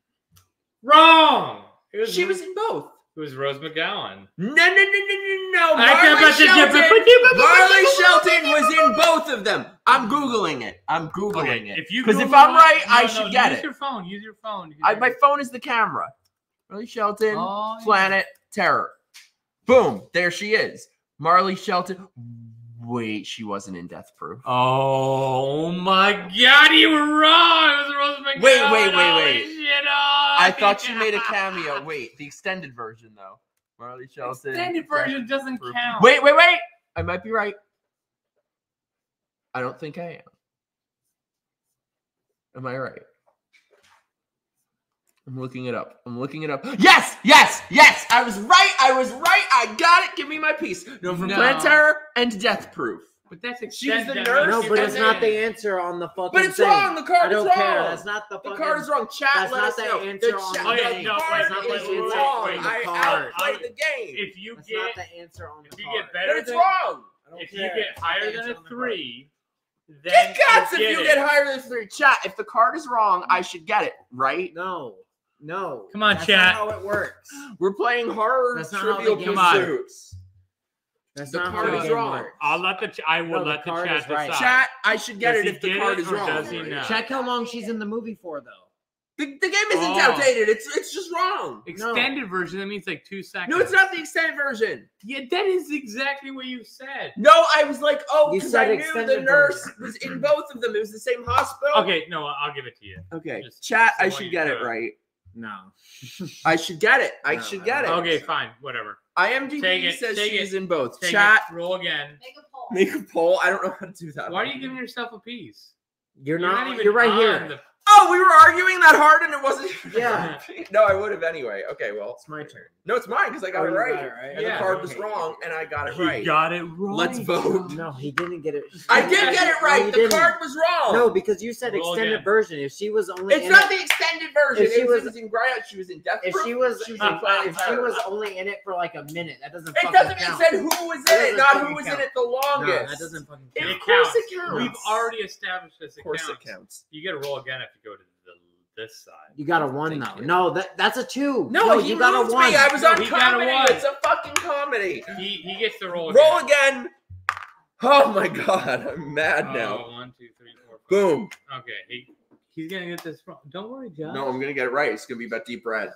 Wrong. It was, She was in both. It was Rose McGowan. No, no, no, no, no, no. Marley can't- Shelton. Marley Shelton was in both of them. I'm googling it. I'm googling Okay, it. if you 'Cause if I'm it- right, I no, should no, get use it. Use your phone. Use your phone. Use I, my phone is the camera. Marley Shelton, Oh, yeah. Planet Terror. Boom, there she is. Marley Shelton. Wait, she wasn't in Death Proof. Oh my god, you were wrong. It was Rose McGowan. Wait, wait, wait, wait. Shit, oh, I thought she made a cameo. Wait, the extended version though. Marley Shelton. Extended version doesn't Proof. count. Wait, wait, wait. I might be right. I don't think I am. Am I right? I'm looking it up. I'm looking it up. Yes, yes, yes. I was right. I was right. I got it. Give me my piece. No, from No. Planet Terror and Death Proof. But that's She was the nurse. No, but And it's not the answer on the fucking But it's thing. wrong. The card is don't wrong. care. That's not the the fucking. card is wrong. Chat, That's let not us the know. answer the on chat- the oh, the thing. card That's not is the answer wrong. on the I card. outplayed the game. If you That's get not the answer on the if you card. get better But it's than wrong. I don't if you get higher than a on the card. three, then Get guts if you it. get higher than three. Chat, if the card is wrong, I should get it, right? No, no. Come on, That's chat. Not how it works. We're playing horror That's not how trivial the game pursuits. That's The not card how is the game wrong. works. I'll let the ch- I will No, let the, card chat is right. decide. Chat, I should get Does it he if the card is or wrong. does he not? Check how long she's in the movie for, though. The, the game isn't Oh. outdated. It's it's just wrong. Extended version that means like two seconds. No, it's not the extended version. Yeah, that is exactly what you said. No, I was like, oh, because I knew the nurse version. was in both of them. It was the same hospital. Okay, no, I'll give it to you. Okay. Just Chat, I should you get it right. No. I should get it. I No, should I get it. Okay, fine, whatever. IMDb Take it, says take she's it, in both. Take Chat, it, roll again. Make a poll. make a poll. I don't know how to do that. Why are you giving yourself a piece? You're, not, even You're right here. the- Oh, we were arguing that hard and it wasn't. Yeah. no, I would have anyway. Okay, well, It's my turn. no, it's mine because I got Oh, it right. got it right? And Yeah. the card was wrong, and I got it He right. got it right. Let's vote. No, he didn't get it. I did get it right. you the didn't. card was wrong. No, because you said Roll extended again. version. If she was only it's in not it, the extended version. If she was, was- in Griot. She was in Death if Proof. she was, She was if, in Planet if she was only in it for like a minute, that doesn't. It doesn't. It said who was in That it, doesn't who was count. in it the longest. No, that doesn't fucking Of count. It course counts. it counts. We've already established this. Of course, it counts. You get a roll again if you go to the, this side. You got a one Thank though. you. No, that that's a two. No, he you got a one. me. I was No, on he got a comedy. one. It's a fucking comedy. He he gets to roll again. Roll again. Oh my god, I'm mad uh, now. Oh, one, two, three, four, five. Boom. Okay, he, he's gonna get this wrong. Don't worry, John. No, I'm gonna get it right. It's gonna be about deep red.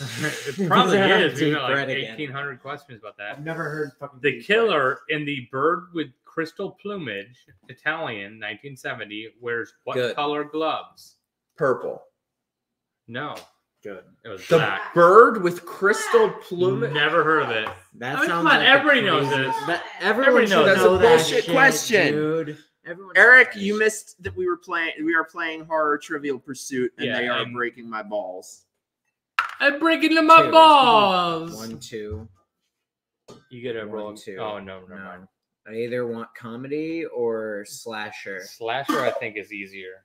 it probably is. We've Deep got like red again. 1,800 questions about that. I've never heard fucking. The killer in the bird with crystal plumage, Italian, 1970, wears what Good. color gloves? Purple. No, Good. it was The black. bird with crystal plumage. Never heard of it. That I mean, sounds come on, like a everybody knows this. That, everyone Everybody knows That's know a that bullshit shit, question. dude. Everyone Eric, you that missed that we were playing. We are playing horror Trivial Pursuit, and Yeah, they are I'm- breaking my balls. I'm breaking shit. my Two. balls. One, two. You get a One, roll. two. Oh no, never mind. No. I either want comedy or slasher. Slasher, I think, is easier.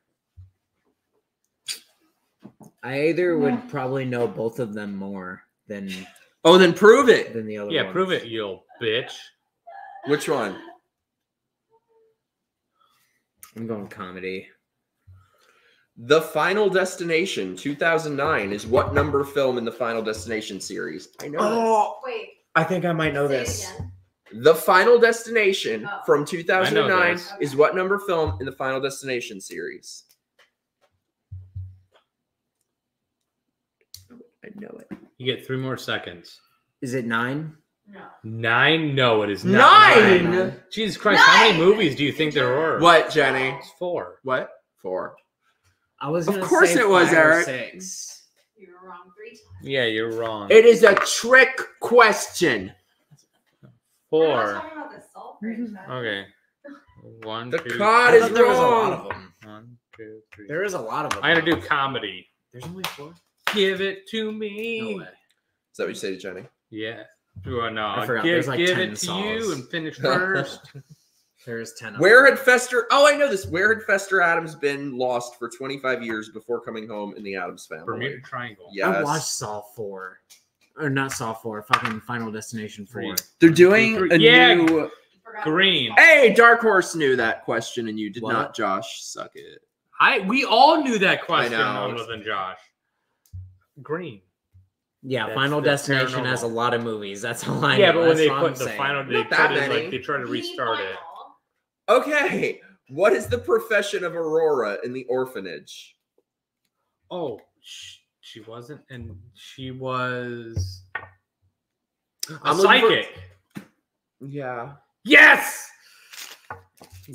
I either would probably know both of them more than Oh, then prove it. than the other. Yeah, ones. prove it, you little bitch. Which one? I'm going comedy. The Final Destination 2009 is what number film in the Final Destination series? I know. Oh, Wait. I think I might know say it this. again. This. The Final Destination Oh. from 2009 is what number film in the Final Destination series? I know it. You get three more seconds. Is it nine? No. Nine? No, it is not Nine! Nine. Jesus Christ, how many movies do you think there were? What, Jenny? It's four. What? Four. I was. Of course say it was, Eric. Six. You were wrong three times. Yeah, you're wrong. It is a trick question. We're not Four. talking about the salt mm-hmm. franchise. Okay. One, The two, cod I is thought there was a lot wrong. of them. one, two, three. There is a lot of them. I'm gonna do comedy. There's only four. Give it to me. No way. Is that what you say to Jenny? Yeah. Well, no, I forgot, give, there's like give 10 it to you and finish first. There's ten. Where had Fester? Oh, I know this. Where had Fester Addams been lost for 25 years before coming home in the Addams family? Bermuda Triangle. Yes. I watched Saw four, or not Saw four. Fucking Final Destination four. They're doing a Yeah. new. Green. about the salt. Hey, Dark Horse knew that question, and you did What? not. Josh, suck it. I we all knew that question know. other than Josh. Green. Yeah, That's- Final that's Destination has a lot of movies. That's all I yeah, know. but when That's they put I'm the saying. final, they Not that to like they tried to restart it. Okay. What is the profession of Aurora in the orphanage? Oh, sh- she wasn't, and she was a I'm looking for- psychic. Yeah. Yes.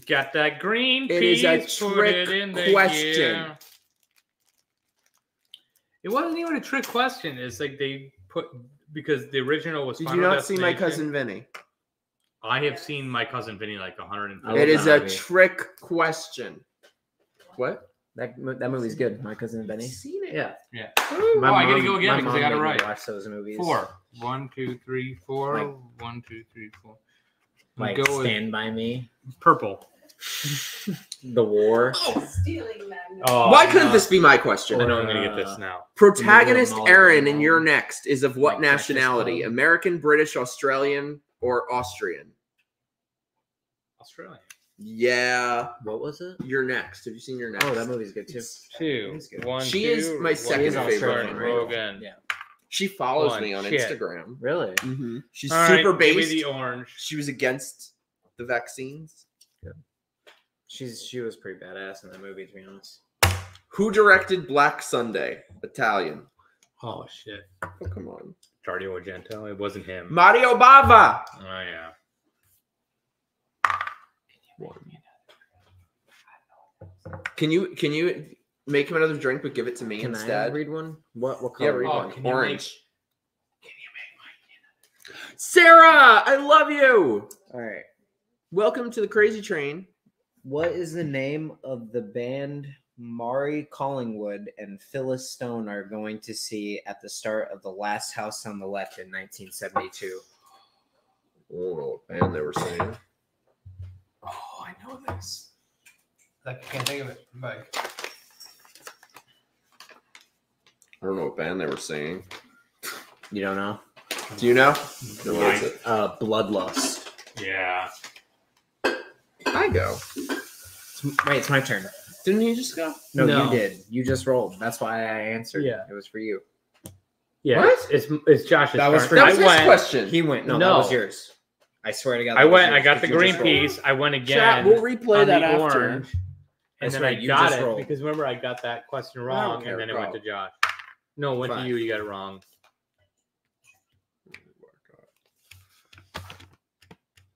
Got that green It piece. is a trick it question. It wasn't even a trick question. It's like they put because the original was. Did you not see my cousin Vinny? I have seen my cousin Vinny like a hundred and I fifty. It love is a trick question. What? That that movie's good. My cousin Benny. Seen it? Yeah. Yeah. My oh, I gotta go again my because I mom got it made me right. Watch those movies. Four. One, two, three, four. Like- One, two, three, four. Like go with Stand by Me, purple. The War. Oh, Stealing Magnolia. Oh, Why couldn't know. this be my question? I know I'm gonna get this now. Protagonist Molly Erin in You're Next is of what Like nationality? American, British, Australian, or Austrian? Australia. Yeah, What was it? You're Next. Have you seen You're Next? Oh, that movie's good too. Two. Good. One, She two, is my one, second two, favorite Jordan? Rogan. Yeah. She follows One, me on shit. Instagram. Really? Mm-hmm. She's All right, super give me based. the orange. She was against the vaccines. She's she was pretty badass in that movie, to be honest. Who directed Black Sunday? Italian. Oh shit. Oh, come on. Dario Argento. It wasn't him. Mario Bava. oh yeah. Can you can you make him another drink but give it to me Can I instead? read one? What what Yeah, color? read Oh, one. can you Orange. Sarah, I love you. All right. Welcome to the Crazy Train. What is the name of the band Mari Collingwood and Phyllis Stone are going to see at the start of The Last House on the Left in 1972? I don't know what band they were saying. Oh, I know this. I can't think of it. Like, I don't know what band they were saying. You don't know? Do you know? Right. What is it? Uh, Bloodlust. yeah. I go. It's- Wait, it's my turn. Didn't you just go? No, No. you did. You just rolled. That's why I answered. Yeah. It was for you. Yeah. What? It's, it's it's Josh's That was turn. for- That I was his went. question. He went. No, that No. was yours. I swear to God. I that went. I yours, got 'cause the green piece. I went again. Chat, we'll replay that after. orange, I and then swear, I got it rolled. because remember I got that question wrong, care, and then it went to Josh. No, it went Fine. to you. You got it wrong.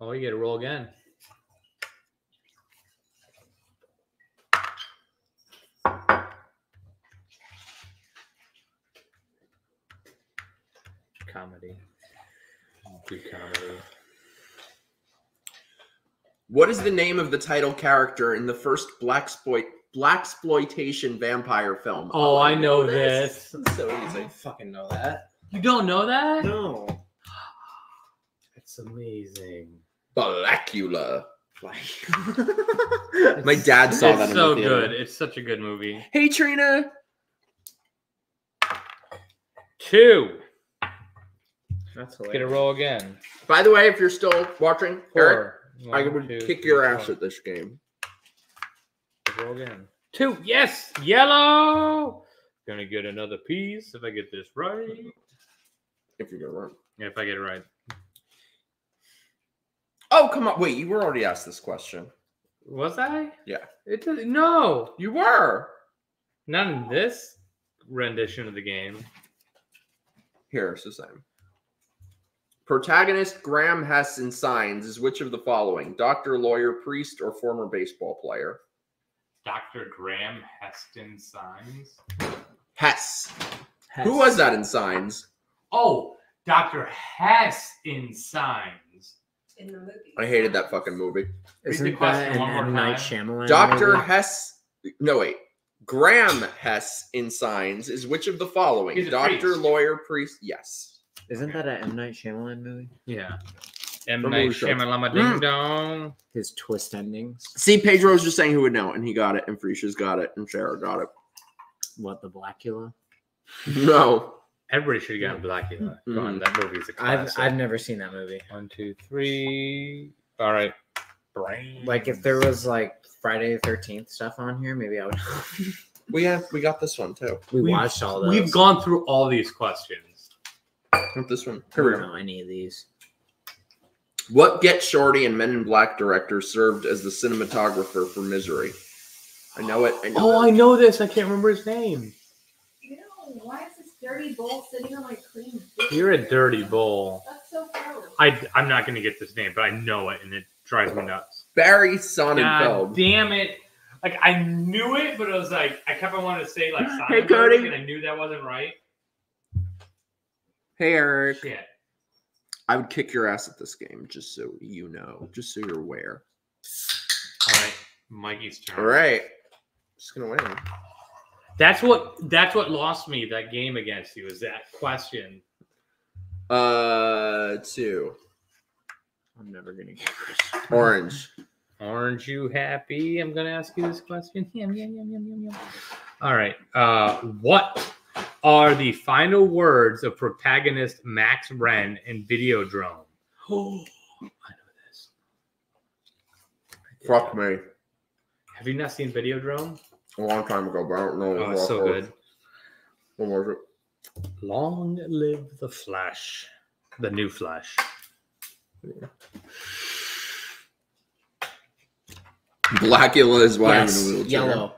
Oh, you got to roll again. Comedy. Good comedy. What is the name of the title character in the first black exploit black exploitation vampire film? Oh, oh I know this. It's so I easy. don't fucking know that. You don't know that? No. It's amazing. Blackula. Like, My dad saw that it's so the theater. good. It's such a good movie. Hey Trina. two. That's hilarious. Get a roll again. By the way, if you're still watching, Eric, Four. I One, would two, kick your ass four. at this game. Roll again. Two. Yes. Yellow. Gonna get another piece if I get this right. If you get gonna run. Yeah, if I get it right. Oh come on! Wait, you were already asked this question. Was I? Yeah. It does no. You were. Not in this rendition of the game. Here, it's the same. Protagonist Graham Hess in Signs is which of the following? Doctor, lawyer, priest, or former baseball player? Dr. Graham Heston Signs. Hess. Who was that in Signs? Oh, Dr. Hess in Signs. In the movie. I hated that fucking movie. Isn't the question that an one more M. Night time. Shyamalan Doctor movie? Hess. No, wait. Graham Hess in Signs is which of the following? He's a Doctor, priest. lawyer, priest. Yes. Isn't that an M. Night Shyamalan movie? Yeah. M Night Moonshot. Shyamalama Ding Mm. Dong. His twist endings. See, Pedro was just saying who would know, and he got it, and Frisha's got it, and Sarah got it. What the Blackula? No. Everybody should have gotten Blackula. Come on, Mm. that movie's a I've classic. I've never seen that movie. One, two, three. All right. Brain. Like if there was like Friday the Thirteenth stuff on here, maybe I would. We have we got this one too. we We've- watched all those. We've gone through all these questions. Not this one. I Here we don't go. know any of these. What Get Shorty and Men in Black director served as the cinematographer for Misery? I know it. I know Oh, it. I know this. I can't remember his name. Ew, why is this dirty bowl sitting on my clean? You're a dirty bull. That's so gross. I, I'm not going to get this name, but I know it, and it drives me nuts. Barry God Sonnenfeld. damn it. Like, I knew it, but it was like, I kept on wanting to say, like, Hey, Cody. and I knew that wasn't right. Hey Eric. Shit. I would kick your ass at this game, just so you know, just so you're aware. All right. Mikey's turn. All right. Just gonna win. That's what that's what lost me that game against you is that question. Uh two. I'm never gonna get this. Orange. Aren't you happy? I'm gonna ask you this question. Yum, yum, yum, yum, yum, yum. All right. Uh, what are the final words of protagonist Max Renn in Videodrome? Oh, I know this. Fuck me. Have you not seen Videodrome? A long time ago, but I don't know. Oh, it's so was- good. What was it? Long live the Flash, the new Flash. Blackula is why yes, I'm in a wheelchair. yellow.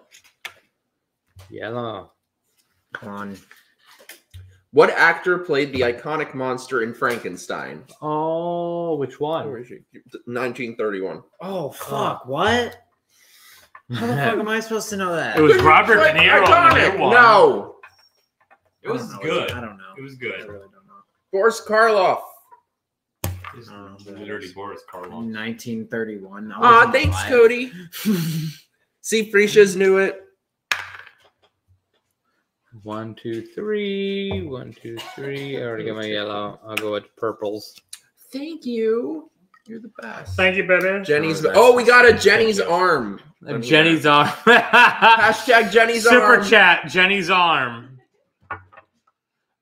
Yellow. Come on. What actor played the iconic monster in Frankenstein? Oh, which one? 1931. Oh fuck! What? How the fuck am I supposed to know that? It was Robert De Like, Niro. in the iconic. new one. No. it was I good. I don't know. It was I good. really don't know. Boris Karloff. It's Oh, literally Boris Karloff. 1931. I Aw, thanks, alive. Cody. See, Frisha's knew it. One, two, three. One, two, three. I already got my yellow. I'll go with purples. Thank you. You're the best. Thank you, baby. Jenny's. Oh, Oh, we got a Jenny's arm. Uh, Jenny's arm. Hashtag Jenny's Super arm. chat. Jenny's arm.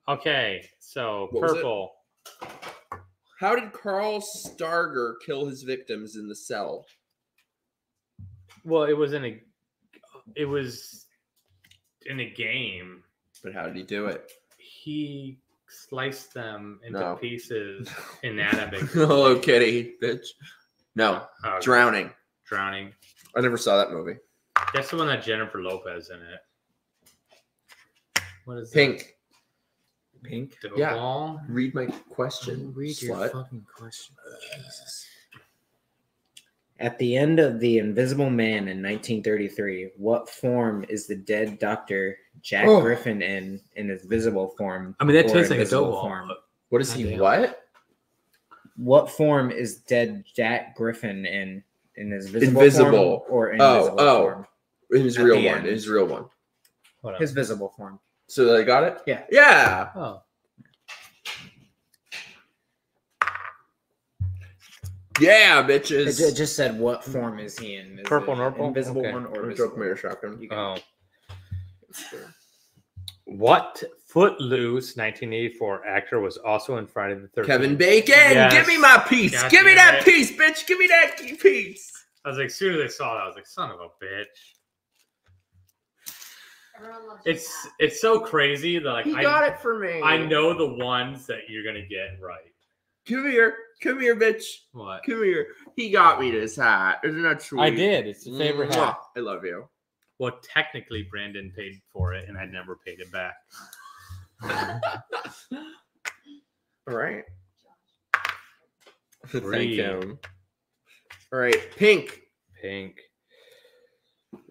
Okay, so What purple. How did Carl Stargher kill his victims in the cell? Well, it was in a. It was in a game. But how did he do it? He sliced them into No. pieces in Annabelle. Hello, Kitty, bitch. No, Oh, drowning. drowning. I never saw that movie. That's the one that Jennifer Lopez in it. What is that? Pink. Pink. Dope Yeah. ball? Read my question. Read your fucking question. Jesus. At the end of The Invisible Man in 1933, what form is the dead doctor Jack Oh. Griffin in in his visible form? I mean, that or tastes like a invisible dope ball. form? but- What is he? Goddamn. What? What form is dead Jack Griffin in in his visible Invisible. form or Oh, invisible oh. form? His At real one. end. His real one. Hold. His visible form. So they got it. Yeah. Yeah. Oh. Yeah, bitches. ju- it just said what form is he in? Is Purple it Nurple? invisible Okay. one or Or visible? joke me a shotgun. You got Oh. What Footloose, 1984 actor, was also in Friday the 13th. Kevin Bacon, Yes. give me my piece. God give me that it. piece, bitch. Give me that piece. I was like, as soon as I saw that, I was like, son of a bitch. It's it's so crazy that like He I, got it for me. I know the ones that you're gonna get right. Come here. Come here, bitch. What? Come here. He got me this hat. Isn't that sweet? I did. It's a favorite Mwah. hat. I love you. Well, technically, Brandon paid for it, and I never paid it back. All right. Three. Thank you. All right. Pink. Pink.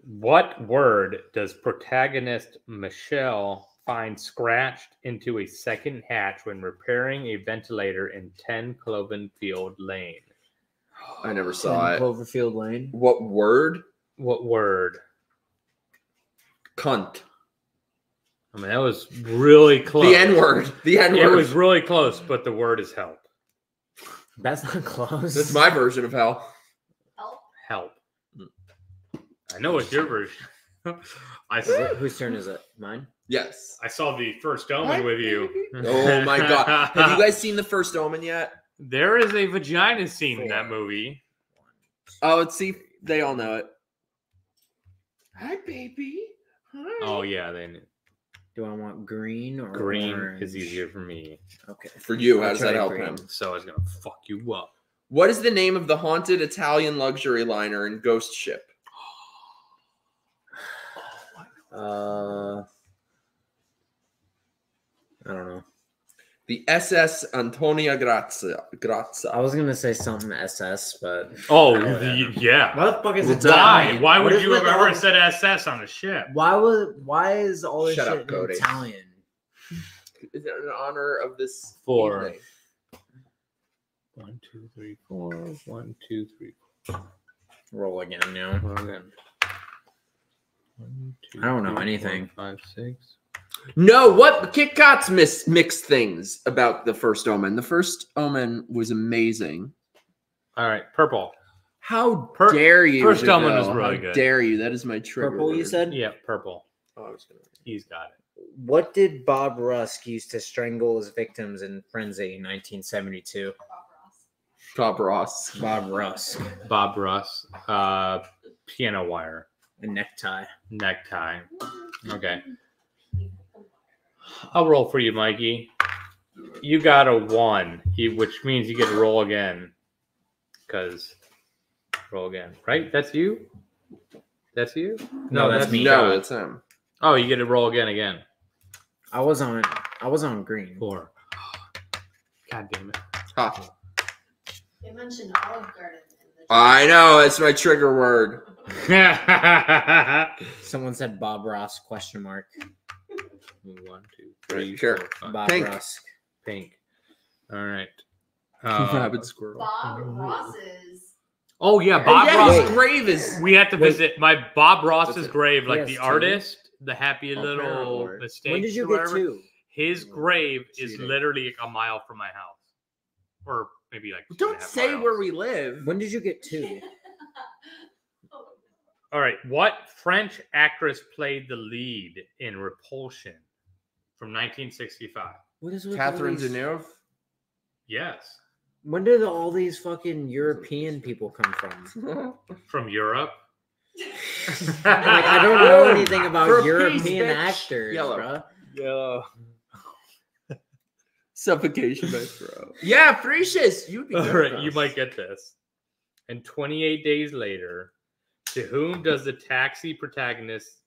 What word does protagonist Michelle find scratched into a second hatch when repairing a ventilator in 10 Cloverfield Lane? I never saw it. Cloverfield Lane. What word? What word? Cunt. I mean, that was really close. The N word. The N word. It was really close, but the word is help. That's not close. That's my version of hell. Help. Help. Mm. I know it's your version. I Is whose turn is it? Mine. Yes. I saw the first omen with you. Oh my god. Have you guys seen the first Omen yet? There is a vagina scene in that movie. Oh, let's see. They all know it. Hi, baby. Hi. Oh yeah, then Do I want green or green orange? is easier for me. Okay. For you, how I'll does that help green. him? So it's gonna fuck you up. What is the name of the haunted Italian luxury liner in Ghost Ship? Uh, I don't know. The SS Antonia Grazia. Grazia. I was gonna say something SS, but Oh the- yeah. yeah. why the fuck is it Why? Why would you have ever all- said SS on a ship? Why was? Why is all this Shut up, shit Cody. in Italian? Is it in honor of this? Four. evening? One, two, three, four. One, two, three. Roll again, now. Well, then. One, two, I don't know three, anything. Five, six. No, what Kit Kat's miss mixed things about the first Omen. The first Omen was amazing. All right, purple. How Per- dare you? first Omen was Giselle? really How good. Dare you? That is my trigger. Purple, you said. Yeah, purple. Oh, I was gonna- He's got it. What did Bob Rusk use to strangle his victims in Frenzy in 1972? Bob Ross. Bob Ross. Bob Rusk, Bob Russ. Uh, piano wire. a necktie. Necktie. Okay. I'll roll for you, Mikey. You got a one, which means you get to roll again. Because roll again, right? That's you. That's you. No, that's me. No, that's him. Oh, you get to roll again. Again. I was on. I was on green. Four. God damn it. Ha. They mentioned Olive Garden I know. It's my trigger word. Someone said Bob Ross question mark. One, two, three, Sure. four, five. Bob Pink. Rusk. Pink. All right. Uh, Rabbit squirrel. Bob Ross's. oh yeah, Bob yeah, Ross. his grave is. We have to Wait. visit my Bob Ross's grave, like has the two? artist, the happy Oh, little mistake. When did you get whatever. two? His grave is Cheating. literally a mile from my house, or maybe like. two and a Don't half say miles. where we live. When did you get two? Oh, All right, what French actress played the lead in Repulsion from 1965? What is with Catherine these- Deneuve. Yes, When did all these fucking European people come from? from Europe. Like I don't know anything about For a piece, European bitch. actors, Yellow. bruh. Yeah. Suffocation by throw. Yeah, Precious. You'd be All good right, for you might get this. And 28 days later, to whom does the taxi protagonist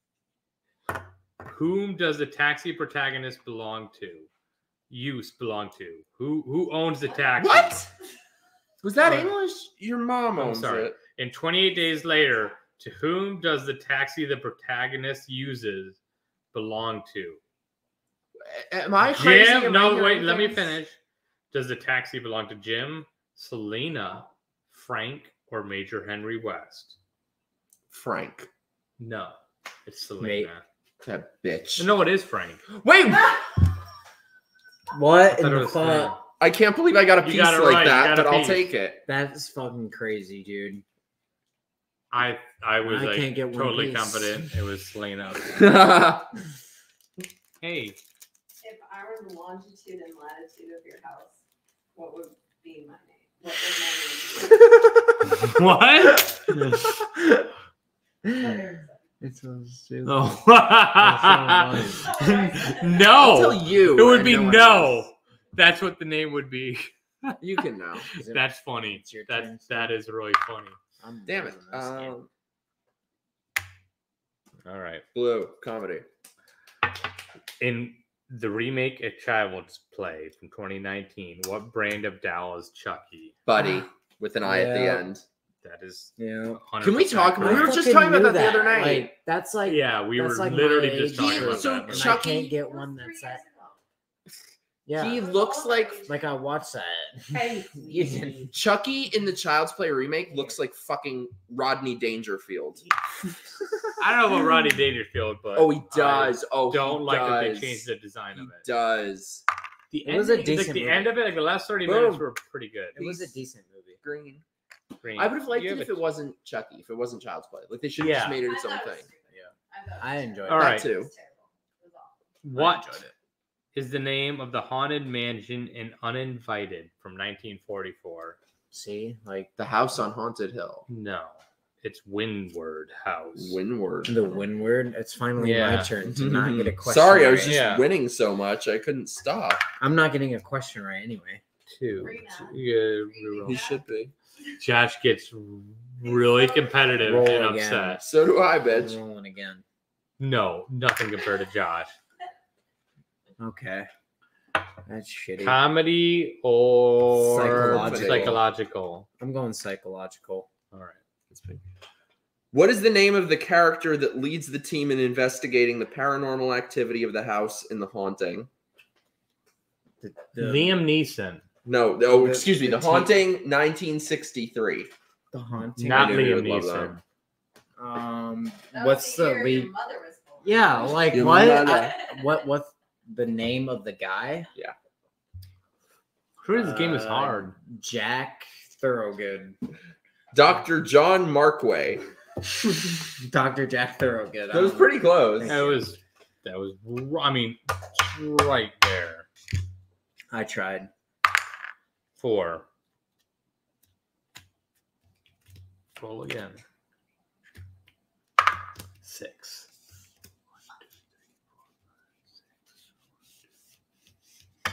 whom does the taxi protagonist belong to? Use belong to. Who who owns the taxi? What? Was that Uh, English? Your mom I'm owns sorry. it. And 28 days later, to whom does the taxi the protagonist uses belong to? Am I crazy? Jim, Am no, wait, let me finish. Does the taxi belong to Jim, Selena, Frank, or Major Henry West? Frank. No, it's. Selena. That bitch. No, it is Frank. Wait, What I in the fuck? I can't believe I got a You piece got it like right, you that, got a but I'll piece. take it. That's fucking crazy, dude. I I was I like can't get one totally piece. confident it was Selena. Hey, If I were the longitude and latitude of your house, what would be my name? What would my name be? What? What Eric said. It's so stupid. Oh. I'll no. tell you. It would be no no. else. That's what the name would be. You can know. That's funny. It's your That turn. that is really funny. I'm Damn it. losing this game. Um, All right. blue comedy. In the remake of Child's Play from 2019, what brand of doll is Chucky? Buddy with an eye at the end. That is yeah. 100% Can we talk about- correct. we were just talking about that the other night. Like, that's like yeah, we were like literally just talking He- about so that. and Chucky- I can't get one that's that. ago. Yeah, He looks like like I watched that. Hey, Chucky in the Child's Play remake looks like fucking Rodney Dangerfield. I don't know about Rodney Dangerfield, but Oh, he does. Oh, don't he like that they changed the design He of it. does. The It was a ending- like, decent the movie. end of it, like the last 30 Boom. minutes were pretty good. It was a decent movie. Green. Green. I would have liked You it if a- it wasn't Chucky. If it wasn't Child's Play, like they should have Yeah. just made it its own thought it was thing. Yeah. I thought it I enjoyed All That right. too. It was terrible. It was awful. What it. is the name of the haunted mansion in Uninvited from 1944? See, like The House on Haunted Hill. No, it's Windward House. Windward. the windward. It's finally Yeah. my turn to not get a question. Sorry, I was just Yeah. winning so much I couldn't stop. I'm not getting a question right anyway. Two. Yeah. He should be. Josh gets really competitive Roll and again. upset. So do I, bitch. rolling again. No, nothing compared to Josh. Okay, that's shitty. Comedy or Psychological. psychological? I'm going psychological. All right. What is the name of the character that leads the team in investigating the paranormal activity of the house in the haunting? The, the, Liam Neeson. No, oh, The- excuse me, the the, team- haunting 1963. the haunting. Not knew you Liam would love Neeson. Um, That what's the year lead? Your mother was born. Yeah, like Your what? mother. I- what? What's the name of the guy? Yeah. Who this game is Uh, hard? Jack Thorogood. Dr. John Markway. Dr. Jack Thorogood. That was pretty close. That was that was r- I mean right there. I tried. Four. Roll again. Six. I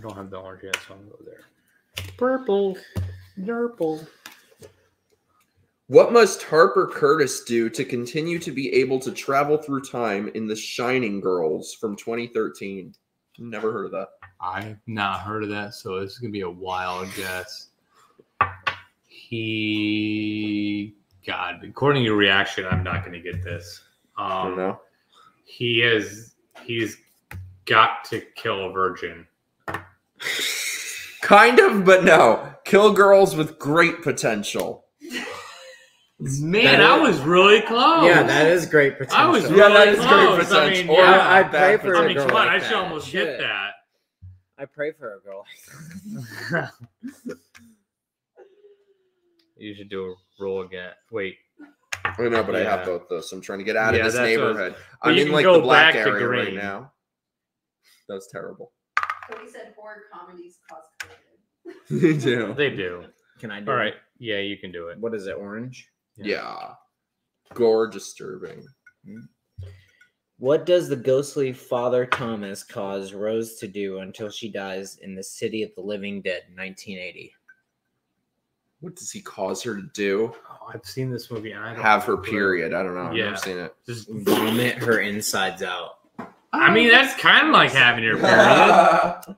don't have the orange yet, so I'm gonna go there. Purple. Purple. What must Harper Curtis do to continue to be able to travel through time in The Shining Girls from 2013? Never heard of that. I've not heard of that, so this is gonna be a wild guess. He, God, according to your reaction, I'm not gonna get this. I Um, know. he has, he's got to kill a virgin. Kind of, but no. Kill girls with great potential. Man, That I is- was really close. Yeah, that is great potential. I was Yeah, really that is great close. I mean, yeah, I bad pray for I a mean, girl come on, like I should that. almost Shit. get that. I pray for a girl. You should do a roll again. Wait, I know, but I have both those. I'm trying to get out Yeah, of this that's what I was- neighborhood. but I'm in like the black back to area right now. That was terrible. Cody said horror comedies cost COVID. you do. they do. Can I do All it? right, yeah, you can do it. What is it? Orange. Yeah. Gore disturbing. Hmm. What does the ghostly Father Thomas cause Rose to do until she dies in the City of the Living Dead, 1980? What does he cause her to do? Oh, I've seen this movie. And I don't Have have her a period. I don't know. I've Yeah. never seen it. Just, Vomit her insides out. I mean, that's kind of like having your period.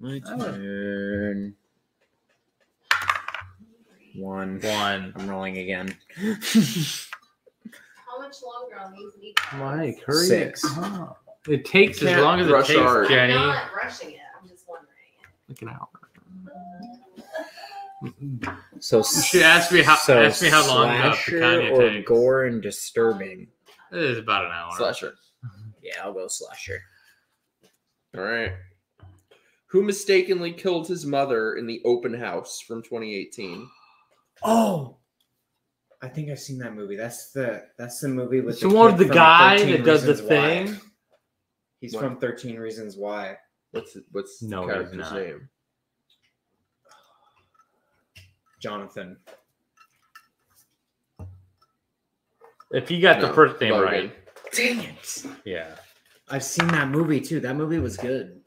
My oh. turn. One. One. I'm rolling again. How much longer on these meat? Mike, hurry Six. up. It takes as long as it rush takes, art. I'm not rushing it. I'm just wondering. Like an hour. So You should ask me how- ask me how long the slasher or takes. gore and disturbing. It is about an hour. Slasher. Yeah, I'll go slasher. All right. Who mistakenly killed his mother in the open house from 2018? Oh, I think I've seen that movie. That's the that's the movie with So one of the guy that does the Reasons Why. thing. He's What? from Thirteen Reasons Why. What's what's No, the character's not. name? Jonathan. If you got the first name Logan. right, Dang it! yeah. I've seen that movie too. That movie was good.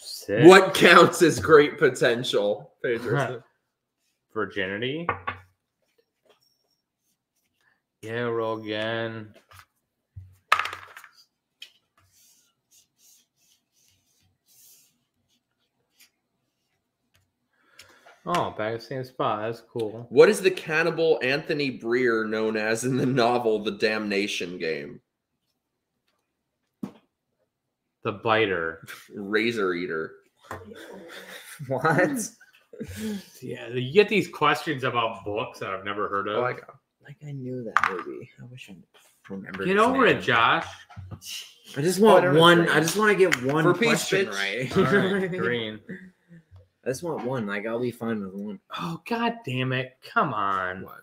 Sick. What counts as great potential? Pedro? Virginity. Yeah, roll again. Oh, back at the same spot. That's cool. what is the cannibal Anthony Breer known as in the novel The Damnation Game? The biter. Razor Eater. What? Yeah, you get these questions about books that I've never heard of. Oh, I got. Like I knew that movie. I wish I remembered. Get his over name. it, Josh. I just want don't one. his I just want to get one For question bitch. right. All right, green. I just want one. Like I'll be fine with one. Oh god damn it! Come on. What?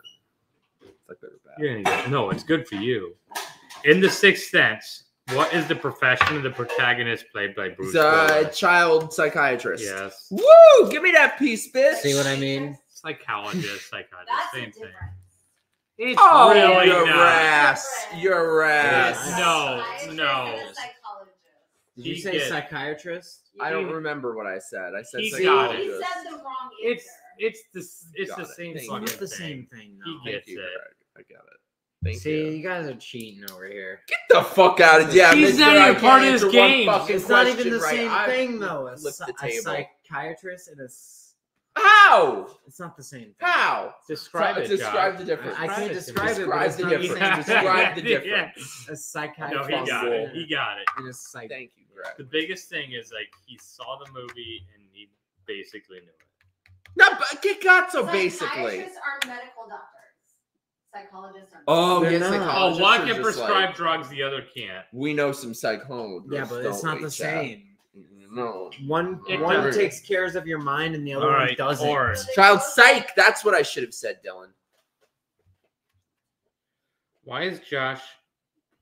Like bad. You're gonna get, no, it's good for you. In the Sixth Sense, what is the profession of the protagonist played by Bruce He's a Willis? child psychiatrist. Yes, Woo! Give me that piece, bitch. See what I mean? psychologist, psychiatrist, That's same a thing. Difference. It's Oh, really your not. ass. Your Yes. ass. No, no. and. Did you He say get- psychiatrist? I don't remember what I said. I said He See, got he it. psychologist. said the wrong It's answer. it's the s- it's Got the it. same Thank It's you. fucking not the same thing. He gets Thank you, it. Greg. I get it. Thank See, you. you guys are cheating over here. Get the fuck out of here! He's not even I part of this game. It's not even the right. same I thing though. A, flipped psy- a psychiatrist and a. s- How? It's not the same. Thing. How? Describe So- it. describe Josh. the difference. I can't to me. describe it. Describe but it's the not difference. Describe the difference. A psychiatrist. No, psychiatrist. he got it. He got it. and a psych. Thank you, Greg. The biggest thing is like he saw the movie and he basically knew it. No, but get got so basically. Psychiatrists are medical doctors. Psychologists are. Oh, They're yeah, not. Oh, psychologists one are can just prescribe like, drugs, the other can't. We know some psychologists. Yeah, but it's don't not we, the Chad? same. No. One It one does. takes cares of your mind and the other All one right, doesn't. orange. Child psych. That's what I should have said, Dylan. Why is Josh?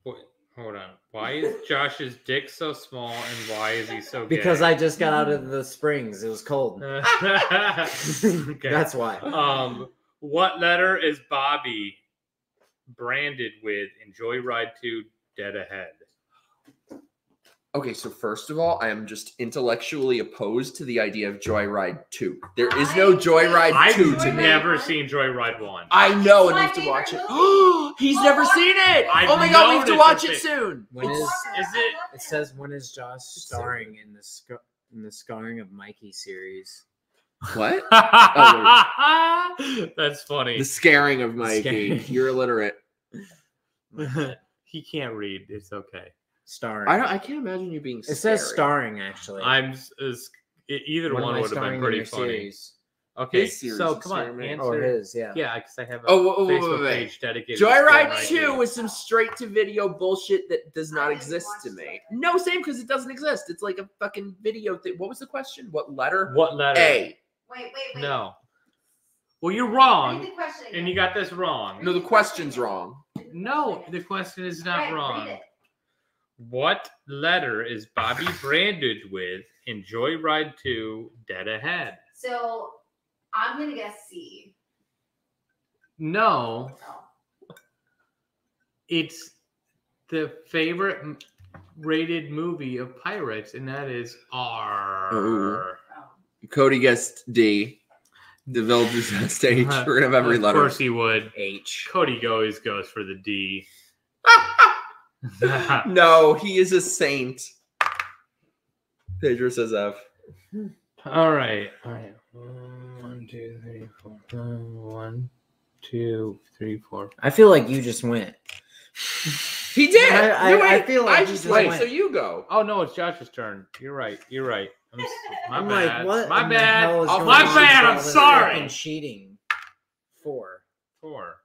Wait, hold on. Why is Josh's dick so small and why is he so gay? Because I just got out of the springs. It was cold. okay. That's why. Um, what letter is Bobby branded with in Joyride 2 Dead Ahead? Okay, so first of all, I am just intellectually opposed to the idea of Joyride 2. There is no I- Joyride I've 2 to me. I've never seen Joyride 1. I know, and we have to watch it. favorite He's Oh, never seen it. I oh my god, we have to know watch it it is- soon. When It's- is is it- it says when is Josh starring in the sc- in the scarring of Mikey series? What? Oh, That's funny. The scaring of Mikey. Scaring. You're illiterate. he can't read. It's okay. Starring. I don't. I can't imagine you being. it says starring actually. I'm s- is either When one am I would have been pretty funny. series? Okay, series so come on, Scary oh, answer. Or his, yeah. Yeah, because I have a Oh, whoa, whoa, Facebook wait, wait. page dedicated. to Joyride Joyride 2 is some straight to video bullshit that does not didn't exist to me. Joyride. No, same because it doesn't exist. It's like a fucking video thing. What was the question? What letter? What letter? A. Wait, wait, wait. No. Well, you're Read wrong, the question and you got this wrong. No, the question's wrong. No, the question is not Right, read wrong. It. What letter is Bobby branded with in Joyride 2 Dead Ahead? So I'm gonna guess C. No, Oh. it's the favorite rated movie of pirates, and that is R. Ooh. Oh. Cody guessed D. The village's on stage. We're uh-huh. gonna have every letter. of course he would. H. Cody always goes for the D. no, he is a saint. Pedro says F. All right. All right. One, two, three, four. One, two, three, four. I feel like you just went. He did. I- I- No, I wait, feel like I just just wait. went. So you go. Oh no, it's Josh's turn. You're right. You're right. I'm, my I'm bad. like, what? My bad. hell is Oh, my bad, I'm sorry. Cheating. Four. Four.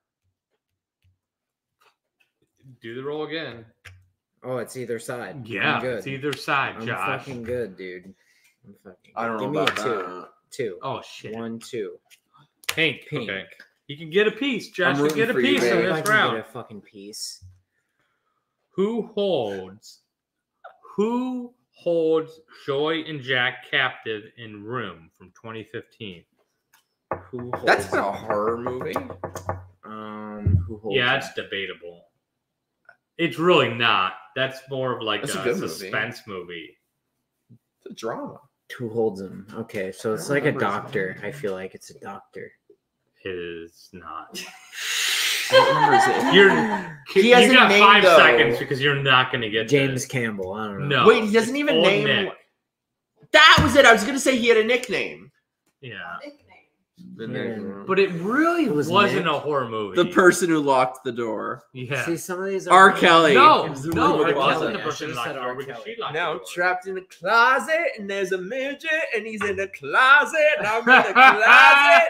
Do the roll again. Oh, it's either side. Yeah, I'm good. it's either side, I'm Josh. fucking good, dude. I'm fucking. I don't Give know me about a two. that. Two. Oh shit. One, two. Pink. Pink. Okay. You can get a piece, Josh. You rooting get a for you, piece babe. in If I this can round. get a fucking piece. Who holds? Who holds Joy and Jack captive in Room from 2015? Who holds That's not a horror movie. Um, who holds Yeah, it's debatable. It's really not. That's more of like That's a a, good movie. suspense movie. It's a drama. Who holds him? Okay, so it's like a doctor. I feel like it's a doctor. It is not. I don't remember his name. You're He has you a got name, five though. seconds because you're not going to get James this. Campbell. I don't know. No. Wait, he doesn't even Old name. Nick. That was it. I was gonna say he had a nickname. Yeah, Nickname. But it really It was was not Nick. a horror movie. the person who locked the door. Yeah. See, some of these R. Kelly. no, It was the no, Ruben Kelly. the person locked said R. Kelly. she Now trapped in a closet, and there's a midget, and he's in the closet, and I'm in the closet.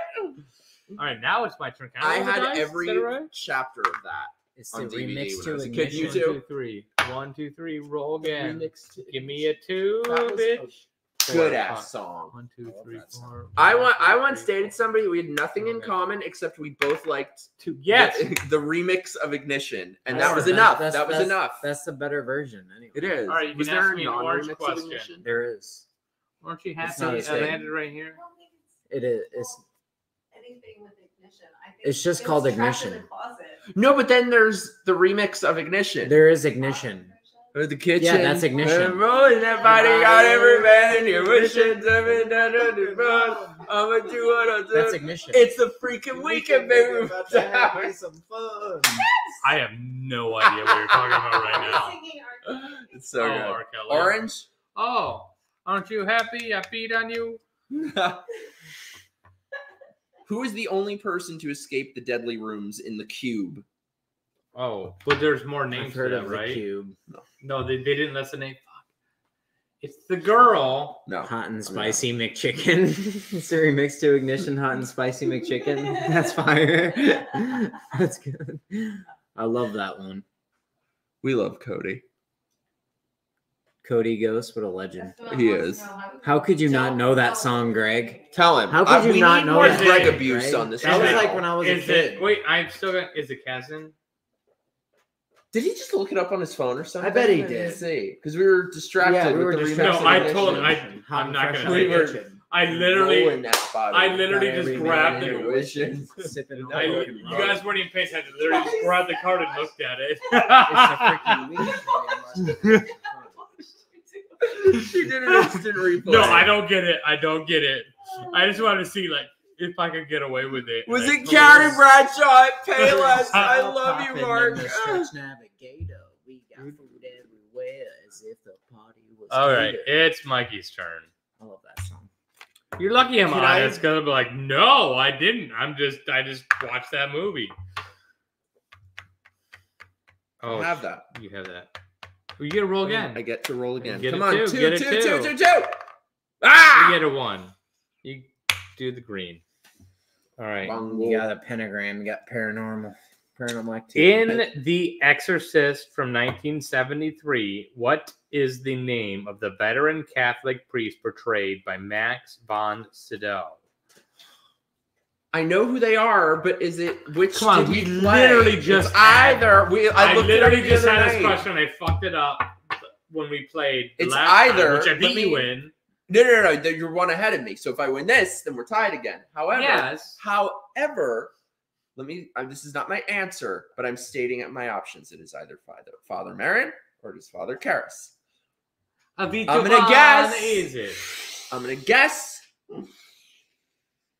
All right, now it's my turn. Can I roll had dice? Every right? chapter of that. It's on the DVD remix to a kid. You One, too. two, three. One, two, three. Roll again. Remix to Give me a two, That was bitch. Good ass song. One, two, love three, that song. four. I want. I once dated somebody. We had nothing in common except we both liked to Yes. the, the remix of Ignition, and That's that was the- enough. that's- that was that's- enough. That's the better version, anyway. It is. All right, you was can there ask a me an orange non-remix of question. Ignition? There is. Aren't you It's happy not I as landed right here? I don't think it's It is. It's anything with ignition. I think It's just it called trapped in Ignition. closet. No, but then there's the remix of Ignition. there is ignition. Or the kitchen. Yeah, that's Ignition. And rolling that body got every man in your wishes. every night on the road. I'ma do what I do. That's ignition. It's the freaking weekend, baby. some fun. I have no idea what you're talking about right now. Singing R. Kelly. it's so oh, good. R. Kelly. Orange. Oh, aren't you happy? I beat on you. Who is the only person to escape the deadly rooms in the cube? Oh, but there's more names I've heard to of that, the right? cube. No, they, they didn't list the name. Fuck. It's the girl. No. Hot and spicy McChicken. it's a remix to Ignition Hot and Spicy McChicken. That's fire. That's good. I love that one. We love Cody. Cody Ghost, what a legend. That's what I He is. How- How could you not know that song. Greg? Tell him. How could Uh, you we not need know more that, Greg Greg? abuse on this That was channel. like when I was a is kid. It, wait, I'm still gonna. Is it Kazan? Did he just look it up on his phone or something? I bet he didn't did. See, because we were distracted. Yeah, we with were the distracted No, I Ignition. told- I- I'm not gonna out say of it. the kitchen. Rolling I literally, that body. I literally just grabbed man the. your wishes. I, you guys weren't even paying attention. Literally just grabbed the card and looked at it. It's a freaking she did an instant replay. no, I don't get it. I don't get it. I just wanted to see like if I could get away with it. Was it couldn't. Carrie Bradshaw at Payless? I love you, Mark. in the stretch navigator. We got food everywhere as if the party was. All right, it's Mikey's turn. I love that song. You're lucky I'm Can I- honest because I'll be like, no, I didn't. I'm just, I just watched that movie. Oh, I have that. you have that. Well, you get a roll again. I get to roll again. Get Come on, two, two, get a two, two. two, two, two. Ah! You get a one. You do the green. All right. You got a pentagram. You got paranormal. Paranormal activity. In The Exorcist from 1973, what is the name of the veteran Catholic priest portrayed by Max von Sydow? I know who they are, but is it which? Come on, we literally just either. We I, I, looked it up literally just had this question. I fucked it up when we played. It's last time, either- which I beat me- you in. No, no, no, no. You're one ahead of me. So if I win this, then we're tied again. However, Yes. however, let me. Uh, this is not my answer, but I'm stating at my options. It is either Father Father Marin or it is Father Karras. I'm I'm gonna guess. Is it? I'm gonna guess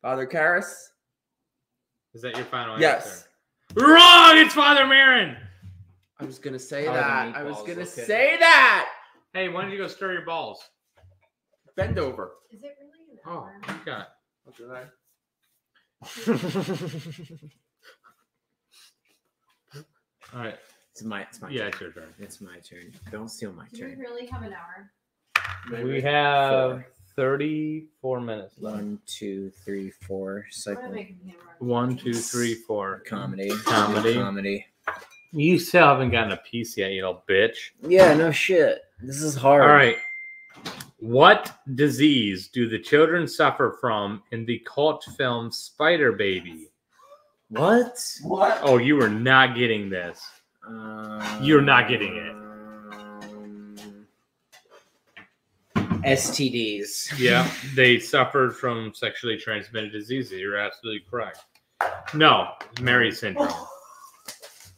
Father Karras. Is that your final Yes. answer? Wrong. It's Father Marin. I was gonna say How that. I was gonna looking? say that. Hey, why don't you go stir your balls? Bend over. Is it really an Oh, hour? okay. What did I? All right. it's my. It's my. Yeah, Turn. it's your turn. It's my turn. Don't steal my Do we turn. really have an hour? We have Four. 34 minutes left. One, two, three, four. I'm gonna Cycle. make him run. One, two, three, four. Comedy. Comedy. Comedy. You still haven't gotten a piece yet, you little bitch. Yeah. No shit. This is hard. All right. What disease do the children suffer from in the cult film Spider Baby? What? What? Oh, you were not getting this. Um, You're not getting it. um, STDs. Yeah, they suffered from sexually transmitted diseases. You're absolutely correct. No, Merrye syndrome.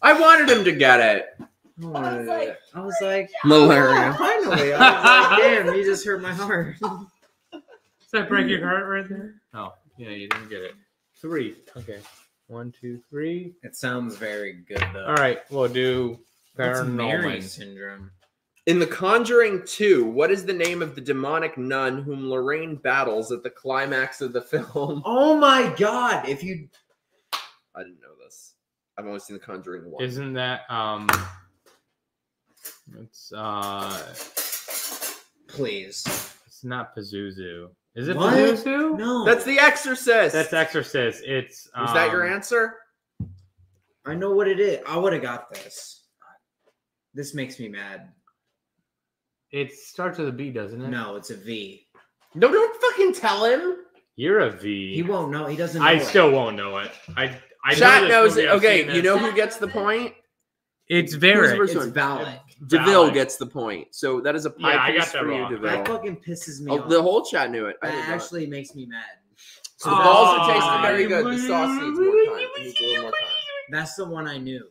I wanted him to get it. I was like, I was like, Malaria. finally. I was like, damn, you just hurt my heart. Does that break your heart right there? No. Yeah, you didn't get it. Three. Okay. One, two, three. It sounds very good though. All right, we'll do What's Merrye paranormal. syndrome? In The Conjuring 2, what is the name of the demonic nun whom Lorraine battles at the climax of the film? Oh my god! If you I didn't know this. I've only seen The Conjuring 1. Isn't that um? It's uh, please, it's not Pazuzu. Is it What? Pazuzu? no, That's The Exorcist. That's Exorcist. It's um, Was that your answer? I know what it is. I would have got this. This makes me mad. It starts with a B, doesn't it? No, it's a V. No, don't fucking tell him. You're a V. He won't know. He doesn't. Know I it. still won't know it. I I Chat know knows it. Okay, you know who gets the point? it's Who's very. the It's one? Valak. DeVille Valid. gets the point. So that is a pie Yeah, I piece got that for you, wrong. That fucking pisses me Oh, off. the whole chat knew it. I that did not. actually makes me mad. So the balls are Oh, tasting very good. The sauce needs more time. Needs a little more time. That's the one I knew.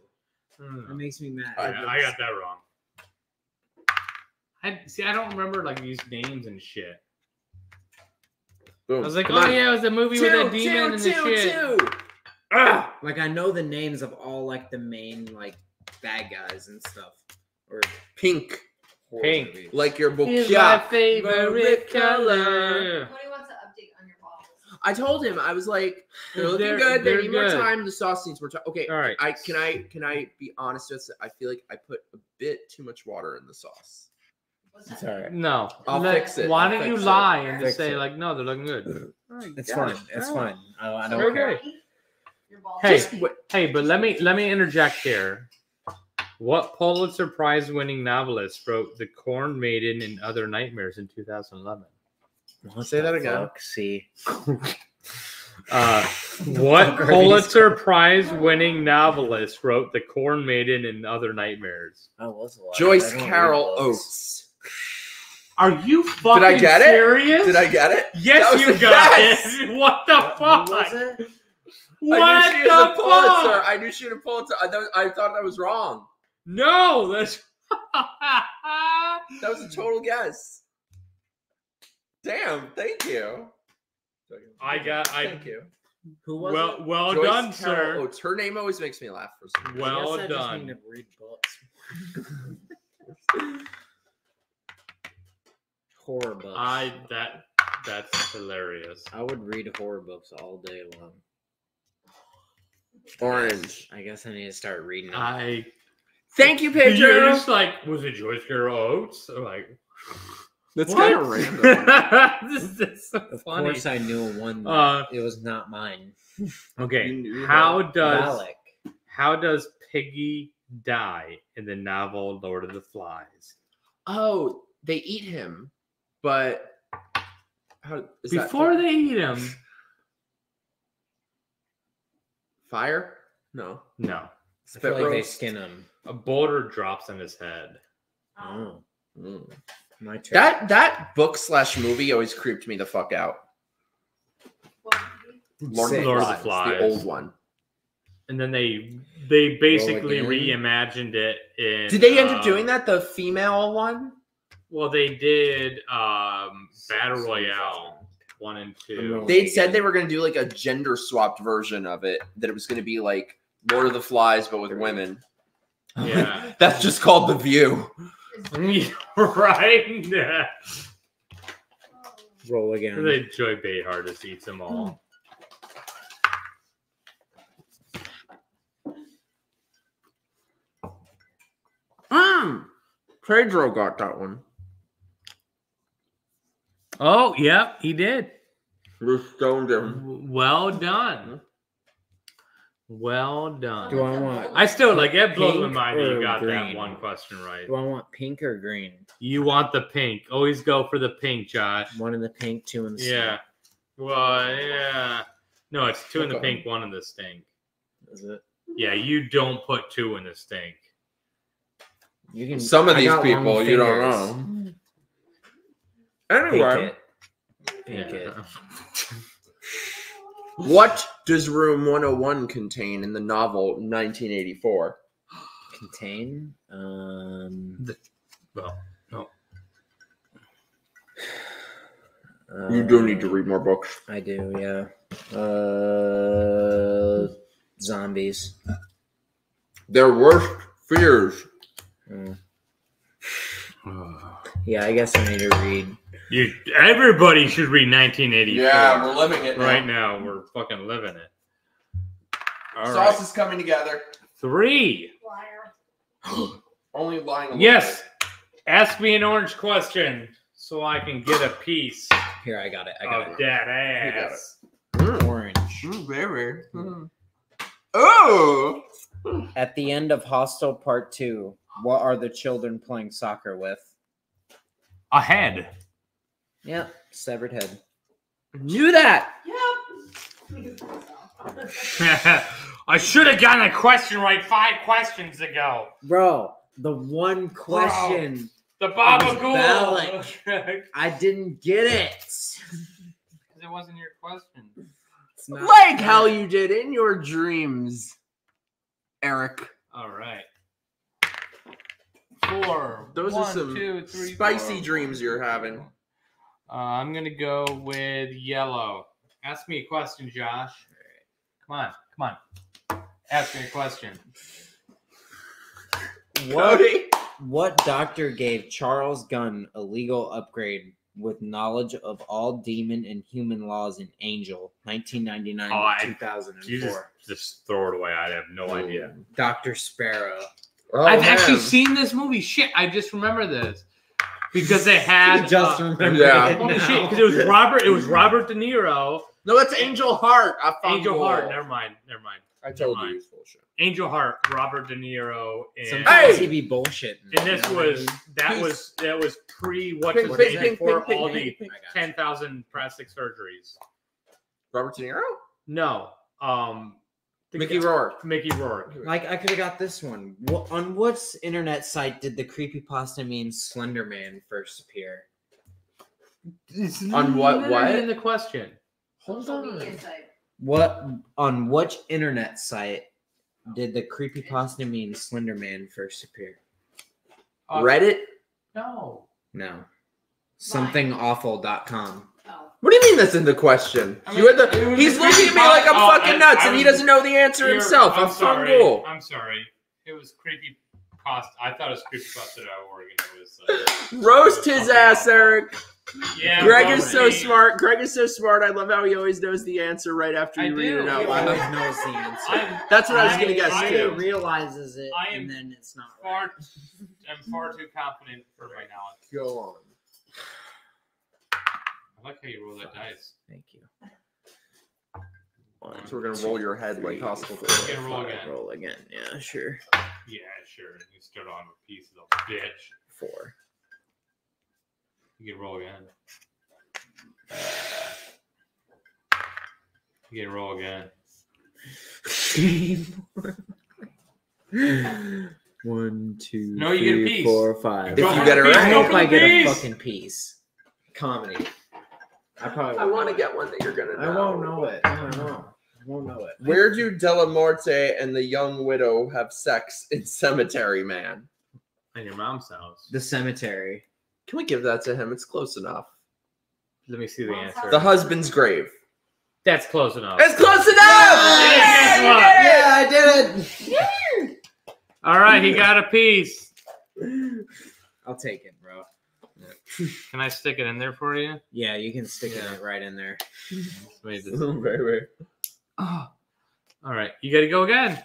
Hmm. It makes me mad. I, I got that wrong. I see. I don't remember like these names and shit. Boom. I was like, Come oh on. yeah, it was the movie Two, with two, a demon and the two, shit. two. Ah! Like I know the names of all like the main like bad guys and stuff. Or Pink, Pink. movies. like your book. Is Yeah. my favorite color. Tony wants to update on your balls. I told him I was like, they're looking They're- good. They they're need more time. The sauce needs more time. Okay, All right. I can I can I be honest with? I feel like I put a bit too much water in the sauce. What's that? It's all right. No, I'll Let- fix it. Why I'll don't you fix it. lie and just Fix say it. like, no, they're looking good. It's Yeah. fine. It's fine. I, I don't Okay. care. Your balls. Hey. Just wait. Hey, but let me let me interject here. What Pulitzer Prize winning novelist wrote The Corn Maiden and Other Nightmares in 2011? What Say that again. fuck? See. Uh, what Pulitzer Prize winning novelist wrote The Corn Maiden and Other Nightmares? I was a lot. Joyce I don't read Carol. Oates. Are you fucking Did I get it? Did I get it? Yes, you a got guess. it. What the fuck? who was it? What I knew she the was a Pulitzer. fuck? I knew she had a Pulitzer. I, thought- I thought that was wrong. No, that's. That was a total guess. Damn, thank you. I got- I- Thank you. Who was well, it? well Joyce done, Carol sir. Oates. Her name always makes me laugh for some reason. I Well guess I just done. need to read books. horror books. I that that's hilarious. I would read horror books all day long. Orange. I guess I need to start reading. them. I Thank you, you're Pedro. just like was it Joyce Carol Oates? Or like That's kind of random. this is so of funny. course, I knew one. Uh, it was not mine. okay, how does Valak. how does Piggy die in the novel Lord of the Flies? Oh, they eat him, but how is that Before they eat him, fire? No, no, I feel like they skin him. A boulder drops on his head. Oh, Mm. my turn. That that book slash movie always creeped me the fuck out. Lord, Sick. of the, Lord of Flies, the Flies. the old one. And then they they basically reimagined it in. Did they end up uh, doing that? The female one? Well, they did um, Battle Royale one and two. They said they were going to do like a gender swapped version of it. That it was going to be like Lord of the Flies, but with women. Yeah. That's just called The View. right? Yeah. Roll again. They Joy Behar just eats them all. Mm. Pedro got that one. Oh, yep, he did. We stoned him. Well done. Well done. Do I want? I still like it blows my mind that you or got that one question right. Do I want pink or green? You want the pink. Always go for the pink, Josh. One in the pink, two in the Yeah. Well, yeah. No, it's two in the pink, one in the stink. stink. Is it? Yeah, you don't put two in the stink. You can. Some of I these people, you don't know. Anyway, Pink it. Pink it. what does Room 101 contain in the novel 1984? Contain. Um. Well, no You do need to read more books. I do, yeah. Uh, zombies. Their worst fears. Mm. Yeah, I guess I need to read. You everybody should read 1984. Yeah, we're living it now. right now. We're fucking living it. All Sauce right, is coming together. three. Liar. Only lying. a little Yes. Ask me an orange question so I can get a piece Here, I got it. I got of it. that got it. ass. Mm, Orange. mm, very. Mm. Oh. At the end of Hostel Part Two, what are the children playing soccer with? A head. Yep, severed head. Knew that. Yep. I should have gotten a question right five questions ago. Bro, the one question The Baba was Ghoul. I didn't get it. Because it wasn't your question. It's not Like how you did in your dreams, Eric. All right. Four. Those are some two, three, spicy four. dreams you're having. Uh, I'm gonna go with yellow. Ask me a question, Josh. Come on, come on. Ask me a question. what Cody. what doctor gave Charles Gunn a legal upgrade with knowledge of all demon and human laws in Angel, 1999 Oh, I- to 2004? You just just throw it away. I have no idea. Dr. Sparrow. Oh, I've actually seen this movie. Shit, I just remember this because it had just uh, remember Yeah. it holy now. shit because it was Robert. It was Robert De Niro. No, that's Angel Heart. I found Angel the Heart. Never mind. Never mind. I told Never you mind. it's bullshit. Angel Heart. Robert De Niro. And, Sometimes Hey! he be bullshitting. and this you know was that Peace. was that was pre what Pink, was pink, for pink, all pink, the pink. I ten thousand plastic surgeries. Robert De Niro? No. Um. The Mickey guy- Rourke. Mickey Rourke. Like I could have got this one. What, on what internet site did the creepypasta mean Slender Man first appear? On what- literally what? In the question. Hold Social media site. What on which internet site did the creepypasta mean Slender Man first appear? Uh, Reddit? No. No. Somethingawful.com. Oh. What do you mean that's in the question? I you had the, he's a looking at me like I'm creepypasta. fucking Oh, nuts I- and he doesn't know the answer You're- himself. I'm, I'm sorry. fungal. I'm sorry. It was creepy pasta. I thought it was creepy pasta out of Oregon. It was. Uh, Roast his ass, Eric. yeah. Greg well, is so hey, smart. Greg is so smart. I love how he always knows the answer right after I you read do. it out He Yeah. always knows the answer. I'm That's what I was gonna guess I He too. realizes it, I am and then it's not far. right. I'm far too confident for my knowledge. Go on. I like how you roll that dice. Thank you. So we're gonna roll your head like Three, hospital. four, Get a roll five. again. Roll again. Yeah, sure. Yeah, sure. You start on with pieces of bitch. Four. You can roll again. You can roll again. One, two, No, you get a three, piece. four, five. If you get it right- piece, I hope I get a piece. fucking piece. Comedy. I probably. I won't want to get one that you're gonna know. I won't know it. I don't know. I won't know it. Where do Dellamorte and the young widow have sex in Cemetery Man? And your mom's house. The cemetery. Can we give that to him? It's close enough. Let me see the Mom's answer. The husband's grave. That's close enough. It's close enough. Guess what? Yeah, I did it. All right, he got a piece. I'll take it, bro. Can I stick it in there for you? Yeah, you can stick Yeah. it right in there. Let me just- Very, very. Oh. All right, you got to go again.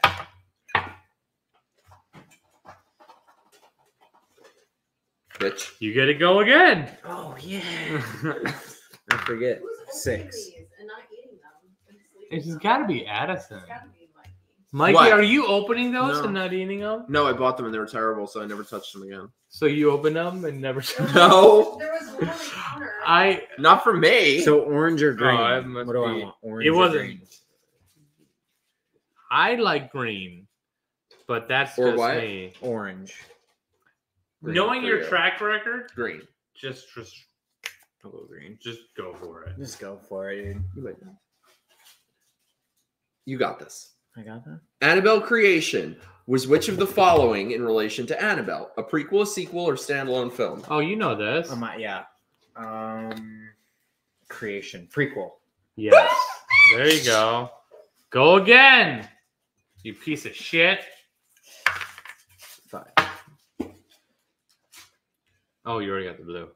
Bitch. You got to go again. Oh yeah. I forget. Six. these and not eating them? and sleeping It's on got to be Addison. It's gotta be Mikey. Mikey, What? are you opening those No. and not eating them? No, I bought them and they were terrible, so I never touched them again. So you open them and never. No, There was one on the counter. I. not for me. So orange or green? Oh, it must what do I be- want? Orange it or wasn't- green? I like green, but that's Or just what? me. Orange. Green Knowing for your you. track record, green. just just I'll go green. Just go for it. Just go for it, dude. You. You got this. I got that. Annabelle Creation was which of the following in relation to Annabelle? A prequel, a sequel, or standalone film? Oh, you know this. My, yeah. Um, creation prequel. Yes. There you go. Go again. You piece of shit. Five. Oh, you already got the blue.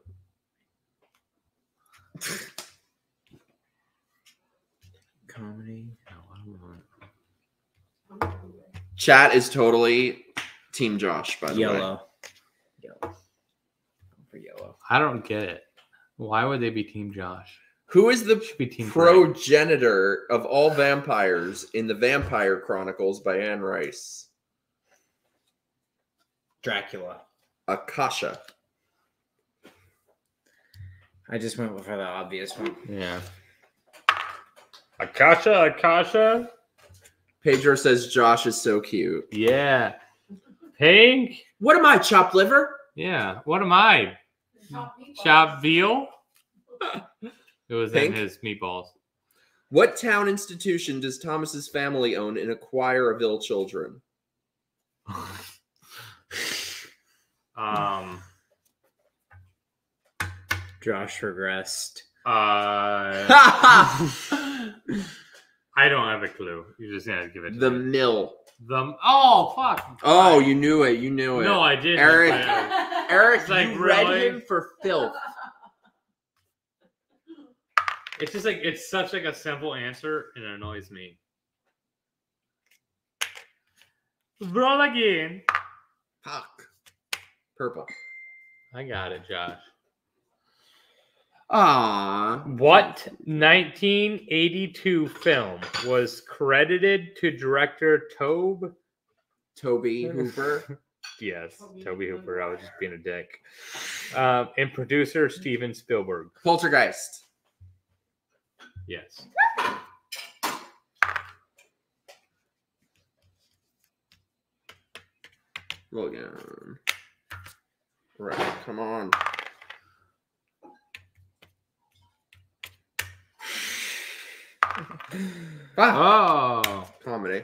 Comedy. No, I don't want Chat is totally Team Josh, by the way. Yellow. Yellow. For yellow. I don't get it. Why would they be Team Josh? Who is the Should be Team Greg. progenitor of all vampires in the Vampire Chronicles by Anne Rice? Dracula. Akasha. I just went for the obvious one. Yeah. Akasha, Akasha. Pedro says Josh is so cute. Yeah. Pink. What am I, chopped liver? Yeah. What am I? Chopped veal. It was Pink? in his meatballs. What town institution does Thomas's family own and acquire of ill children? Um. Josh regressed. Uh. the I don't have a clue. You're just gotta give it. To me. The mill. The oh fuck. Oh, you knew it. You knew it. no, I didn't. Eric- but I- uh, Eric, It's like, you read really? him for filth. It's just like it's such like a simple answer and it annoys me. Roll again. Fuck. Purple. I got it, Josh. Ah. What 1982 film was credited to director Tobe? Toby Hooper. Yes, Tobe Toby Hooper. Hooper. I was just being a dick. Um, and producer Steven Spielberg. Poltergeist. Yes. Roll again. Right. Come on. Ah, Oh, comedy.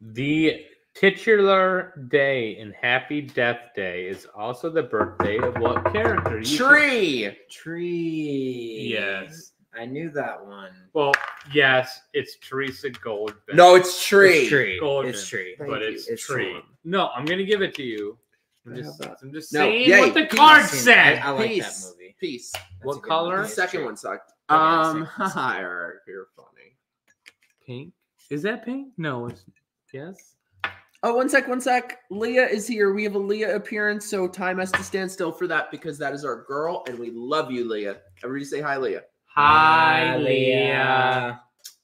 the titular day in Happy Death Day is also the birthday of what character? You should- Tree. Tree. Yes. I knew that one. Well, yes, it's Teresa Goldberg. No, it's tree. It's tree. Golden. It's tree. Thank but it's, It's tree. Sean. No, I'm gonna give it to you. I'm just. I'm just No, saying yay, what the peace. card I, said. I like Peace. that movie. Peace. That's What a good color? The second one sucked. Um, second one sucked. Eric, you're funny. Pink. Is that pink? No, it's yes. Oh, one sec, one sec. Leah is here. We have a Leah appearance, so time has to stand still for that because that is our girl, and we love you, Leah. Everybody say hi, Leah. Hi, Leah.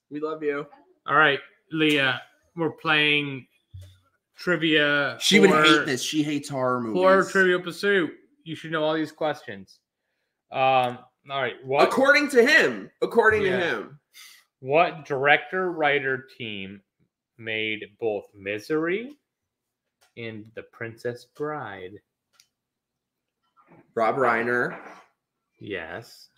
We love you. All right, Leah. We're playing trivia. She would hate this. She hates horror movies. Horror Trivia Pursuit, you should know all these questions. Um. All right. What According to him. According Yeah. to him. what director writer team made both Misery and The Princess Bride? Rob Reiner. Yes.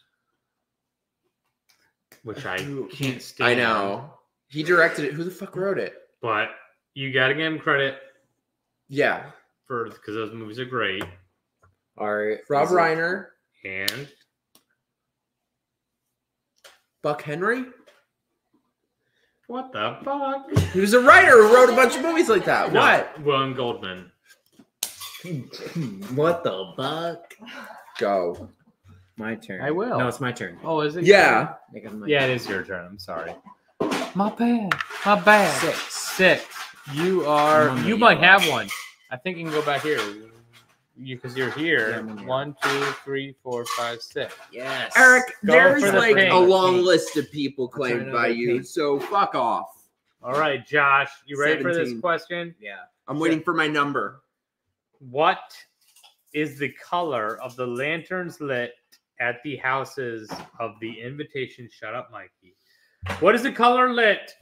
Which I can't stand. I know. He directed it. Who the fuck wrote it? But you got to give him credit Yeah. for because those movies are great. All right. Rob Reiner. And Buck Henry. what the fuck? He was a writer who wrote a bunch of movies like that. No, What? William Goldman. what the fuck? Go. My turn. I will. No, it's my turn. Oh, is it? Yeah. Make Yeah, it is your turn. I'm sorry. My bad. My bad. Six. Six. You are. I'm on the You might yellow. have one. I think you can go back here. You because you're Yeah, here. I'm in here. One, two, three, four, five, six. Yes. Eric, Go there's the like pink. a long Pink. list of people claimed by you, pink. so fuck off. All right, Josh. You ready for this question? Yeah. I'm waiting for my number. What is the color of the lanterns lit at the houses of the invitation? Shut up, Mikey. What is the color lit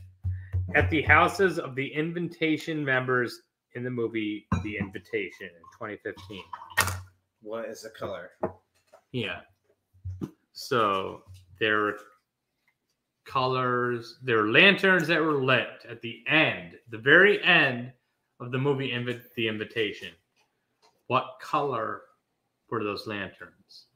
at the houses of the invitation members in the movie The Invitation in 2015. What is the color? Yeah. So there were colors, there were lanterns that were lit at the end, the very end of the movie Invi- The Invitation. What color were those lanterns?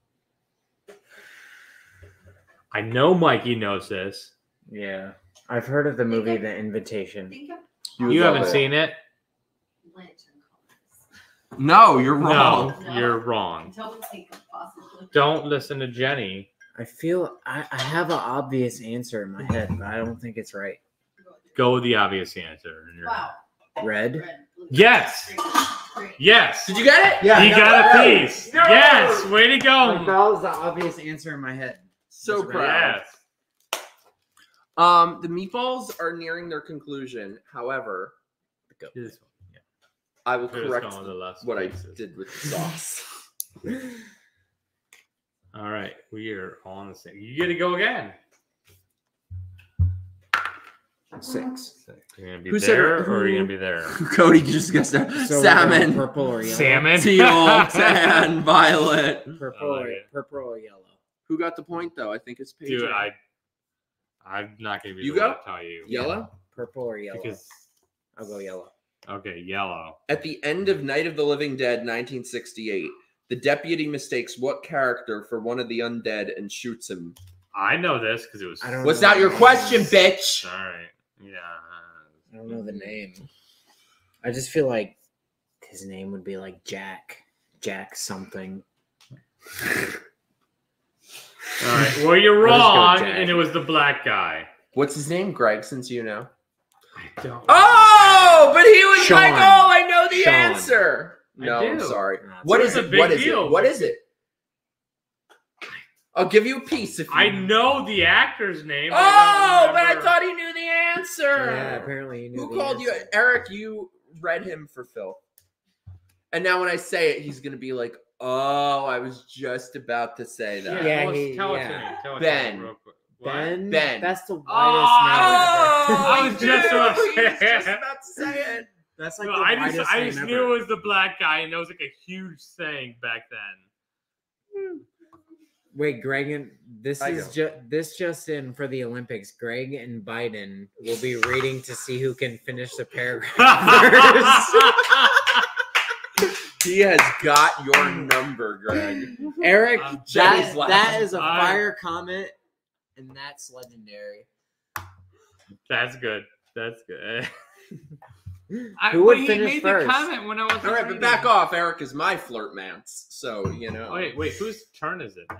I know Mikey knows this. Yeah. I've heard of the movie The Invitation. Think of would You haven't it. seen it? Lantern colors. No, you're wrong. No, you're wrong. Don't think of possibly. Don't listen to Jenny. I feel I, I have an obvious answer in my head, but I don't think it's right. Go with the obvious answer. in your- Wow. Red? Red, Yes. green, green. Yes. Did you get it? Yeah, he I got got a it. piece. Yes. Way to Like, go. that was the obvious answer in my head. So That's proud. Yes. Um, the meatballs are nearing their conclusion. However, This one. I will We're correct going with the last what I did with the sauce. All right, we are all on the same. You get to go again. Six. You're gonna be Who said- there, or are you gonna be there? Cody just guessed that. So Salmon, purple or yellow. Salmon. teal, tan, violet. Purple, like or, it. purple or yellow. Who got the point though? I think it's Paige. Dude, I, I'm not gonna be You able go? to tell you Yellow. Purple or yellow. because I'll go yellow. Okay, yellow. At the end of Night of the Living Dead, 1968, the deputy mistakes what character for one of the undead and shoots him. I know this because it was. I don't What's know not your the question, bitch? All right. Yeah. I don't know the name. I just feel like his name would be like Jack. Jack something. All right. Well, you're I'll just go wrong, and it was the black guy. What's his name, Greg? Since you know. I don't. Oh, but he was Sean. like, "Oh, I know the Sean. answer." No, I'm sorry. Nah, it's What okay. is It's it? a What big is deal. it? What is it? I'll give you a piece if you. I know the actor's name. Oh, I but I thought he knew the answer. Yeah, apparently you knew. Who the called you? Eric, you read him for Phil. And now when I say it, he's gonna be like, "Oh, I was just about to say that." Yeah, well, he- tell it yeah. to me. Tell it Ben. to me real quick. What? Ben. Ben. That's the widest Oh! name. I was just about to say just it. about to say it. That's like No, the I just, widest I name just ever. knew it was the black guy, and that was like a huge thing back then. Wait, Greg and this I is just this just in for the Olympics. Greg and Biden will be reading to see who can finish the paragraph first. He has got your number, Greg. Eric, um, that, that is, that is a fire comment, and that's legendary. That's good. That's good. I, Who would finish made first? the comment when I was. All right, but back off. Eric is my flirt mance, so you know. Wait, wait. Whose turn is it now?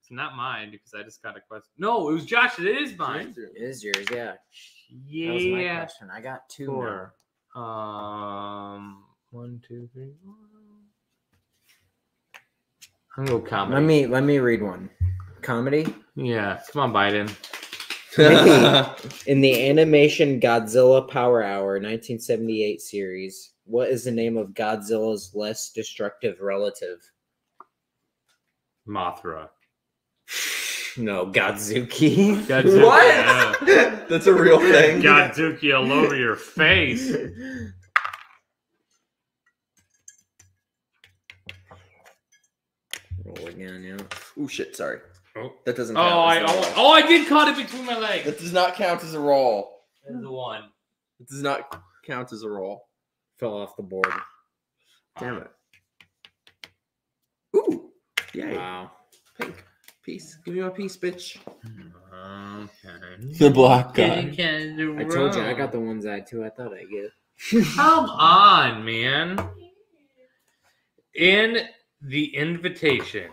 It's not mine because I just got a question. No, it was Josh. It is mine. It is yours, yeah. Yeah. That was my question. I got two. now. Um. One, two, three. four. I'm gonna go comedy. Let me let me read one. Comedy. Yeah. Come on, Biden. In the animation Godzilla Power Hour 1978 series, what is the name of Godzilla's less destructive relative? Mothra. No, Godzooky. Godzooky, what? yeah. That's a real thing. Godzooky all over your face. Roll again, yeah. Oh shit! Sorry, Oh, that doesn't. oh, Count I, as a oh, roll. oh, oh, I did caught it between my legs. That does not count as a roll. That's the one. It does not count as a roll. Fell off the board. Damn ah. it. Ooh, yay! Wow. Pink piece. Give me my piece, bitch. Okay. The black guy. I told you I got the ones I two I thought I'd get. Come on, man. In the invitation,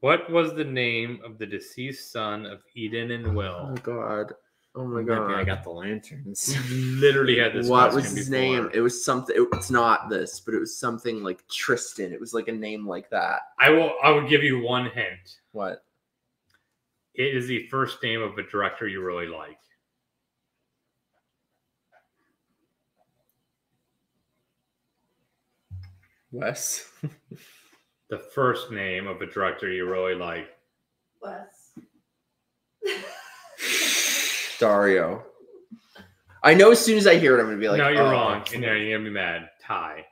what was the name of the deceased son of Eden and Will? Oh Will? god. Oh my God! I got the lanterns. Literally had this. What was his before. name? It was something. It, it's not this, but it was something like Tristan. It was like a name like that. I will. I will give you one hint. What? It is the first name of a director you really like. Wes. The first name of a director you really like. Wes. Dario. I know as soon as I hear it, I'm gonna be like, no, you're oh. wrong. And now you're gonna be mad. Ty.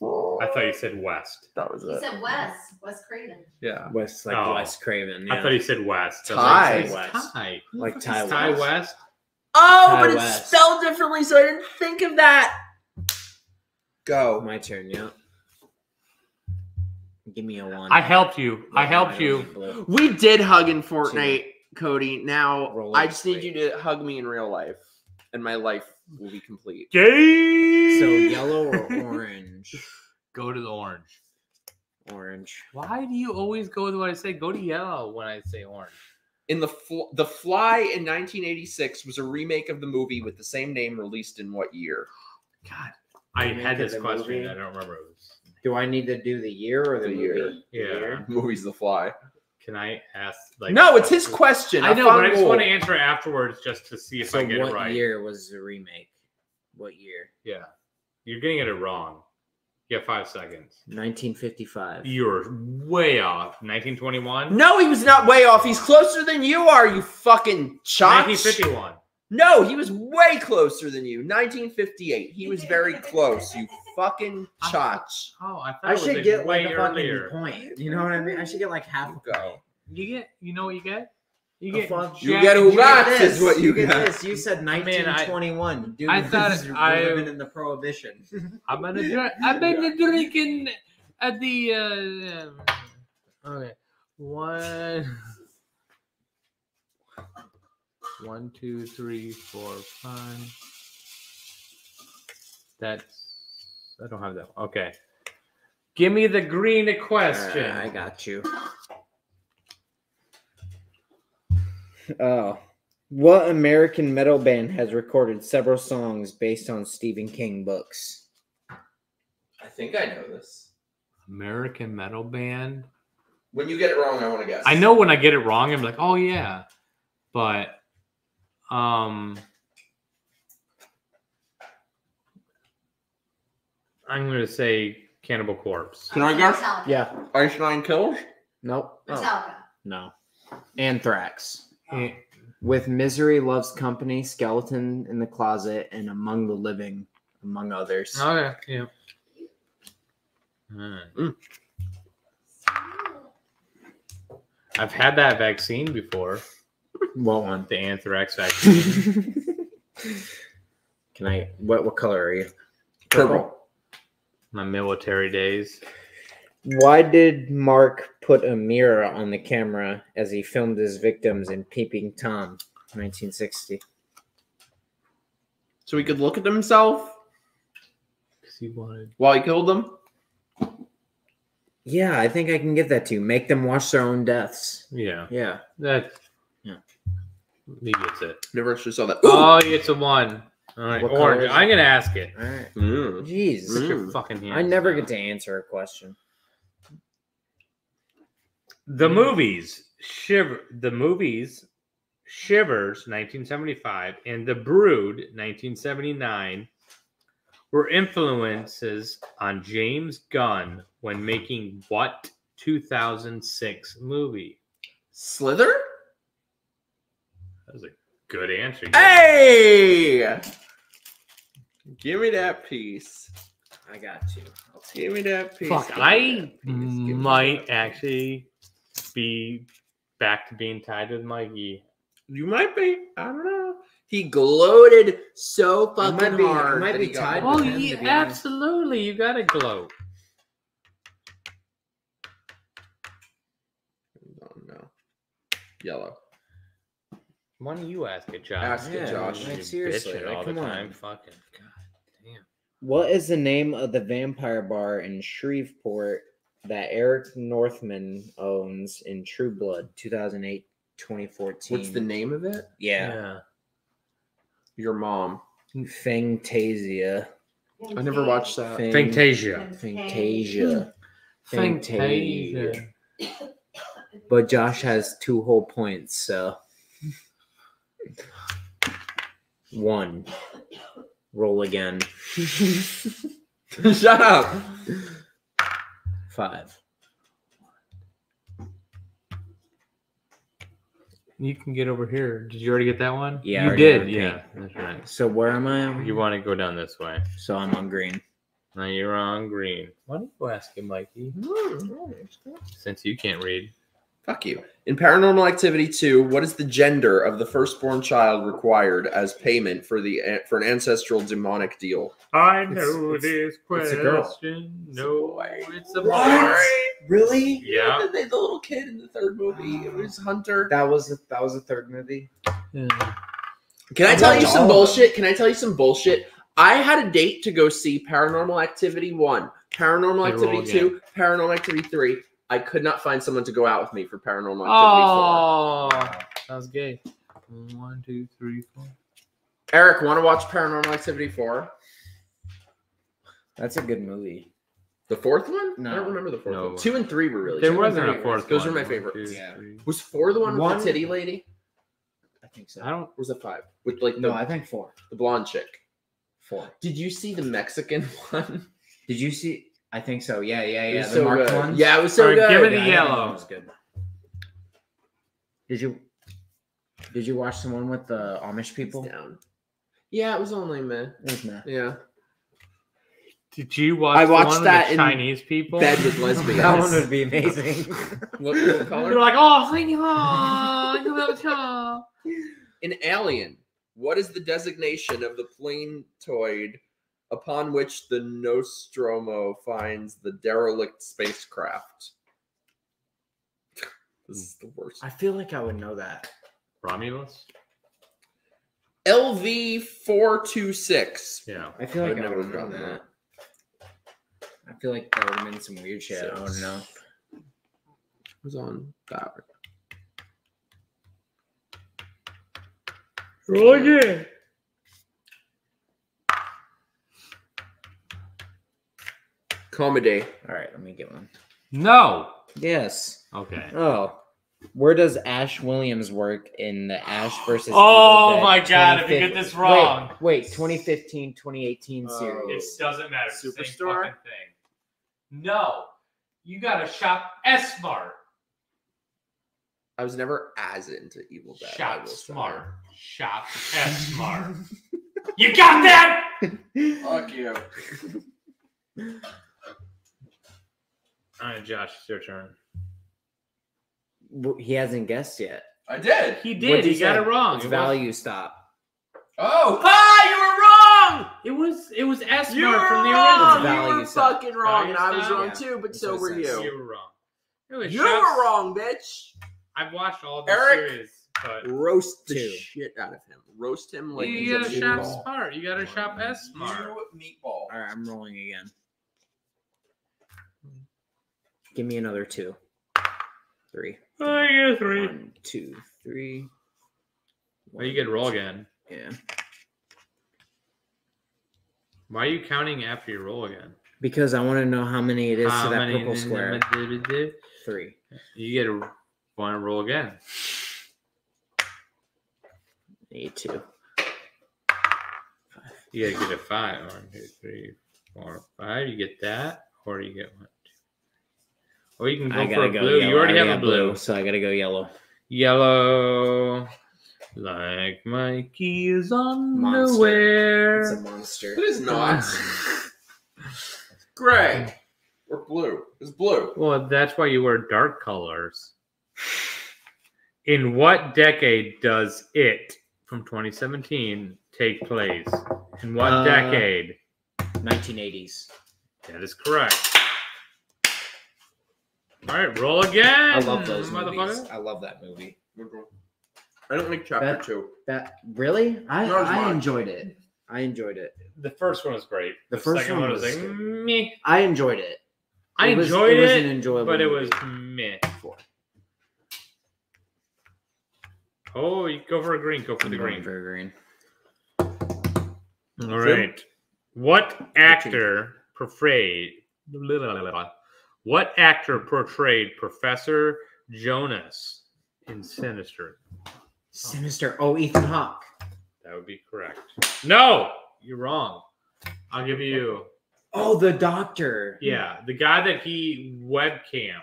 I thought you said West. that was He it. said Wes, Wes Craven. Yeah. West like Oh. Wes Craven. Yeah. I thought you said West. Ty. like, West. Ty. Like fuck is Ty Ty West. West. Oh, Ty but it's West. spelled differently, so I didn't think of that. Go. My turn. Yeah. Give me a one. I helped you. I helped don't you. need. We did hug in Fortnite, Cody. Now Roll I it. just need you to hug me in real life, and my life will be complete. Gay. So yellow or orange? Go to the orange. Orange. Why do you always go with what I say? Go to yellow when I say orange. In the Fl- the Fly in 1986 was a remake of the movie with the same name, released in what year? God, I had of this question. movie? I don't remember. It was, Do I need to do the year or the, The year. movie? The Yeah. year? Movie's The Fly. can I ask? Like, no, it's his question. I know, but I just want to answer it afterwards just to see if So I get what it right. What year was the remake? What year? Yeah, you're getting it wrong. You have five seconds. 1955. You're way off. 1921. No, he was not way off. He's closer than you are, you fucking chotch. 1951. No, he was way closer than you. 1958. He was very close, you fucking chotch. Oh, I thought I it should like get way like a earlier. fucking point. You know what I mean? I should get like half a Go. You get, you know what you get? You get, fuck- You Jack- get who You got get is what you get got. this. You said Man, I- 1921. Dude, I thought was I- living in the prohibition. I'm gonna drink. I've been drinking at the. Uh, okay, one, one, two, three, four, five. That's. I don't have that. One. Okay. Give me the green question. Alright, I got you. Oh. What American metal band has recorded several songs based on Stephen King books? I think I know this. American metal band. When you get it wrong, I want to guess. I know when I get it wrong, I'm like, oh yeah, but um, I'm gonna say Cannibal Corpse. Can I guess? Metallica. Yeah. Ice Nine Kills? Nope. Oh, Metallica. no. Anthrax. Eh, With Misery Loves Company, Skeleton in the Closet, and Among the Living, among others. Okay, yeah. Alright. Mm. I've had that vaccine before, What one? the anthrax vaccine. Can I? What what color are you? Purple. My military days. Why did Mark put a mirror on the camera as he filmed his victims in Peeping Tom, 1960? So he could look at himself. Because he wanted. while he killed them? Yeah, I think I can get that too. Make them watch their own deaths. Yeah, Yeah. that. Yeah. it's gets it. Never actually saw that. Oh, it's a one. All right, What color orange. is it? I'm gonna ask it. All right. Mm. Jeez. Put your Mm. fucking hands I never down. get to answer a question. The movies Shiver. The movies Shivers, 1975, and The Brood, 1979, were influences on James Gunn when making what 2006 movie? Slither? That was a good answer. Hey! Give me that piece. I got you. I'll Give me that piece. Fuck, Give I piece. Might actually be back to being tied with Mikey. You might be. I don't know. He gloated so I fucking might be- I hard. might be he tied. Oh, with him, yeah, to be honest. absolutely. You got to gloat. Oh no. Yellow. Why don't you ask it, Josh? Ask it, Josh. like, seriously, bitching like, all come the on. time. Fucking god damn. What is the name of the vampire bar in Shreveport that Eric Northman owns in True Blood 2008 2014? What's the name of it? Yeah. Your mom. Fangtasia. I never watched that. Fan- Fangtasia. Fangtasia. Fangtasia. But Josh has two whole points, so. One. Roll again. Shut up. Five. You can get over here. Did you already get that one? Yeah, I you already did. got Yeah, that's right. So where am I? You want to go down this way. So I'm on green. Now you're on green. Why don't you ask him, Mikey? Since you can't read. Fuck you. In Paranormal Activity 2, what is the gender of the firstborn child required as payment for the for an ancestral demonic deal? I know it's- this it's a girl. question. It's a No, boy. it's a boy. Really? Yeah. The, the little kid in the third movie. It was Hunter. That was the, that was the third movie. Can I I tell you some bullshit? Can I tell you some bullshit? I had a date to go see Paranormal Activity 1, Paranormal Activity 2, Paranormal Activity 3. I could not find someone to go out with me for Paranormal Activity 4. Oh, was gay. One, two, three, four. Eric, want to watch Paranormal Activity 4? That's a good movie. The fourth one? No, I don't remember the fourth No. one. Two and three were really There good. wasn't a fourth. Those one. are my One, favorites. two, Yeah. Was four the one with One- the titty lady? I think so. I don't. Or was it five? With like the, No, I think four. the blonde chick. Four. Did you see the Mexican one? Did you see? I think so. Yeah, yeah, yeah. The so marked good. ones. Yeah, it was so Alright, good. give me the Yeah, I yellow. one was good. Did you? Did you watch the one with the Amish people? It's down. Yeah, it was only meh. It was meh. Yeah. Did you watch? I the watched one with that the in Chinese people. Bed with lesbians. That one would be amazing. What, what color? They're like, oh, hi, ni hao, ni hao, chao." In Alien, what is the designation of the planetoid upon which the Nostromo finds the derelict spacecraft? This is the worst. I feel like I would know that. Romulus. LV four two six. Yeah. I feel like would I would have know gotten that. I feel like that would have been some weird shit. I don't know. Was on that. Roll Comedy. All right, let me get one. No. Yes. Okay. Oh, where does Ash Williams work in the Ash versus? Oh Evil Dead my God, if you 2015 get this wrong. Wait, wait 2015, 2018 Oh. series. It doesn't matter. It's the same Superstar? fucking thing. No. You gotta shop S-Mart. I was never as into Evil Dead. I Shop will say. smart. Shop S-Mart. you got that? Fuck you. All right, Josh, it's your turn. He hasn't guessed yet. I did. He What'd did. you He got say? it wrong. It's It was- value stop. Oh, Ah, you were wrong. It was it was S you Smart were from the wrong. original. You were stop. fucking wrong, Value and I was wrong Yeah. too. But That's so were it says. you. You were wrong. It was You Chef's- were wrong, bitch. I've watched all the Eric. series, but Roast the Two. shit out of him. Roast him like he's you a gotta shop meatball. smart. You gotta shop S-Mart. You meatball. All right, I'm rolling again. Give me another two. Three. I get a three. One, two, three. Oh, you get to roll again. Yeah. Why are you counting after you roll again? Because I want to know how many it is How to that many- purple square. Three. You get to want to roll again. Need two. You gotta get a five. One, two, three, four, five. You get that, or you get one, two. Or you can go I for a go. blue. Yellow. You already I have a got blue. so I gotta go yellow. Yellow. Like my Mikey's Monster. underwear. It's a monster. It is not. Gray or blue. It's blue. Well, that's why you wear dark colors. In what decade does it from 2017 take place? In what Uh, decade? 1980s. That is correct. All right, roll again. I love those movies. I love that movie. I don't like chapter That- two. That really? I Not as I much. enjoyed it. I enjoyed it. The first one was great. The first second one was, was like good. meh. I enjoyed it. I It was- enjoyed it was it, an enjoyable but it movie. was meh. Oh, you go for a green. Go for I'm the going green. for green. All right. What actor portrayed? What actor portrayed Professor Jonas in Sinister? Sinister. Oh, Ethan Hawke. That would be correct. No, you're wrong. I'll give you. Oh, the doctor. Yeah, the guy that he webcams.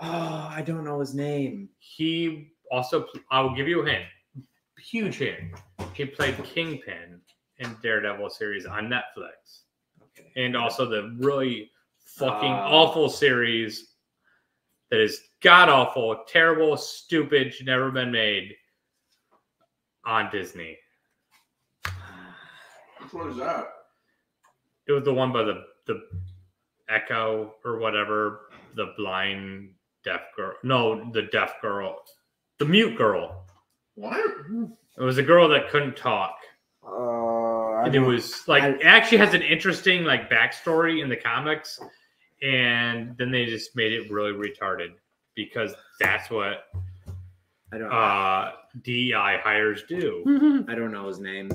Oh, I don't know his name. He also, I will give you a hint. Huge hint. He played Kingpin in Daredevil series on Netflix, Okay. and also the really fucking Ah. awful series that is god awful, terrible, stupid, should never been made on Disney. Which one is that? It was the one by the the Echo or whatever, the blind deaf girl. No, the deaf girl, the mute girl. What? It was a girl that couldn't talk. Uh, and it was like I- it actually has an interesting like backstory in the comics and then they just made it really retarded because that's what I don't. uh DEI hires do. I don't know his name.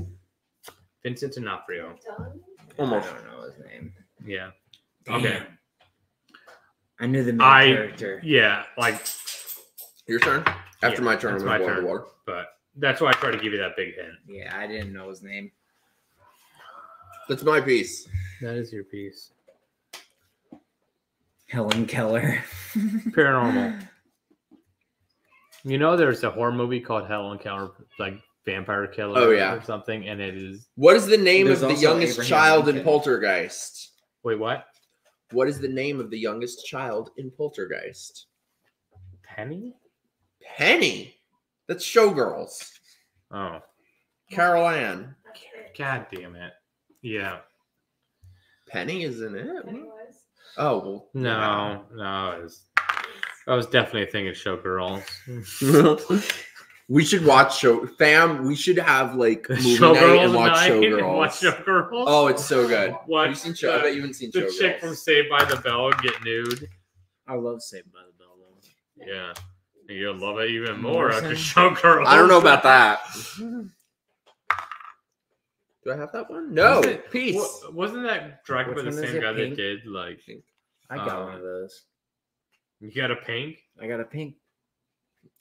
Vincent D'Onofrio. Almost. I don't know his name. Yeah. Damn. Okay. I knew the main I- character. Yeah, like Your turn. After Yeah, my turn, I'm my turn. the water. but that's why I try to give you that big hint. Yeah, I didn't know his name. That's my piece. That is your piece. Helen Keller. Paranormal. You know there's a horror movie called Helen Keller like Vampire Killer Oh, yeah. or something and it is What is the name There's of the also youngest Abraham child in Lincoln. Poltergeist? wait what? What is the name of the youngest child in Poltergeist? Penny? Penny. That's Showgirls. Oh. Carol Anne. God damn it. Yeah. Penny is in it. Pennywise. Oh well. No, no, it was, I was definitely thinking Showgirls. we should watch show fam. We should have like movie night and watch night and Showgirls. watch Showgirls. Oh, it's so good. Watch Have you seen show? I the- bet you haven't seen the Showgirls. chick from Saved by the Bell get nude. I love Saved by the Bell though. Yeah. And You'll love it even mm-hmm. more after Morrison? Showgirls. I don't know about that. Do I have that one? No. Was it- Peace. wa- wasn't that directed by the same guy Pink? that did like I got Uh, one of those. you got a pink? I got a pink.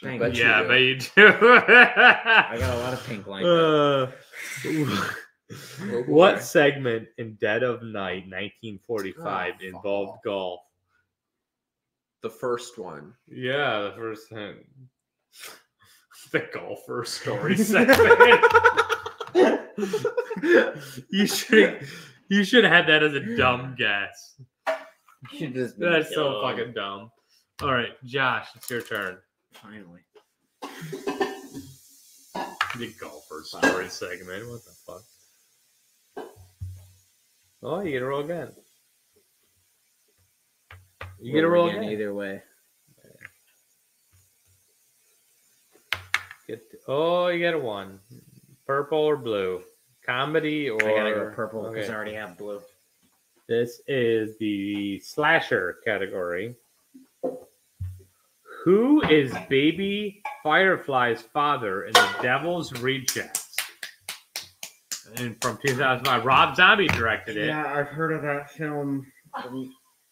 Thing. bet yeah, do. but you do. I got a lot of pink lined. Uh, Oh, what segment in Dead of Night 1945 Oh, involved fuck. golf? The first one. Yeah, the first thing. The golfer story segment. you should you should have had that as a dumb guess. You just That's so fucking dumb. All right, Josh, it's your turn. Finally. The golfer story segment. What the fuck? Oh, you get a roll again. You get a roll again. either way. Get oh, you get a one. Purple or blue? Comedy or I gotta go purple because Okay. I already have blue. This is the slasher category. Who is Baby Firefly's father in The Devil's Rejects? And from 2005, Rob Zombie directed it. Yeah, I've heard of that film.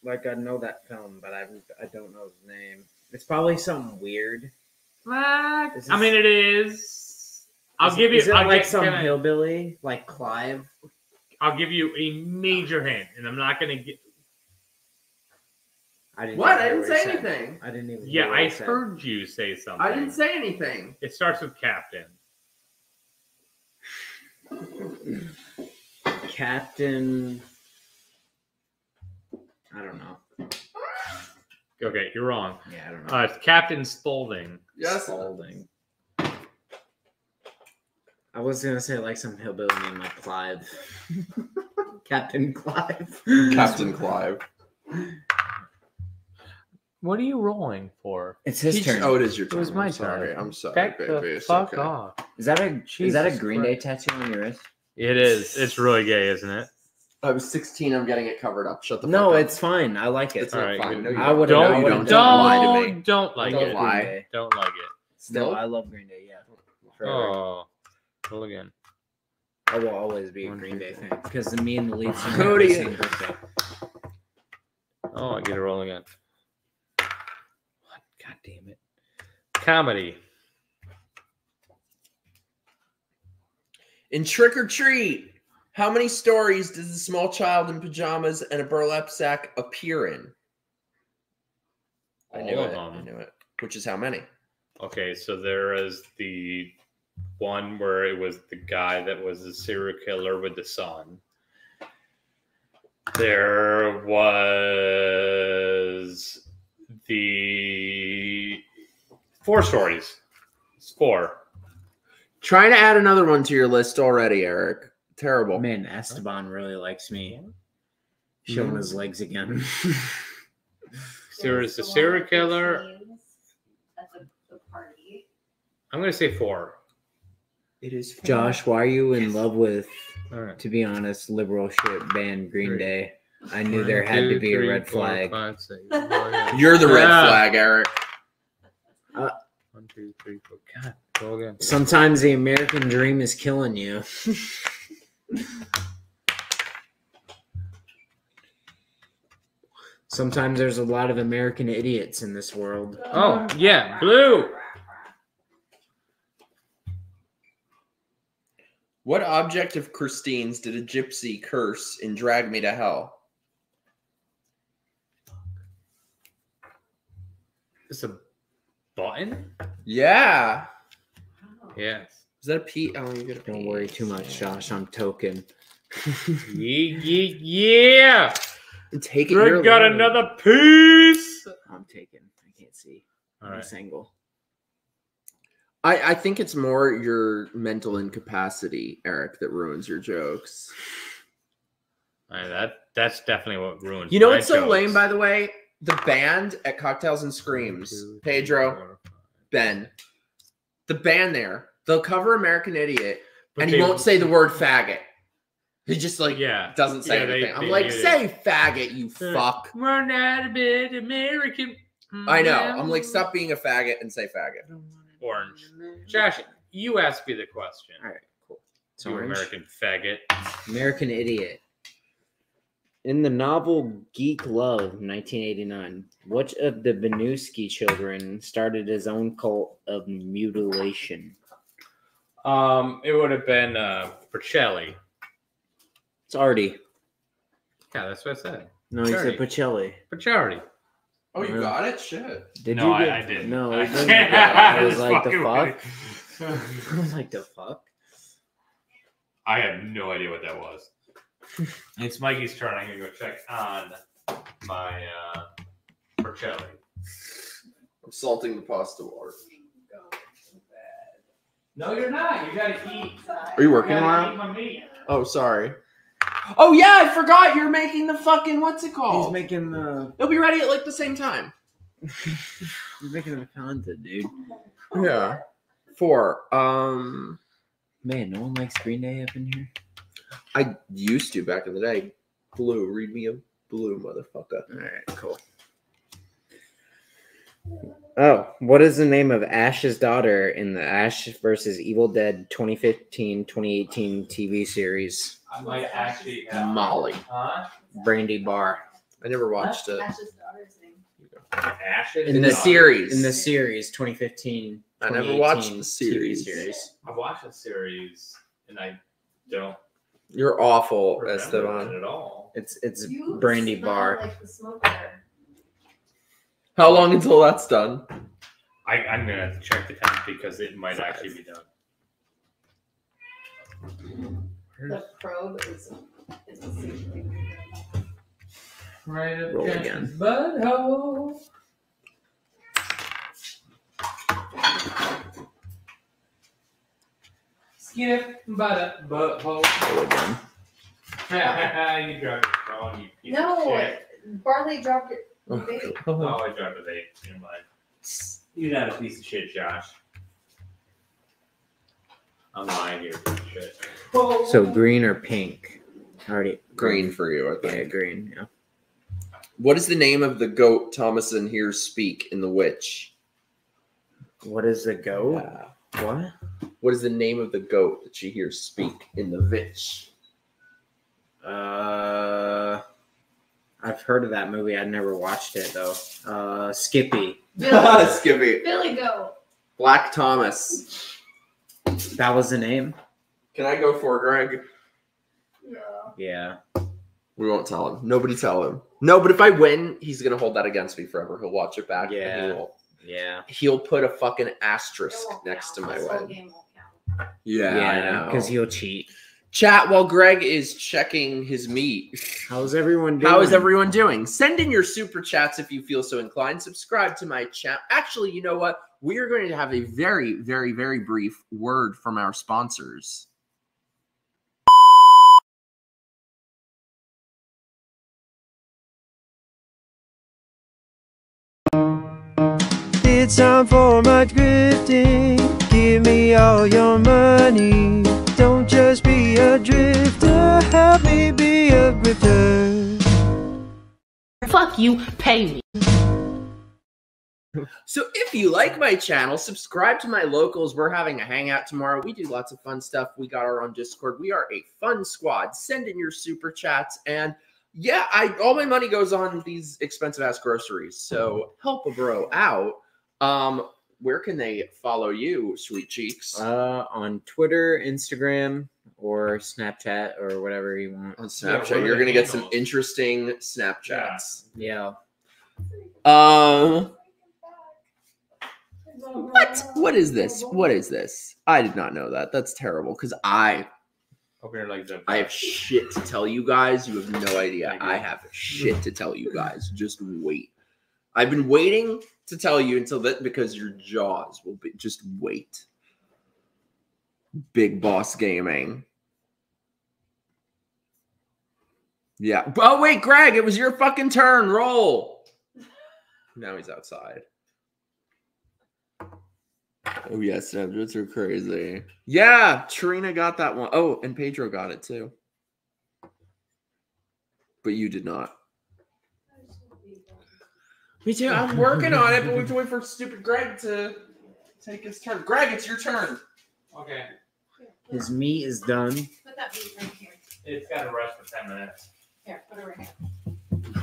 Like I know that film, but I I don't know his name. It's probably something weird. Uh, Is I mean, it is. I'll Is- give you. Is it I'll like get- some I- hillbilly, like Clive? I'll give you a major hint, and I'm not gonna get. I didn't. What? I didn't say said. anything. I didn't even. Yeah, I he said. heard you say something. I didn't say anything. It starts with Captain. Captain. I don't know. Okay, you're wrong. Yeah, I don't know. Uh, it's Captain Spaulding. Yes. Spaulding. I was gonna say like some hillbilly named like Clive. Captain Clive. Captain Clive. What are you rolling for? It's his He- turn. Oh, it is your turn. It was my I'm sorry. turn. I'm sorry, Back baby. the It's fuck okay. off. Is that a is that a Jesus Green Christ. Day tattoo on your wrist? It is. It's really gay, isn't it? I was 16. I'm getting it covered up. Shut the No, fuck up. it's fine. I like it. It's All not right, fine. No, you I don't. would've- Don't, I No, you don't. Don't lie to me. don't, don't like it. Green lie. Don't like it. Still, Nope. I love Green Day. Yeah. Forever. Oh, roll again. I will always be a One, Green two, Day three. fan because me and the lead singer have the same birthday. Oh, I get a roll again. What? God damn it. Comedy. In Trick or Treat, how many stories does a small child in pajamas and a burlap sack appear in? I All knew of it. them. I knew it. Which is how many? Okay, so there is the one where it was the guy that was the serial killer with the son. There was the four stories. It's four. Trying to add another one to your list already, Eric. Terrible. Man, Esteban really likes me. Showing his mm-hmm. legs again. There is the the serial killer. At the, the party. I'm gonna say four. It is fun. Josh, why are you in love with, All right. to be honest, liberal shit band Green Three. Day? I knew there had to be a red flag. You're the red Yeah. flag, Eric. Uh, One, two, three, four. God, go again. Sometimes the American dream is killing you. Sometimes there's a lot of American idiots in this world. Oh yeah, blue. What object of Christine's did a gypsy curse and Drag Me to Hell? It's a button. Yeah. Yes. Is that a P? Oh, you get a Don't worry too much, Josh. I'm token. Yeah, yeah, yeah. Take it. Greg got alone. another piece. I'm taking. I can't see All on right. this angle. I, I think it's more your mental incapacity, Eric, that ruins your jokes. Right, that that's definitely what ruins. You know what's so lame, by the way? The band at Cocktails and Screams, Two, Pedro, four. Ben, the band there, they'll cover American Idiot, But and he won't say the word faggot. He just like Yeah. doesn't say Yeah, they- anything. I'm they like, mute it. say faggot, you fuck. We're not a bit American. I know. I'm like, mm-hmm. stop being a faggot and say faggot. Orange. Josh, you asked me the question. All right, cool. It's You orange. American faggot. American Idiot. In the novel Geek Love, 1989, which of the Binewski children started his own cult of mutilation? Um, it would have been uh Pacelli. It's Artie. Yeah, that's what I said. No, he said. Pacelli. Pacelli. Oh, you got it? Shit. Did no, you I, get- I didn't. No, I, it didn't. I I was like, the fuck? with I was like, the fuck? I have no idea what that was. it's Mikey's turn. I'm gonna go check on my uh Pacelli. I'm salting the pasta water. No, you're not. You gotta eat. Are you working gotta tomorrow? eat my meat. Oh, sorry. Oh yeah, I forgot you're making the fucking what's it called? He's making the It'll be ready at like the same time. he's making the content, dude. Yeah. Four. Um, Man, no one likes Green Day up in here. I used to back in the day. Blue, read me a blue motherfucker. All right, cool. Oh, what is the name of Ash's daughter in the Ash versus Evil Dead 2015 2018 TV series? I might actually. Molly. Huh? Brandy Barr. I never watched it. Ash's daughter's name. Ashes. In the series. In the series 2015. I never watched the TV series. series. I watched the series and I don't You're awful, remember Esteban. it at all. It's it's You Brandy smell Barr. Like the smoker. How long until that's done? I, I'm gonna have to check the time because it might actually be done. The probe is, is the same thing. Right up Roll Josh's again. Butthole. Skip butt butthole. Roll again. you dropped it wrong, you piece of No, shit. Barley dropped it. Oh, Oh, I dropped a vape. Never mind. You're not a piece of shit, Josh. I'm lying here, shit. So green or pink? Already Green for you, I Yeah, think. green. Yeah. What is the name of the goat Thomasin hears speak in The Witch? What is the goat? Yeah. What? What is the name of the goat that she hears speak in The Witch? Uh, I've heard of that movie. I've never watched it though. Uh, Skippy. Billy, Skippy. Billy Goat. Black Thomas. That was the name. Can I go for Greg? No. Yeah. We won't tell him. Nobody tell him. No, but if I win, he's gonna hold that against me forever. He'll watch it back. and Yeah. he will. Yeah. he'll put a fucking asterisk It won't next to my This win. game won't count. Yeah, because he'll cheat. Chat while Greg is checking his meat. How's everyone doing? How is everyone doing? Send in your super chats if you feel so inclined. Subscribe to my chat. Actually, you know what? We are going to have a very, very, very brief word from our sponsors. It's time for my drifting. Give me all your money. Don't just be a drifter. Help me be a drifter. Fuck you, pay me. So if you like my channel, subscribe to my locals. We're having a hangout tomorrow. We do lots of fun stuff. We got our own Discord. We are a fun squad. Send in your super chats and yeah, I all my money goes on these expensive ass groceries. So help a bro out. Um, where can they follow you, sweet cheeks? Uh, on Twitter, Instagram, or Snapchat, or whatever you want. on Snapchat, what are you're gonna get some interesting Snapchats. Yeah. Um, what? What is this? What is this? I did not know that. That's terrible because I Hope you're like the I have shit to tell you guys. You have no idea. I have shit to tell you guys. Just wait. I've been waiting to tell you until that because your jaws will be just wait. Big Boss Gaming. Yeah. Oh wait, Greg, it was your fucking turn. Roll. Now he's outside. Oh yes, Snapchats are crazy. Yeah, Trina got that one. Oh, and Pedro got it too. But you did not. Me too. I'm working on it, but we have to wait for stupid Greg to take his turn. Greg, it's your turn. Okay. His meat is done. Put that meat right here. It's got to rest for 10 minutes. Here, put it right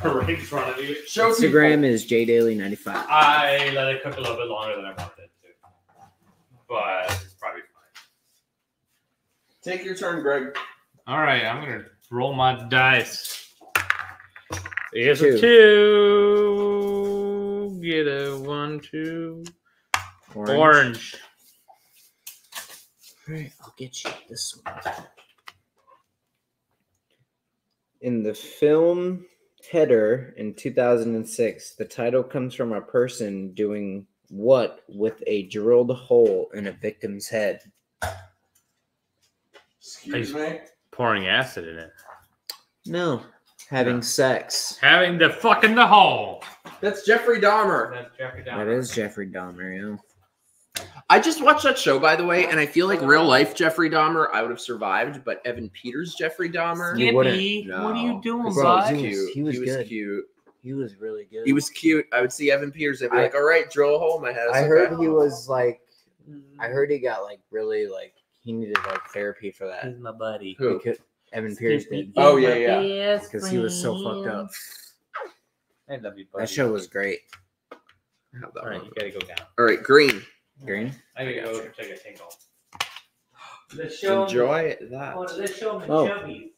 here. right in front of you. Show Instagram is jdaily95. I let it cook a little bit longer than I wanted it to. But it's probably fine. Take your turn, Greg. All right, I'm going to roll my dice. Here's Two. a two. Get a one, two. Orange. Alright, I'll get you this one. In the film Header in 2006, the title comes from a person doing what with a drilled hole in a victim's head? Excuse me. Pouring acid in it. No, having sex. Having the fucking the hole. That's Jeffrey Dahmer. That's Jeffrey Dahmer. is Jeffrey Dahmer, yeah. I just watched that show, by the way, and I feel like real life Jeffrey Dahmer, I would have survived, but Evan Peters Jeffrey Dahmer, You wouldn't. Skippy, No. what are you doing, Bro, Bro, he bud? was he was- cute. he was he was good. cute. He was really good. He was cute. I would see Evan Peters. I'd be I- like, "All right, drill a hole in my head." It's I okay." heard oh. he was like, I heard he got like really like he needed like therapy for that. He's my buddy. Who? Because Evan Pierce did Oh, yeah, yeah. because he was so fucked up. I love you, buddy. That show was great. Have that All right, one. you gotta go down. All right, green. Green. I gotta I go got take a tinkle. Let's show 'em- Enjoy that. Oh, let's show 'em the Oh. chubbies.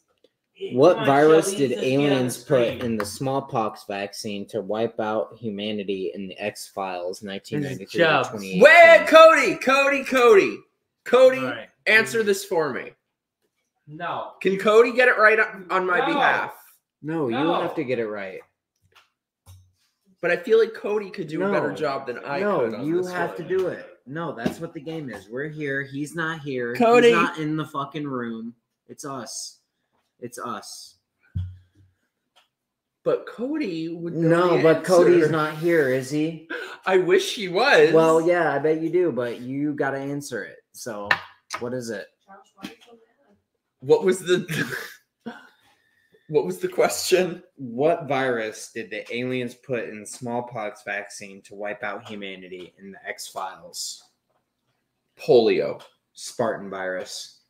What on, virus chubbies, did let's get on the aliens put in the smallpox vaccine to wipe out humanity in the X Files 1993 to 2018? Wait, Cody, Cody, Cody, Cody, All right. answer this for me. No. Can Cody get it right on on my No. behalf? No, you No. have to get it right. But I feel like Cody could do a better No. job than I no, could. on you this have one. to do it. No, that's what the game is. We're here. He's not here. Cody. He's not in the fucking room. It's us. It's us. But Cody would know No, the but Cody's answer. not here, is he? I wish he was. Well, yeah, I bet you do, but you got to answer it. So, what is it? Josh, why are you so mad? What was the What was the question? What virus did the aliens put in smallpox vaccine to wipe out humanity in the X Files? Polio. Spartan virus.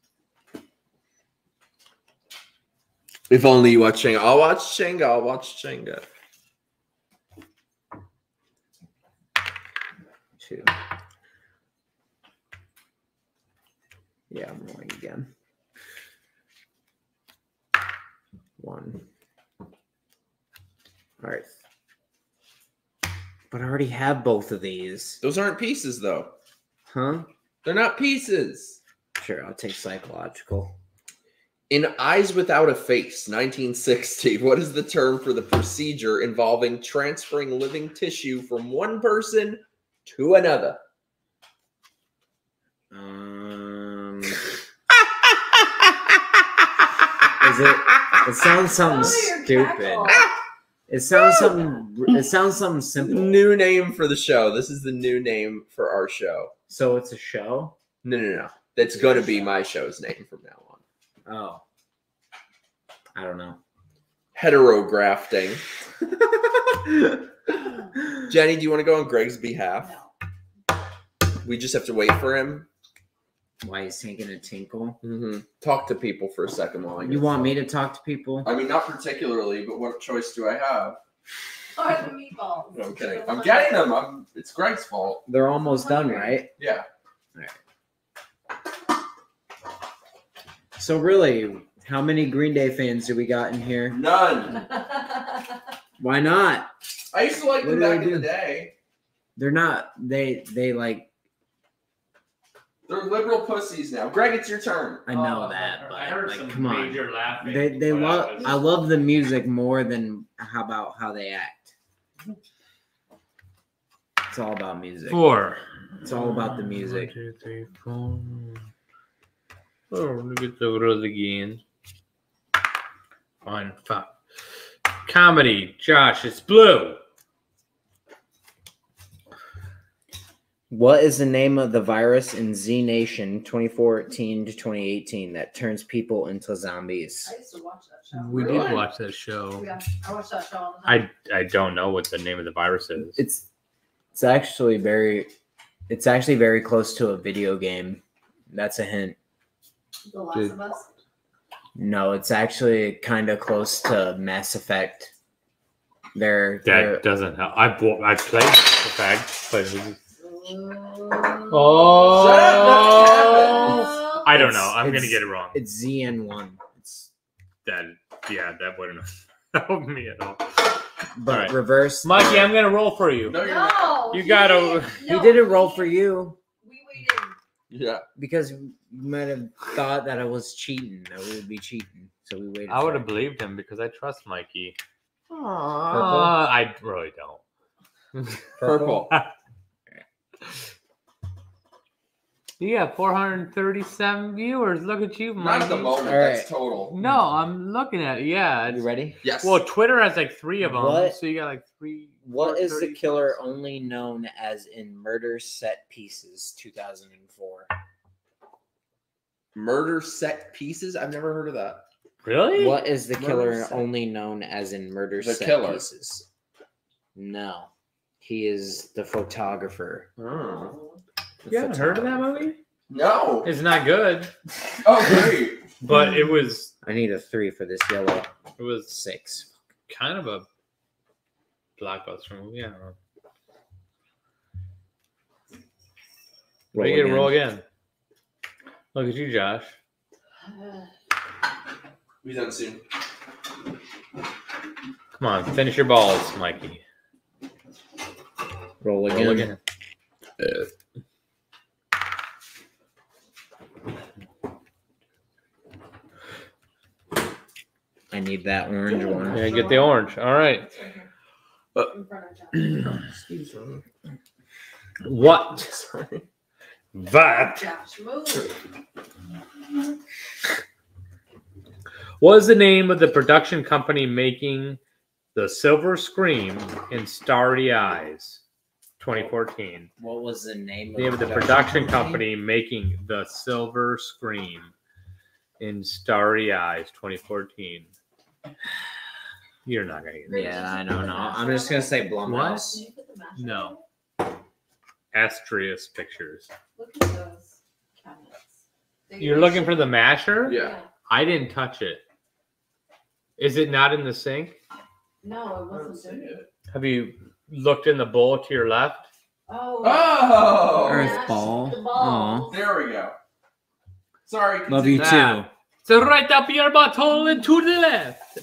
If only you watch Shenga. I'll watch Shenga. I'll watch Shenga. Two. Yeah, I'm rolling again. One. All right. But I already have both of these. Those aren't pieces, though. Huh? They're not pieces. Sure, I'll take psychological. In Eyes Without a Face, 1960, what is the term for the procedure involving transferring living tissue from one person to another? Um, is it? It sounds something stupid. Ah! It sounds something. It sounds something simple. New name for the show. This is the new name for our show. So it's a show. No, no, no. That's going to be my show's name from now on. Oh, I don't know. Heterografting. Jenny, do you want to go on Greg's behalf? No. We just have to wait for him. Why is he's taking a tinkle? hmm Talk to people for a second while I You get want me to talk to people? I mean, not particularly, but what choice do I have? Or the meatballs. No, I'm kidding. I'm getting them. I'm, it's Greg's fault. They're almost done, right? Yeah. So really, how many Green Day fans do we got in here? None. Why not? I used to like What them back in the day. They're not. They they like. They're liberal pussies now. Greg, it's your turn. I know Oh, that, I but heard like, some come on. major laughing. They they when I love. was- I love the music more than how about how they act. It's all about music. Four. It's all about the music. One, two, three, four. Oh, look at the road again. Fine, five. Comedy, Josh, it's blue. What is the name of the virus in Z Nation 2014 to 2018 that turns people into zombies? I used to watch that show. We Really? did watch that show. Yeah, I watched that show all the time. I I don't know what the name of the virus is. It's it's actually very it's actually very close to a video game. That's a hint. the Last Dude. of Us. No, it's actually kind of close to Mass Effect. They're, they're that doesn't help. I bought, I played the fact, but it was- Oh. Shut up, I don't know. I'm gonna get it wrong. it's ZN1. It's That yeah, that wouldn't help me at all. but Alright. reverse. Mikey, I'm gonna roll for you. No, you're not. No, You gotta- didn't. he didn't roll for you We waited. Yeah. because you might have thought that I was cheating. That we would be cheating. So we waited. I would have believed him because I trust Mikey. Purple. Uh, I really don't. Purple. You got 437 viewers. Look at you, Mike. Not at the moment. All That's right. total. No, I'm looking at it. Yeah. You ready? Yes. Well, Twitter has like three of them, What- so you got like three. What is the killer plus. only known as in Murder Set Pieces 2004? Murder set pieces. I've never heard of that. Really? What is the Murder killer Set- only known as in Murder The Set Killer. Pieces? No. He is the photographer. Oh. The You haven't heard of that movie? No. It's not good, Oh, great. but it was I need a three for this yellow. it was Six. kind of a blockbuster movie. I don't know. Roll We get a again. roll again. Look at you, Josh. Be done soon. Come on, finish your balls, Mikey. Roll Roll again. again. I need that orange one. Yeah, get the orange. All right. It's right here. Uh, In front of Josh. Excuse me. What? That Josh, move. was the name of the production company making The Silver Scream in Starry Eyes 2014. What was the name name of the production company making The Silver Scream in Starry Eyes 2014. You're not gonna get it. Yeah, I don't know. I'm just gonna say Blumhouse. Can you put the mashed No. up? Astraeus Pictures. Look at those cabinets. You're looking for the masher? Yeah. I didn't touch it. Is it not in the sink? No, it wasn't doing it. Have you looked in the bowl to your left? Oh. Oh. Earth mashed ball. The balls. There we go. Sorry. Love you continue. too. So right up your butthole and to the left.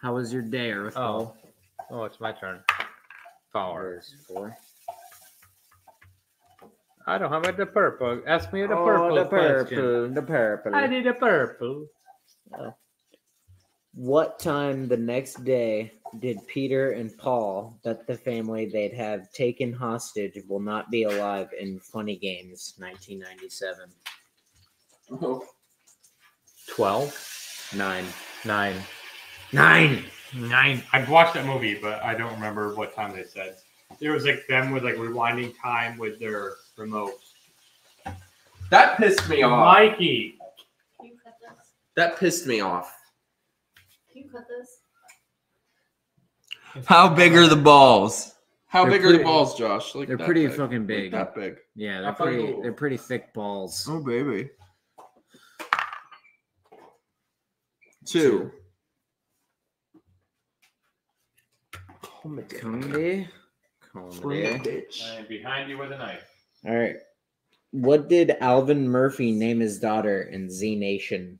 How was your day, Earth Oh. Ball? Oh, it's my turn. Four. There's four. I don't have the purple. Ask me the Oh, purple the question. purple, the purple. I need a purple. Oh. What time the next day did Peter and Paul that the family they'd have taken hostage will not be alive in Funny Games 1997? Twelve. Nine. Nine. Nine! Nine. I've watched that movie, but I don't remember what time they said. There was like them with like rewinding time with their remote. That pissed me off. Mikey. Can you cut this? That pissed me off. Can you cut this? How big are the balls? How They're big are the balls, Josh? Like They're that pretty big. fucking Like big. that big. Yeah, they're big? pretty. They're pretty thick balls. Oh baby. Two. Comedy. Comedy. bitch. And behind you with a knife. All right. What did Alvin Murphy name his daughter in Z Nation?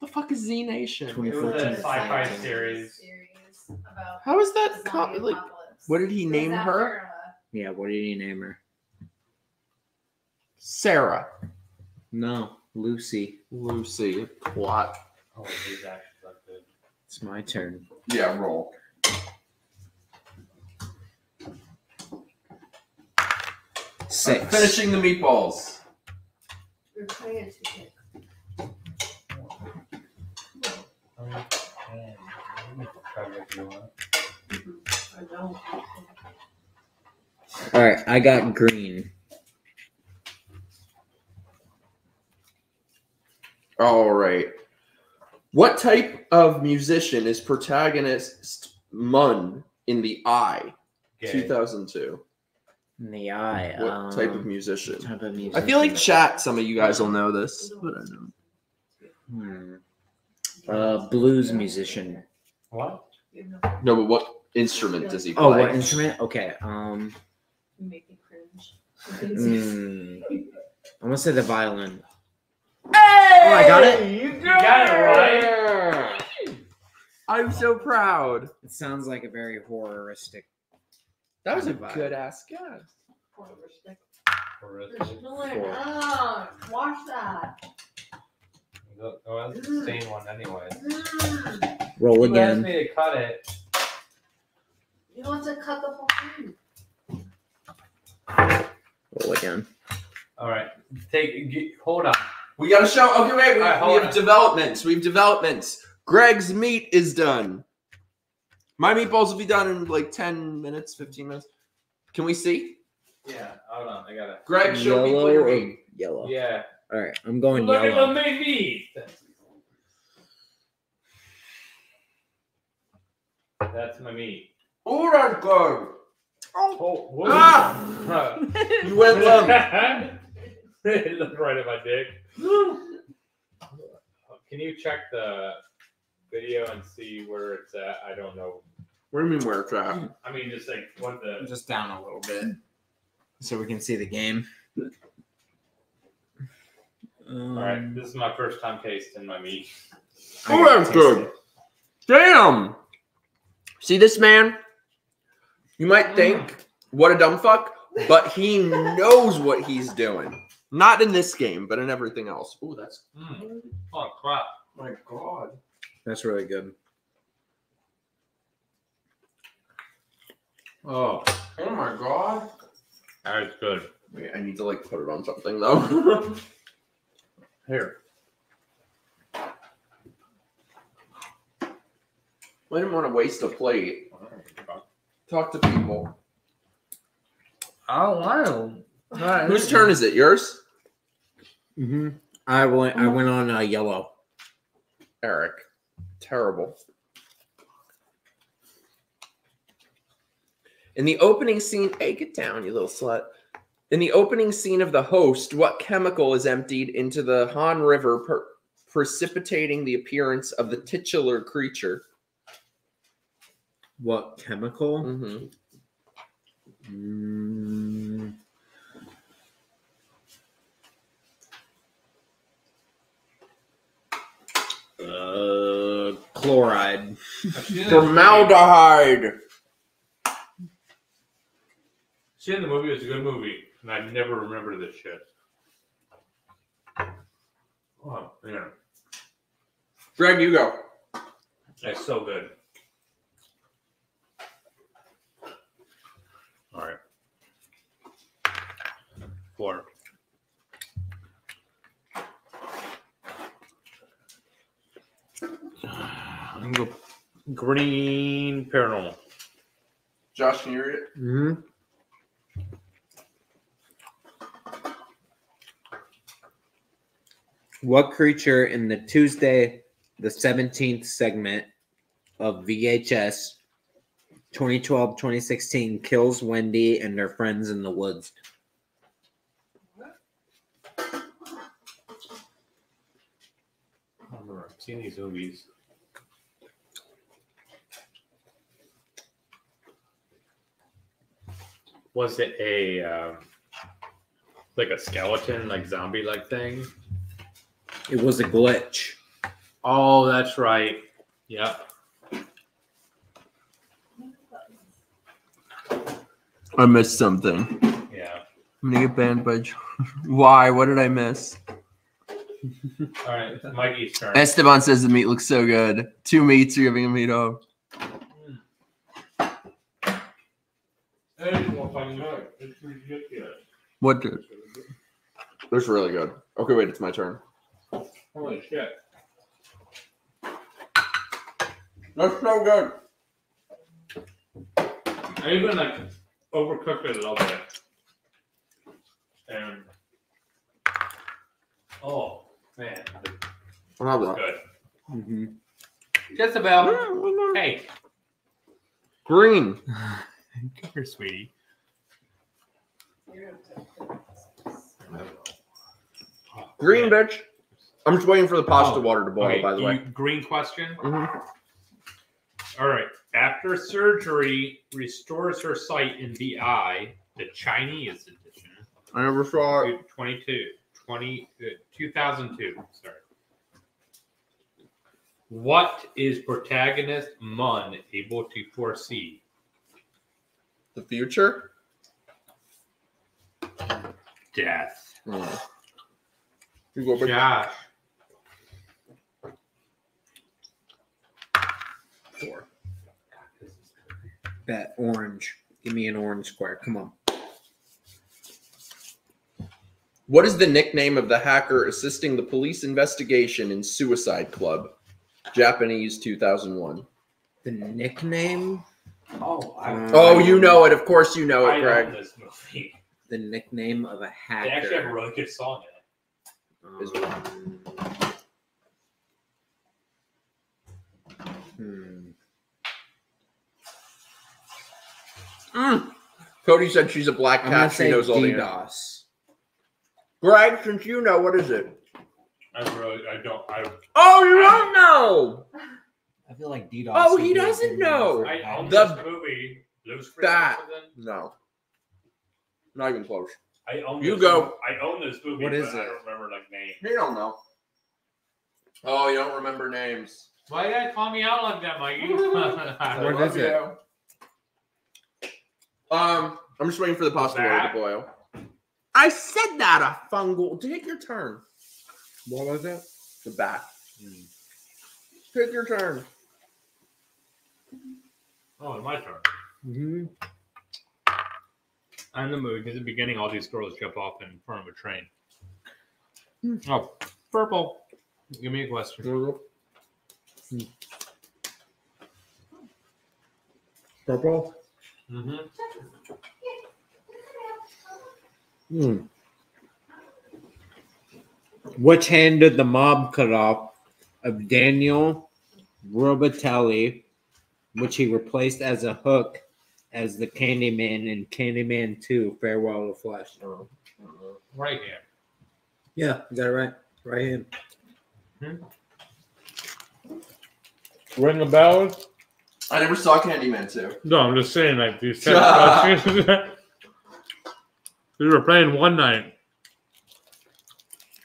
The fuck is Z Nation? Twenty- It was a 2014. sci-fi series. Series about How is the that? zombie like, apocalypse. what did he It was name after, her? uh, Yeah, what did he name her? Sarah. No, Lucy. Lucy. Plot. Oh, these actually look good. It's my turn. Yeah, roll. Six. Finishing the meatballs. You're trying to get- I don't. All right, I got green. All right. What type of musician is protagonist Mun in The Eye? 2002. In the eye. What um, type of musician? Type of musician? I feel like chat. Some of you guys will know this, but I don't. Hmm. Uh, blues musician. What? No, but what instrument does he play? Oh, what instrument? Okay. Um. you make me cringe. mm, I'm gonna say the violin. Hey! Oh, I got it? You got it right. I'm so proud. It sounds like a very horroristic. That was a Vibe. good ass guess. There's no way- Ah, Wash that. Oh, that's the same one anyway. Roll You asked again. me to cut it. You don't to cut the whole thing. Roll again. All right, take. Get, hold on. We gotta show. Okay, wait. We, All right, we have on. developments. We have developments. Greg's meat is done. My meatballs will be done in like 10 minutes, 15 minutes. Can we see? Yeah, hold on. I got it. Greg, show people Yellow your meat. yellow? Yeah. All right, I'm going Look at yellow. the meat. That's my meat. Oh, that's good. Oh, whoa. Ah! You went low. it looked right at my dick. Can you check the video and see where it's at? I don't know. What do you mean where it's at? I mean, just like what the. Just down a little bit, so we can see the game. Um, All right, this is my first time tasting my meat. I Oh, that's good. Damn. See this man? You might think, what a dumb fuck, but he knows what he's doing. Not in this game, but in everything else. Ooh, that's Mm. Oh crap! my god. That's really good. Oh, Oh my god. that is good. Wait, I need to like put it on something though. Here, I didn't want to waste a plate. Talk to people. Oh wow! Whose turn is it? Yours? Mm-hmm. I went. I went on uh, yellow. Eric. Terrible. In the opening scene, hey, get down, you little slut. In the opening scene of The Host, what chemical is emptied into the Han River, per- precipitating the appearance of the titular creature? What chemical? Mm-hmm. Mm, uh, chloride. Formaldehyde. Seeing the movie was a good movie, and I never remember this shit. Oh man, Greg, you go. that's so good. All right, four. I'm gonna go green paranormal. Josh, can you read it? hmm What creature in the Tuesday, the 17th segment of VHS 2012 2016 kills Wendy and their friends in the woods? I've seen these movies. Was it a um, like a skeleton, like zombie like thing? It was a glitch. Oh, that's right. Yep. I missed something. Yeah. I'm gonna get banned by. Why? What did I miss? All right, it's Mikey's turn. Esteban says the meat looks so good. Two meats, you're giving a meat off. What did? That's really good. Okay, wait, it's my turn. Holy shit. That's so good. I even like overcooked it a little bit. And oh man, I'll have that. good. hmm Just about. Hey, Green. come here, sweetie. Green, bitch. I'm just waiting for the pasta Oh, water to boil, Okay, by the you- way. green question. Mhm. All right. After surgery, restores her sight in the eye. The Chinese edition. I never saw it. 22, 20, uh, 2002. Sorry. What is protagonist Mun able to foresee? The future? Death. Mm. Josh. That orange. Give me an orange square. Come on. What is the nickname of the hacker assisting the police investigation in Suicide Club? Japanese 2001. The nickname. Oh, I, Um, Oh, you know it. Of course you know I it, love Greg. this movie. The nickname of a hacker. They actually have a hacker. really good song in it. Um, hmm. Mm. Cody said she's a black I'm cat. She say knows all the DDoS. Greg, since you know, what is it? I really, I don't, I, Oh, you don't know. I feel like DDoS. Oh, he doesn't know. name for I a own. The- movie. Blue screen. That- No. Not even close. I own. You this go. mo- I own this movie. What is but I it? don't remember like name. You don't know. Oh, you don't remember names. Why you gotta call me out like that, Mikey? I What love it? Um, I'm just waiting for the pasta water to boil. I said that a fungal. Take your turn. What was it? The bat. Take your turn. oh, it's my turn. Mm-hmm. I'm in the mood because at the beginning, all these girls jump off in front of a train. Hmm. Oh, purple. Give me a question. Purple. Purple. Mm-hmm. Hmm. Which hand did the mob cut off of Daniel Robitelli, which he replaced as a hook as the Candyman in Candyman 2 Farewell to Flesh? Right here. Yeah, you got it right. Right hand. Ring a bell? I never saw Candyman 2. No, I'm just saying like these kind of questions. we were playing one night,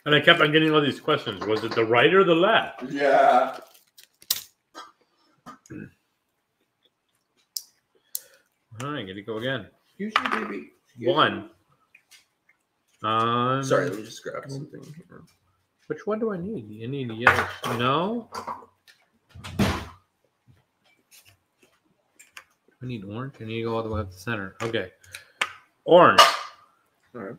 and I kept on getting all these questions. Was it the right or the left? Yeah. All right, get to go again. Usually, baby. One. Um, Sorry, let me just grab something here. Which one do I need? You need the yellow. No. I need orange. I need to go all the way up the center. Okay. Orange. All right.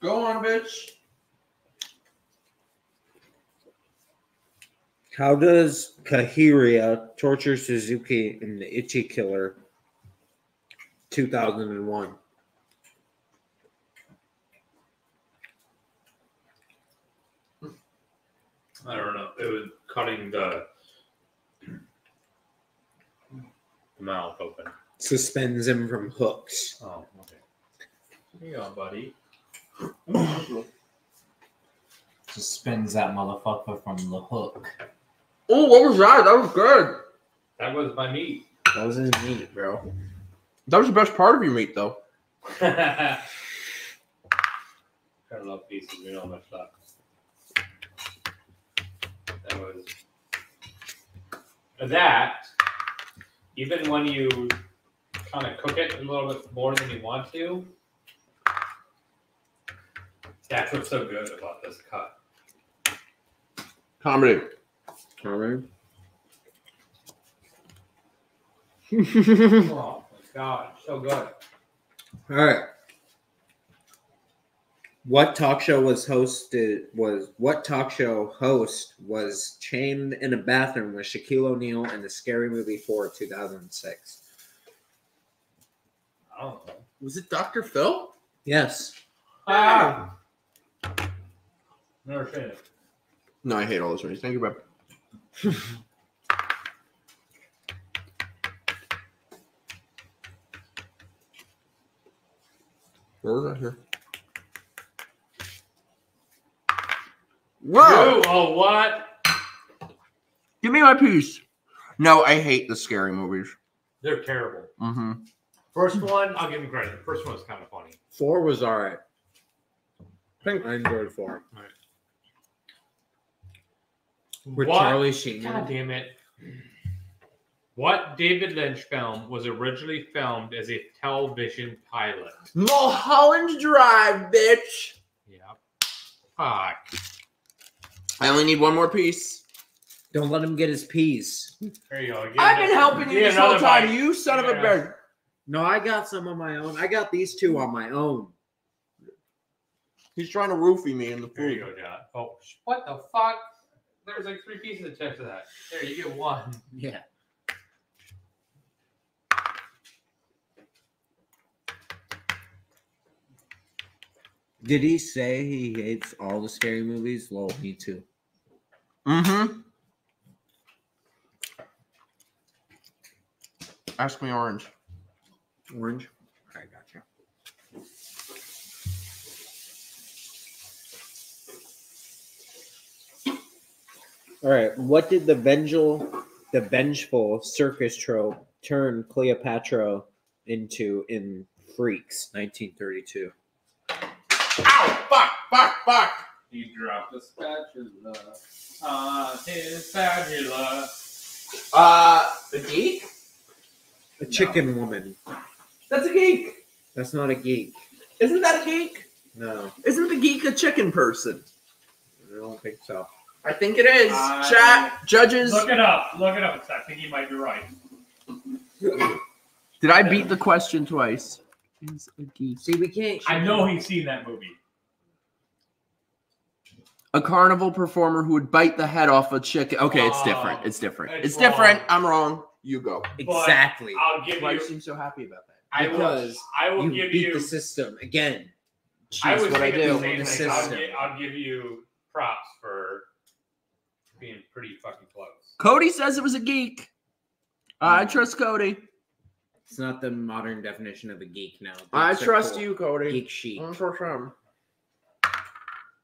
Go on, bitch. How does Kahiria torture Suzuki in the Ichi Killer 2001? I don't know. It was cutting the mouth open. Suspends him from hooks. Oh, okay. Here you go, buddy. Suspends that motherfucker from the hook. Oh, what was that? That was good. That was my meat. That was his meat, bro. That was the best part of your meat, though. I love pieces. We know how much that. That was that. Even when you kind of cook it a little bit more than you want to, that's what's so good about this cut. Comedy. All right. Oh my god, so good. All right. What talk show was hosted was what talk show host was chained in a bathroom with Shaquille O'Neal in the Scary Movie 4 2006? I. Was it Dr. Phil? Yes. Ah! Never seen it. No, I hate all those movies. Thank you, bro. Where was that here? Whoa! You, oh, what? Give me my piece. No, I hate the scary movies. They're terrible. Mm-hmm. First one, I'll give him credit. First one was kind of funny. Four was all right. I enjoyed four. With What? Charlie Sheen. God damn it. What David Lynch film was originally filmed as a television pilot? Mulholland Drive, bitch. Yep. Fuck. I only need one more piece. Don't let him get his piece. There you go. Give I've been helping you this whole time, bite. you son of a Yeah. bitch. No, I got some on my own. I got these two on my own. He's trying to roofie me in the There you go, John. Oh, what the fuck? There's like three pieces of chips of that. There, you get one. Yeah. Did he say he hates all the scary movies? Well, me too. Mm-hmm. Ask me orange. Orange. I got you. All right. What did the vengeful, the vengeful circus trope turn Cleopatra into in Freaks, 1932? Ow! Fuck! Fuck! Fuck! He dropped the spatula on his spatula. Uh, the geek? A chicken woman. That's a geek. That's not a geek. Isn't that a geek? No, Isn't the geek a chicken person? I don't think so. I think it is. I- Chat judges. Look it up. Look it up. I think you might be right. Did I beat the question twice? Is a geek See, we can't. I know he's seen that movie. A carnival performer who would bite the head off a chicken? Okay, it's oh, different. It's different. It's It's, different. wrong. I'm wrong. You go. exactly. I'll give Why you. do you seem so happy about that? I will. I will you give beat you. the system again. I was what I do. the same The thing. I'll, system. I'll give you props for being pretty fucking close. Cody says it was a geek. I hmm. trust Cody. It's not the modern definition of a geek now. I trust cool. you, Cody. Geek chic I'm for him.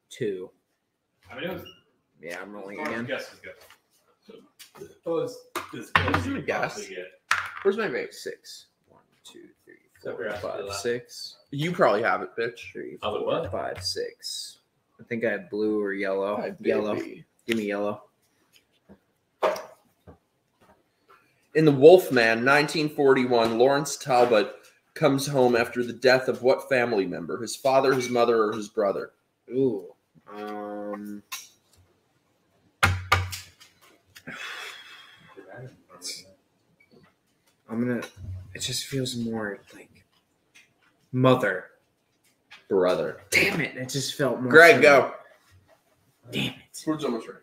two. I mean, it was. Yeah, I'm rolling Again. again. Guess is good. It was as Give close as me you a guess. get. Where's my vape? Six. One, two, three, Except four, for after five, that. six. You probably have it, bitch. Three, Of the what? five, six. I think I had blue or yellow. Hi, yellow. baby. Give me yellow. In The Wolfman, 1941, Lawrence Talbot comes home after the death of what family member? His father, his mother, or his brother? Ooh. Um. I'm gonna. It just feels more like mother. Brother. Damn it! It just felt more. Greg, similar. go. Damn it! Who's almost right?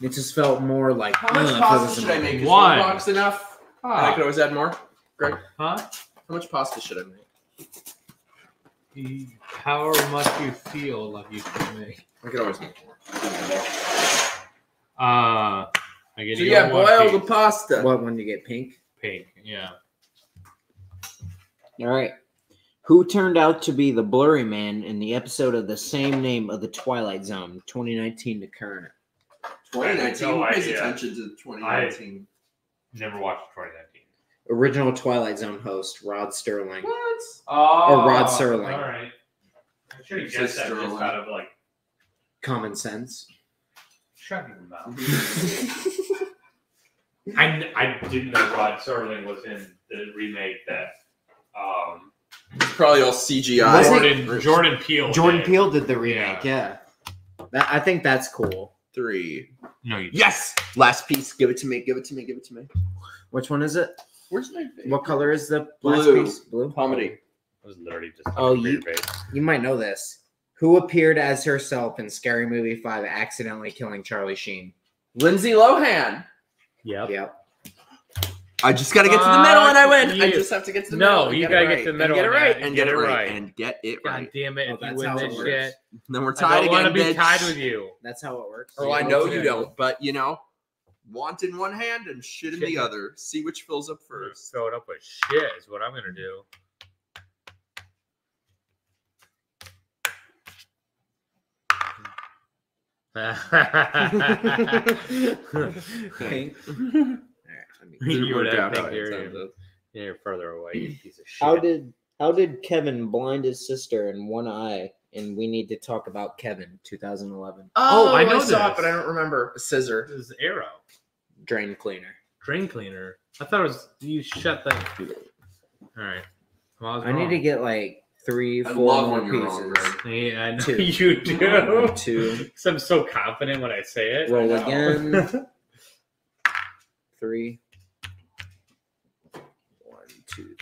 It just felt more like. How much ugh, if it pasta should I make? Is One. one box enough? And I could always add more. Greg, huh? how much pasta should I make? You- However much you feel like you should make. I could always make more. Uh, I get So you yeah, one boil the pasta. What when you get pink? pink. Yeah. All right. Who turned out to be the blurry man in the episode of the same name of the Twilight Zone, 2019 to current? 2019. No Who pays idea. attention to 2019? Never watched 2019. Original Twilight Zone host Rod Sterling. What? Oh, Rod Serling. All right. I should have Say guessed that Sterling. just out of like Common sense. shut your mouth. I, I didn't know Rod Serling was in the remake that um, It's probably all CGI. Jordan Jordan Peele. Jordan did. Peele did the remake. Yeah. That, I think that's cool. Three. No, you Yes. Last piece. Give it to me. Give it to me. Give it to me. Which one is it? Where's my face? What color is the Blue. last piece? Blue. Comedy. It was literally just. Oh, you- You might know this. Who appeared as herself in Scary Movie 5 accidentally killing Charlie Sheen? Lindsay Lohan. Yep. Yep. I just got to get to the middle and I win. Fuck I you. just have to get to the No, middle. and you get gotta it get right, to the and middle Get it right and get it right right. and get it God right. damn it! Oh, If you that's win how this it works. shit, Then we're I tied don't want to be bitch. tied with you. That's how it works. Oh, I know you don't, but you know, want in one hand and shit in Shit. the other. See which fills up first. Fill it up with shit is what I'm gonna do. Pink. All right, let me- Didn't You would have out how think you're- You're further away, you piece of shit. How did how did Kevin blind his sister in one eye? And we need to talk about Kevin, 2011 Oh, oh I know saw it, but I don't remember. A scissor. This is Arrow drain cleaner. drain cleaner. I thought it was you shut that. All right. Well, I, I need to get like three, I four love more when you're wrong, pieces. Yeah, I know Two. you do. Two. Because I'm so confident when I say it. Roll again. Three. One, two.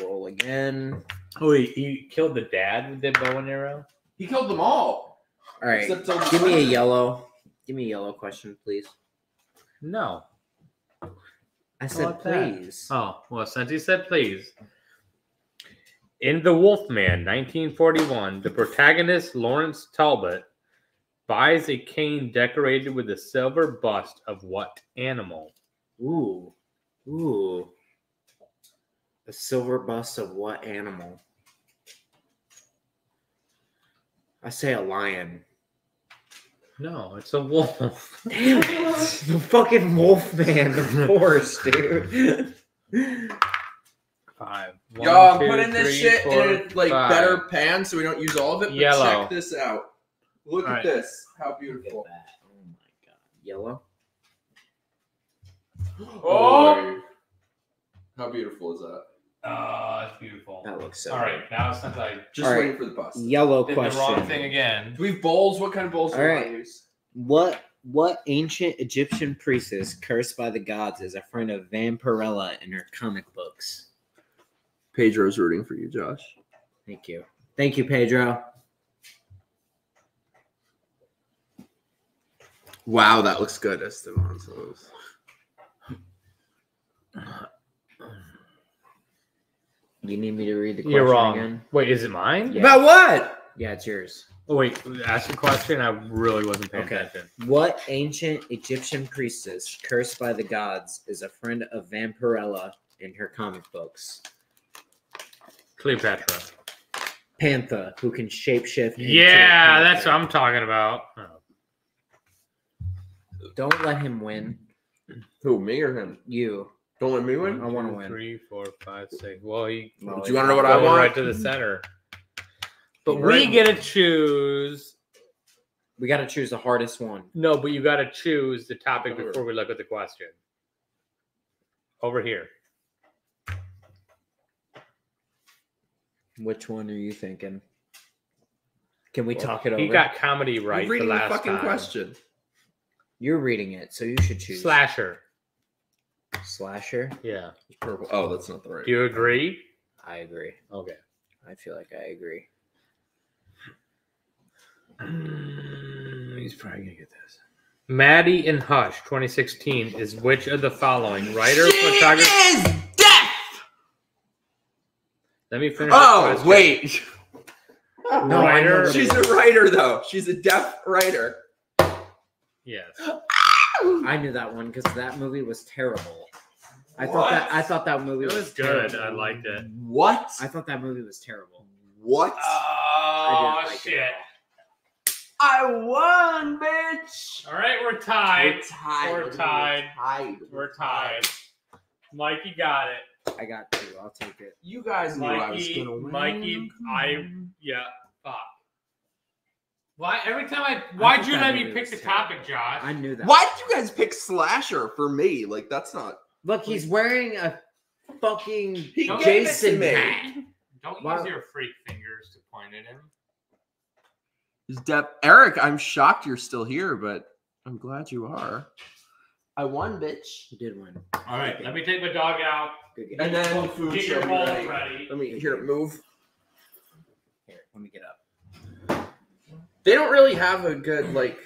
Roll again. Oh, wait, he killed the dad with the bow and arrow. He killed them all. All right. Except till the Give me a yellow. Give me a yellow question, please. No. I said about that? please. Oh, well, since he said please. In The Wolfman, 1941, the protagonist, Lawrence Talbot, buys a cane decorated with a silver bust of what animal? Ooh. Ooh. A silver bust of what animal? I say a lion. No, it's a wolf. Damn it. The fucking wolf man, of course, dude. Five. Yo, One, I'm two, putting this shit four, in a like five. better pan so we don't use all of it. But Yellow. check this out. Look All at right. this. How Look at beautiful. that. Oh my god. Yellow? Oh. oh. How beautiful is that? Oh, it's beautiful. That looks so All right, now since I Just All right. waiting for the bus. Yellow did question. the wrong thing again. Do we have bowls? What kind of bowls do All we right. want to use? What what ancient Egyptian priestess cursed by the gods is a friend of Vampirella in her comic books? Pedro's rooting for you, Josh. Thank you. Thank you, Pedro. Wow, that looks good, Esteban. So You need me to read the question You're wrong. again? Wait, is it mine? Yeah. About what? Yeah, it's yours. Oh wait, ask a question. I really wasn't paying Okay. attention. What ancient Egyptian priestess cursed by the gods is a friend of Vampirella in her comic books? Cleopatra. Pantha, who can shapeshift. into a Yeah, that's panther. what I'm talking about. Oh. Don't let him win. Who, me or him? You. Don't let me win. I win. want to Two, win. Three, four, five, six. Well, he Well, Do you wanna know what I going want? right to the hmm. center. But we Right. get to choose We got to choose the hardest one. No, but you got to choose the topic Over. before we look at the question. Over here. Which one are you thinking? Can we Well, talk it over? He got comedy right You're the reading the last fucking time. question. You're reading it, so you should choose Slasher. Slasher. Yeah. Purple. Oh, that's not the right. Do you agree? I agree. Okay. I feel like I agree. Mm, he's probably gonna get this. Maddie and Hush 2016 is which of the following? Writer, photographer. is deaf. Let me finish. Oh question. wait, No, Writer. she's a writer though. She's a deaf writer. Yes. Ah! I knew that one because that movie was terrible. I thought that I thought that movie It was, was good. terrible. I liked it. What? I thought that movie was terrible. What? Oh like shit! I won, bitch. All right, we're tied. We're tied. We're tied. tied. We're tied. Mikey got it. I got two. I'll take it. You guys knew I was Mikey, gonna win. Mikey, I yeah. Fuck. Why every time I? I Why'd thought you that let me pick was the topic. Josh? I knew that. Why did you guys pick slasher for me? Like that's not. Look, he's wearing a fucking He gave it to Jason me. hat. Don't Why- use your freak fingers to point at him. He's deaf. Eric, I'm shocked you're still here, but I'm glad you are. I won, bitch. He did win. All right, let me take my dog out. Good game. And then food Get your show bowls ready. ready. Let me hear it move. Here, let me get up. They don't really have a good like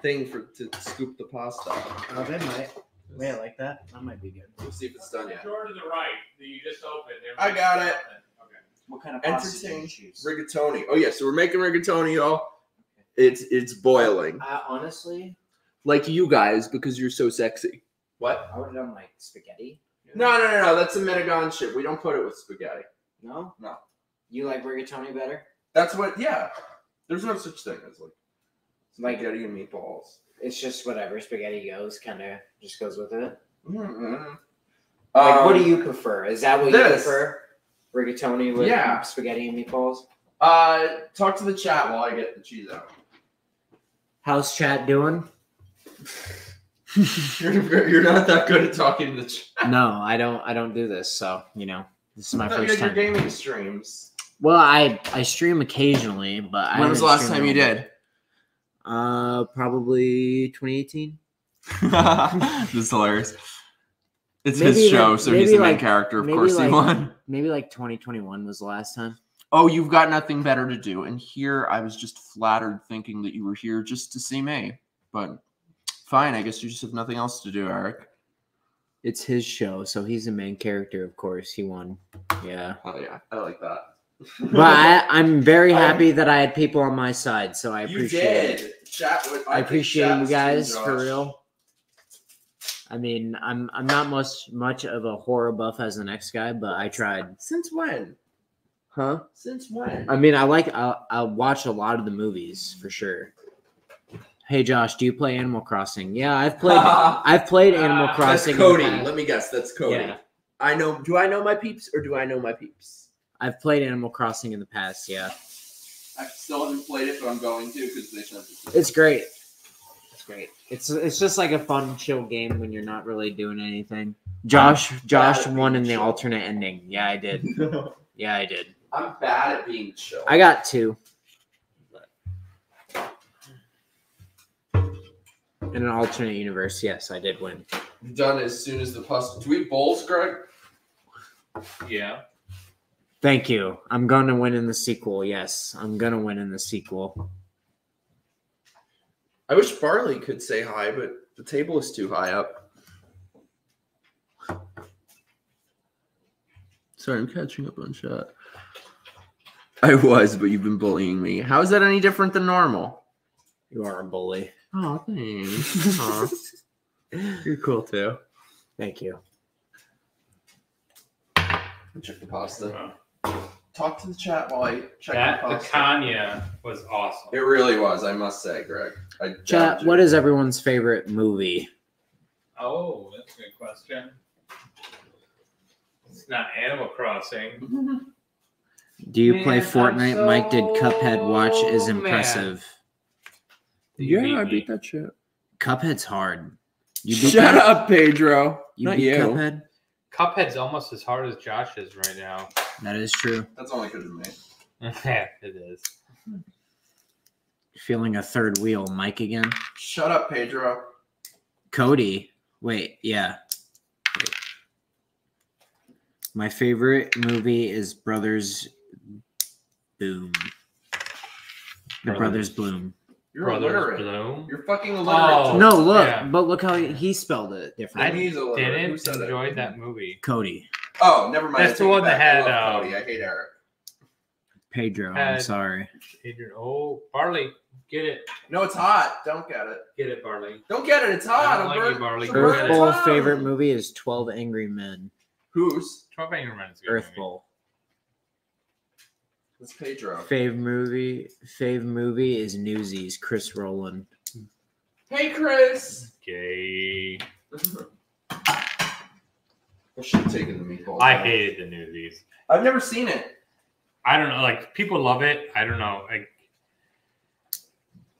thing for to scoop the pasta. Oh, they might. Wait, like that? That might be good. We'll see if it's done yet. Door to the right that you just opened. There I got it. something. Okay. What kind of Entertain pasta do you choose? Rigatoni. Oh yeah, so we're making rigatoni, y'all. It's it's boiling. Uh, honestly, Like you guys because you're so sexy. What? I would have done like spaghetti. No, no, no, no. That's a Medigan shit. We don't put it with spaghetti. No? No. You like rigatoni better? That's what. Yeah. There's no such thing as like Like spaghetti and meatballs. It's just whatever spaghetti goes, kind of just goes with it. Mm-mm. Like, what do Um, you prefer? Is that what you prefer? Rigatoni with Yeah. spaghetti and meatballs. Uh, talk to the chat while I get the cheese out. How's chat doing? you're, you're not that good at talking to the chat. No, I don't. I don't do this, so you know, this is my I thought you first had your gaming streams. Well, I I stream occasionally, but I when was the last time you did? Uh, probably 2018. this is hilarious. It's Maybe his show, like- so he's the main like- character. Of course, he won. Maybe like 2021 was the last time. Oh, you've got nothing better to do. And here I was just flattered thinking that you were here just to see me. But fine, I guess you just have nothing else to do, Eric. It's his show, so he's the main character. Of course, he won. Yeah, Oh yeah, I like that. But I, I'm very happy that I had people on my side, so I appreciate it. would, I think appreciate you guys for real. I mean, I'm I'm not much much of a horror buff as the next guy, but I tried. Since when? Huh? Since when? I mean, I like I I watch a lot of the movies for sure. Hey Josh, do you play Animal Crossing? Yeah, I've played I've played Animal Ah, That's Crossing. Cody. Let me guess. That's Cody. Yeah. I know. Do I know my peeps or do I know my peeps? I've played Animal Crossing in the past. Yeah, I still haven't played it, but I'm going to because they sent it. to me. it's great. It's great. It's it's just like a fun, chill game when you're not really doing anything. Josh Josh bad at won in the chill. alternate ending. Yeah, I did. Yeah, I did. I'm bad at being chill. I got two. In an alternate universe, yes, I did win. done as soon as the pus. Do we have bowls, Greg? Yeah. Thank you. I'm going to win in the sequel. Yes, I'm going to win in the sequel. I wish Farley could say hi, but the table is too high up. Sorry, I'm catching up on chat. I was, but you've been bullying me. How is that any different than normal? You are a bully. Oh, thanks. You're cool too. Thank you. Check the pasta. Talk to the chat while I check That the the pasta. Tanya was awesome. It really was, I must say, Greg. I Chat, doubted what you. is everyone's favorite movie? Oh, that's a good question. It's not Animal Crossing. Do you play Man, I'm Fortnite? Mike did Cuphead watch is impressive. Yeah, beat I beat that shit. Cuphead's hard. You beat Shut Cup- up, Pedro. You Not beat you. Cuphead. Cuphead's almost as hard as Josh is right now. That is true. That's only because of me. yeah, it is. Feeling a third wheel, Mike again. Shut up, Pedro. Cody. Wait, yeah. Wait. My favorite movie is Brothers Boom. The Brothers- Brothers Bloom. You're Brothers illiterate. Bloom. You're fucking illiterate. Oh. No, look, yeah. but look how he spelled it I differently. He's illiterate. Who didn't said it? enjoy that movie. Cody. Oh, never mind. That's I the one that back. I had, love um, Cody. I hate Eric. Pedro. I'm Had- sorry. Adrian, oh, Barley, get it, No, it's hot. Don't get it. get it, Barley. Don't get it. It's hot. I don't It'll like burn- you, Barley. it'll Earth Earth Bowl tongue. favorite movie is 12 Angry Men. Whose? Twelve Angry Men is a good Earth movie. Bowl. It's Pedro. Fave movie. Fave movie is Newsies. Chris Rowland. Hey, Chris. Gay. I should have taken the meatballs. I out. hated the Newsies. I've never seen it. I don't know. Like people love it. I don't know. Like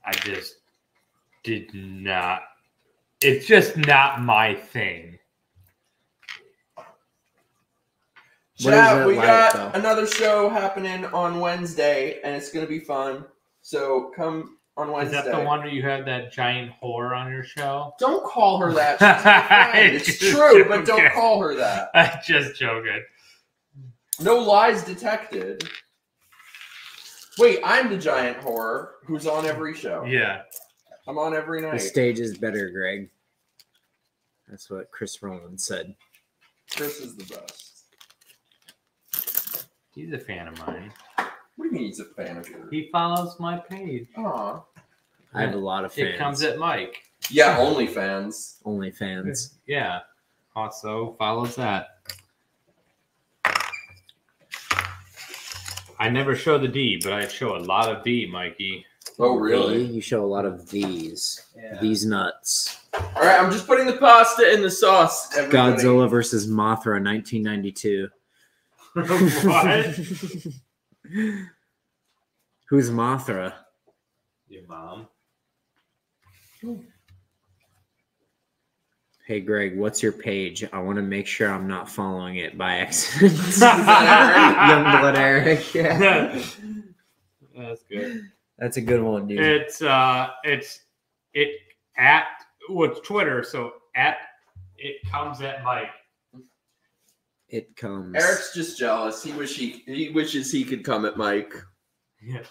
I just did not. It's just not my thing. Chat, we like, got though? another show happening on Wednesday, and it's gonna be fun. So come on Is that the one where you had that giant whore on your show? Don't call her that. She's. It's Just true, but don't joking. call her that. I just joking. No lies detected. Wait, I'm the giant whore who's on every show. Yeah. I'm on every night. The night. stage is better, Greg. That's what Chris Rowland said. Chris is the best. He's a fan of mine. What do you mean he's a fan of yours? He follows my page. Aw. I have a lot of fans. It comes at Mike. Yeah, OnlyFans. Only fans. Yeah. Also follows that. I never show the D, but I show a lot of D, Mikey. Oh, really? You show a lot of these. These nuts. All right, I'm just putting the pasta in the sauce. Everybody. Godzilla versus Mothra, 1992. what? Who's Mothra? Your mom. Hey, Greg, what's your page? I want to make sure I'm not following it by accident. Youngblood Eric. Yeah. That's good. That's a good one, dude. It's uh it's it at what's Twitter, so at it comes at Mike. It comes. Eric's just jealous. He wish he he wishes he could come at Mike. Yeah.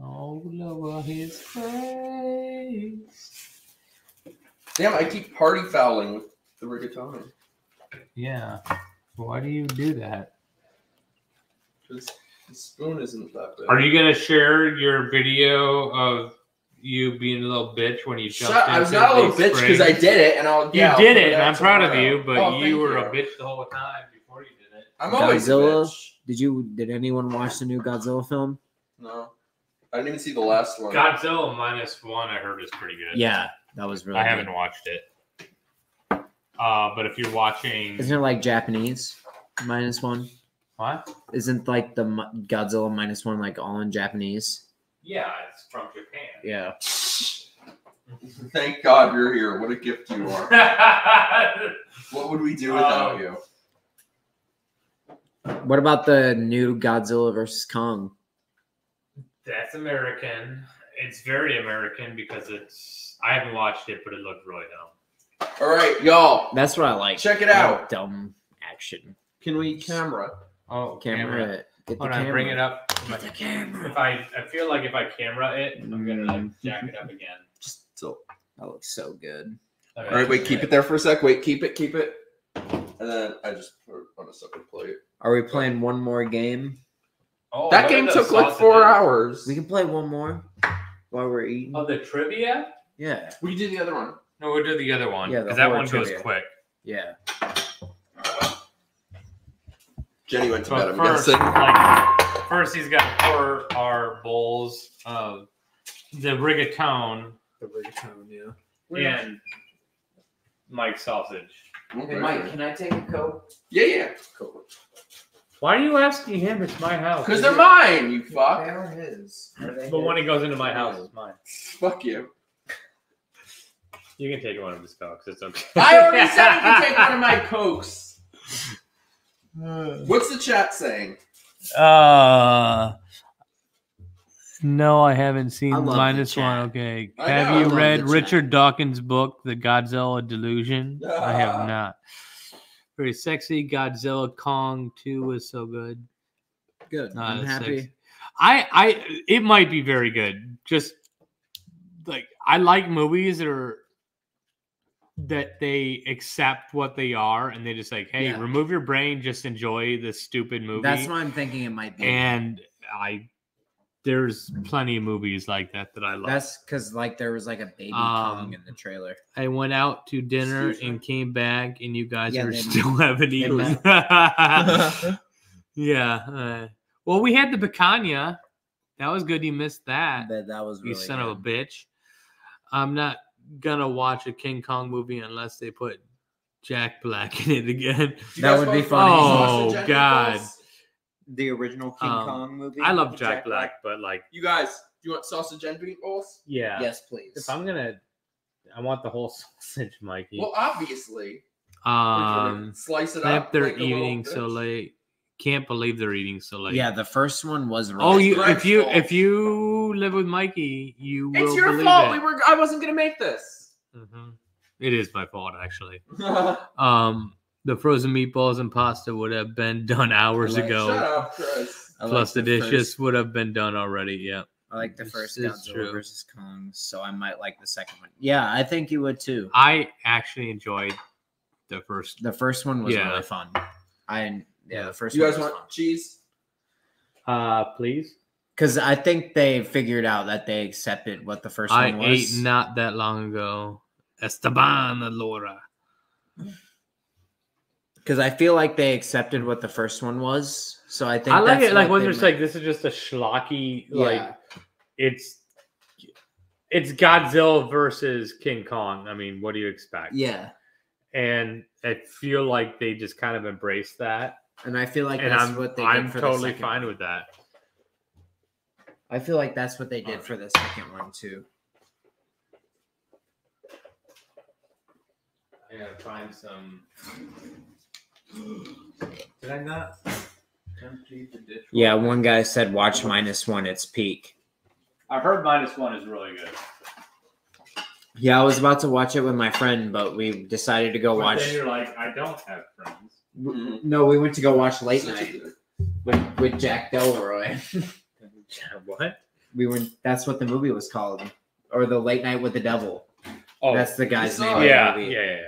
Oh, lower his face. Damn, I keep party fouling with the rigatoni. Yeah. Why do you do that? Because the spoon isn't that big. Are you gonna share your video of you being a little bitch when you jumped Shut, I was not a little bitch because I did it, and I'll You yeah, I'll did it, and I'm proud of you, but Oh, you thank were a bitch the whole time before you did it. I'm always a Godzilla? bitch. Did you? Did anyone watch the new Godzilla film? No, I didn't even see the last one. Godzilla minus one, I heard is pretty good. Yeah, that was really. I good. haven't watched it. Uh, but if you're watching, Isn't it like Japanese minus one? what? Isn't like the Godzilla minus one like all in Japanese? Yeah, it's from Japan. Yeah. Thank God you're here. What a gift you are. what would we do without Um, you? What about the new Godzilla versus Kong? That's American. It's very American because it's. I haven't watched it, but it looked really dumb. All right, y'all. That's what I like. Check it Like out. Dumb action. Can we camera? Oh, Camera. it. Get the Hold on, bring it up. Get the camera. If I, I feel like if I camera it, I'm gonna like mm-hmm. jack it up again. Just so. That looks so good. Okay. All right, wait. Keep it there for a sec. Wait, keep it, keep it. And then I just put it on a separate plate. Are we playing one more game? Oh, that game took like four sausages. hours. We can play one more while we're eating. Oh, the trivia? Yeah. We did the other one. No, we'll do the other one Yeah, because that horror one goes quick. Yeah. Jenny went to But bed. I'm first, guessing. like, first he's got four our bowls of the rigatone The rigatone, yeah. and Mike sausage. Okay. can I take a coke? Yeah, yeah. Coke. Why are you asking him? It's my house. Because they're mine, you fuck. They're his. Are they But when he goes into my house, it's mine. Fuck you. You can take one of his cokes. It's okay. I already said you can take one of my cokes. What's the chat saying? Uh, no, I haven't seen I love the minus chat. one. Okay, I have know, you read the chat. Richard Dawkins' book, The Godzilla Delusion? I Ah. have not. Very sexy. Godzilla Kong Two was so good. Good. Nah, I'm happy. sexy. I, I, it might be very good. Just like I like movies that are that they accept what they are and they just like, hey, Yeah. remove your brain, just enjoy this stupid movie. That's what I'm thinking it might be. and I there's plenty of movies like that that I love. That's because like there was like a baby Um, in the trailer. I went out to dinner Excuse me? and came back, and you guys Yeah, are still haven't eaten. yeah. uh, well, we had the picanha. That was good. You missed that. That that was you really son of a bitch. I'm not gonna watch a King Kong movie unless they put Jack Black in it again. That would be both funny. Oh, God. meatballs? The original King Um, Kong movie. I love Jack Jack Black. Black, but like, You guys, do you want sausage and meatballs? yeah. Yes, please. If I'm gonna, I want the whole sausage, Mikey. Well, obviously. um, slice it up. they're like eating so late. Can't believe they're eating so late. yeah, the first one was. Really Oh, you Greg's if you fault. if you live with Mikey, you will It's your believe fault. it. We were. I wasn't gonna make this. Mhm. It is my fault, actually. Um, the frozen meatballs and pasta would have been done hours like- ago. Shut up, Chris. I like Plus, the, dishes first- would have been done already. Yeah. I like the first is Godzilla true. versus Kong, so I might like the second one. Yeah, I think you would too. I actually enjoyed the first. The first one was Yeah. really fun. I yeah, the first You guys was want cheese? Uh, please. because I think they figured out that they accepted what the first I one was. I ate not that long ago. Esteban Alora. Because I feel like they accepted what the first one was. So I think I like that's it. Like what when they there's like this is just a schlocky. Yeah. Like it's it's Godzilla versus King Kong. I mean, what do you expect? yeah, And I feel like they just kind of embraced that, and I feel like and that's I'm what they I'm did for totally the second fine one. with that. I feel like that's what they did Alright. for the second one too. I gotta find some. Did I not empty the dish? Yeah, one guy said watch minus one, it's peak. I heard minus one is really good. Yeah, I was about to watch it with my friend, but we decided to go But watch. then you're like, I don't have friends. No, we went to go watch Late Night with, with Jack Delroy. what? we went. That's what the movie was called, or the Late Night with the Devil. Oh, that's the guy's name. it. the yeah, yeah, yeah, yeah.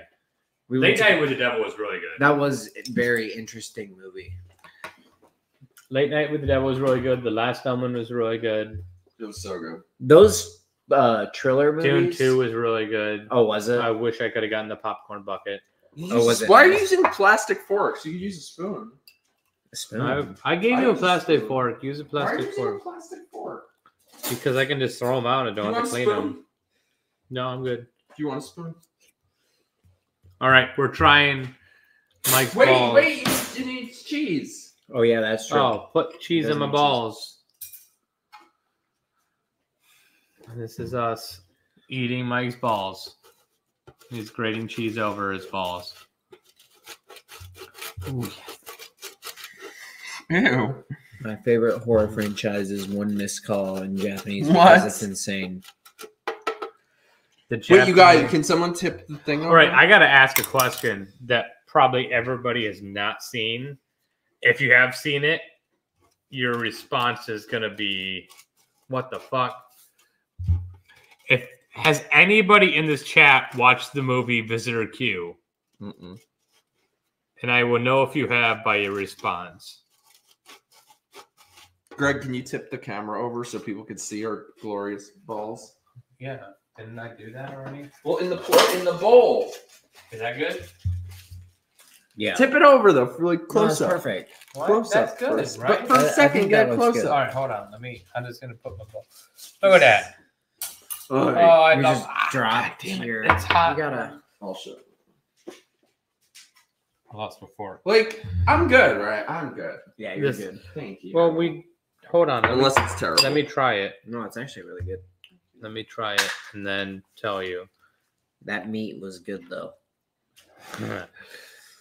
We Late went to- Night with the Devil was really good. That was a very interesting movie. Late Night with the Devil was really good. The Last Omen was really good. It was so good. Those uh Triller Dune movies. Two was really good. Oh, was it? I wish I could have gotten the popcorn bucket. Oh, was it Why are you using plastic forks? You could use a spoon. A spoon. I, I gave I you a use a plastic fork. Use a Why are you plastic using a fork plastic fork? because I can just throw them out and Do you don't have to clean them. No, I'm good. Do you want a spoon? All right, we're trying Mike's Wait, balls. wait, you need cheese. oh yeah, that's true. Oh, put cheese in my need cheese. balls. This is us eating Mike's balls. He's grating cheese over his balls. Ooh, Ew. My favorite horror franchise is One Missed Call in Japanese What? because it's insane. The Wait, you guys, can someone tip the thing over? All right, I got to ask a question that probably everybody has not seen. If you have seen it, your response is going to be, "What the fuck?" If has anybody in this chat watched the movie Visitor Q? Mm-mm. And I will know if you have by your response. Greg, can you tip the camera over so people could see our glorious balls? Yeah, didn't I do that already? Well, in the pl- in the bowl. Is that good? Yeah, Tip it over though, for like No, close it's up. perfect. What? Close That's up good, first. right? But for I- a I second, get that looks close up. right, hold on. Let me. I'm just gonna put my ball. Look at that. Oh, Oh, I You love. just ah, dropped God damn it, your- It's hot. You gotta. I'll show. I lost before. Like, I'm good, right? I'm good. Yeah, you're This- good. Thank you. Well, we hold on. Let me, unless it's terrible. let me try it. No, it's actually really good. Let me try it and then tell you. That meat was good though.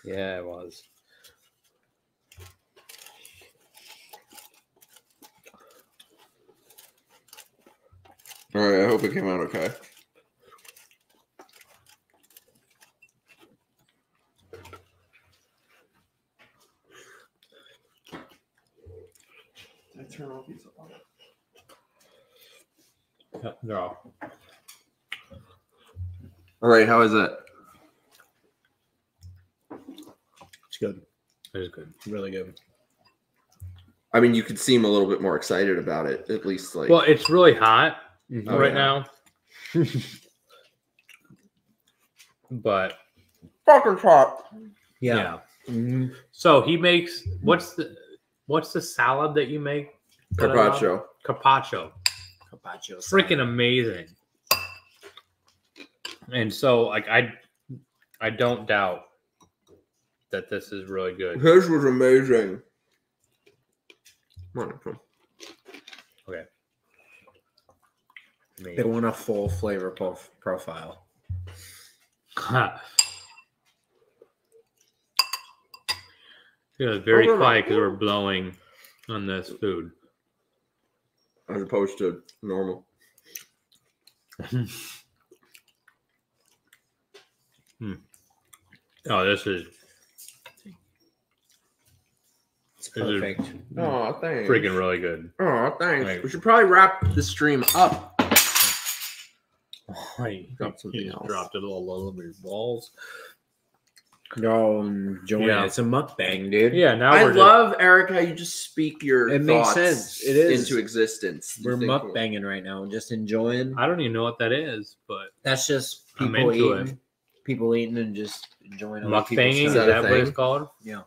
yeah, it was. All right. I hope it came out okay. Did I turn all these off? Yeah, They're off. All right. How is it? It's good. It is good. Really good. I mean, you could seem a little bit more excited about it, at least. Like, Well, it's really hot Oh, right yeah. now. but fucking top. yeah. Mhm. So he makes what's the what's the salad that you make? that I love? Carpaccio. Carpaccio. Carpaccio. Freaking amazing. And so like I I don't doubt that this is really good. His was amazing. Wonderful. I They want a full flavor prof- profile. it was very Oh, no, no. quiet because we're blowing on this food. As opposed to normal. Hmm. Oh, this is It's Is it- perfect. Oh, thanks. freaking really good. Oh, thanks. Right. We should probably wrap the stream up. Right. Got something You just else. dropped it all over your balls. No, um, join Yeah. It's a mukbang, dude. Yeah, now I we're love Eric how you just speak your It makes thoughts sense. It is. into existence. We're think- mukbanging right now, just enjoying. I don't even know what that is, but That's just I'm people into eating. People eating and just enjoying. other people's mukbanging is that stuff. that what it's called? Yeah.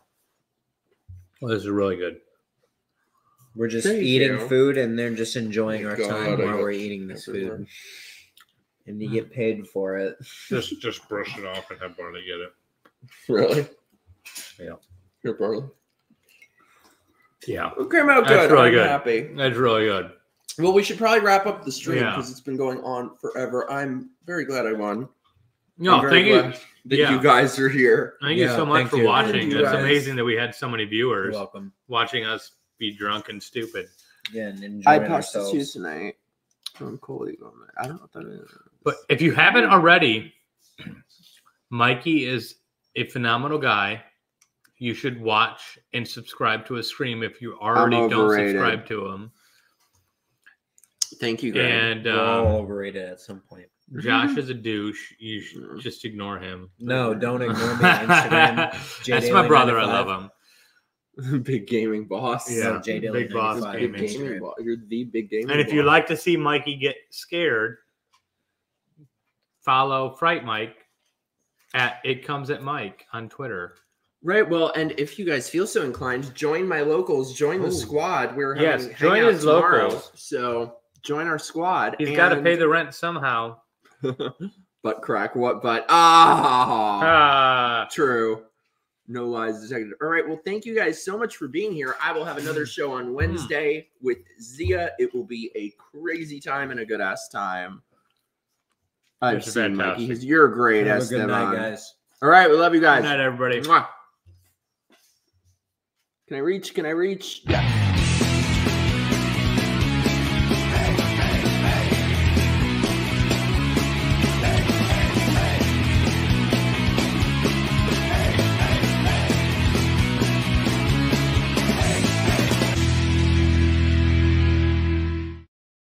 Well, this is really good. We're just Thank eating you. food and they're just enjoying our God, time I while got we're eating this everywhere. food. And you get paid for it. Just just brush it off and have Barley get it. Really? Yeah. Here, Barley. Yeah, It came out That's good. really I'm good. happy. that's really good. Well, we should probably wrap up the stream Yeah. because it's been going on forever. I'm very glad I won. No, I'm very thank you. glad that Yeah. you guys are here. Thank you Yeah, so much thank for you. watching. Thank you, It's guys. amazing that we had so many You're viewers welcome. watching us be drunk and stupid. Yeah, and enjoying I passed this to you ourselves. Tonight. I'm cool. I don't know what that is. But if you haven't already, Mikey is a phenomenal guy. You should watch and subscribe to his stream if you already don't subscribe to him. Thank you, Greg. And We're um, all overrated at some point. Josh is a douche. You should Mhm. just ignore him. No, don't ignore me on Instagram. That's my brother. I love him. big gaming boss. Yeah, No, J Daily big boss 95. Big gaming. gaming boss. You're the big gaming. And if you like to see Mikey get scared, follow Fright Mike at It Comes at Mike on Twitter. Right. Well, and if you guys feel so inclined, join my locals. Join the Ooh. squad. We're Yes, join his tomorrow, locals. So join our squad. He's got to pay the rent somehow. butt crack. What butt? Ah. Ah, True. No lies detected. All right. Well, thank you guys so much for being here. I will have another mm. show on mm. Wednesday with Zia. It will be a crazy time and a good ass time. I've It's seen Mikey. fantastic. He's, you're great, Have a good night, Esteban. guys. All right. We love you guys. good night, everybody. Mwah. Can I reach? Can I reach? Yeah.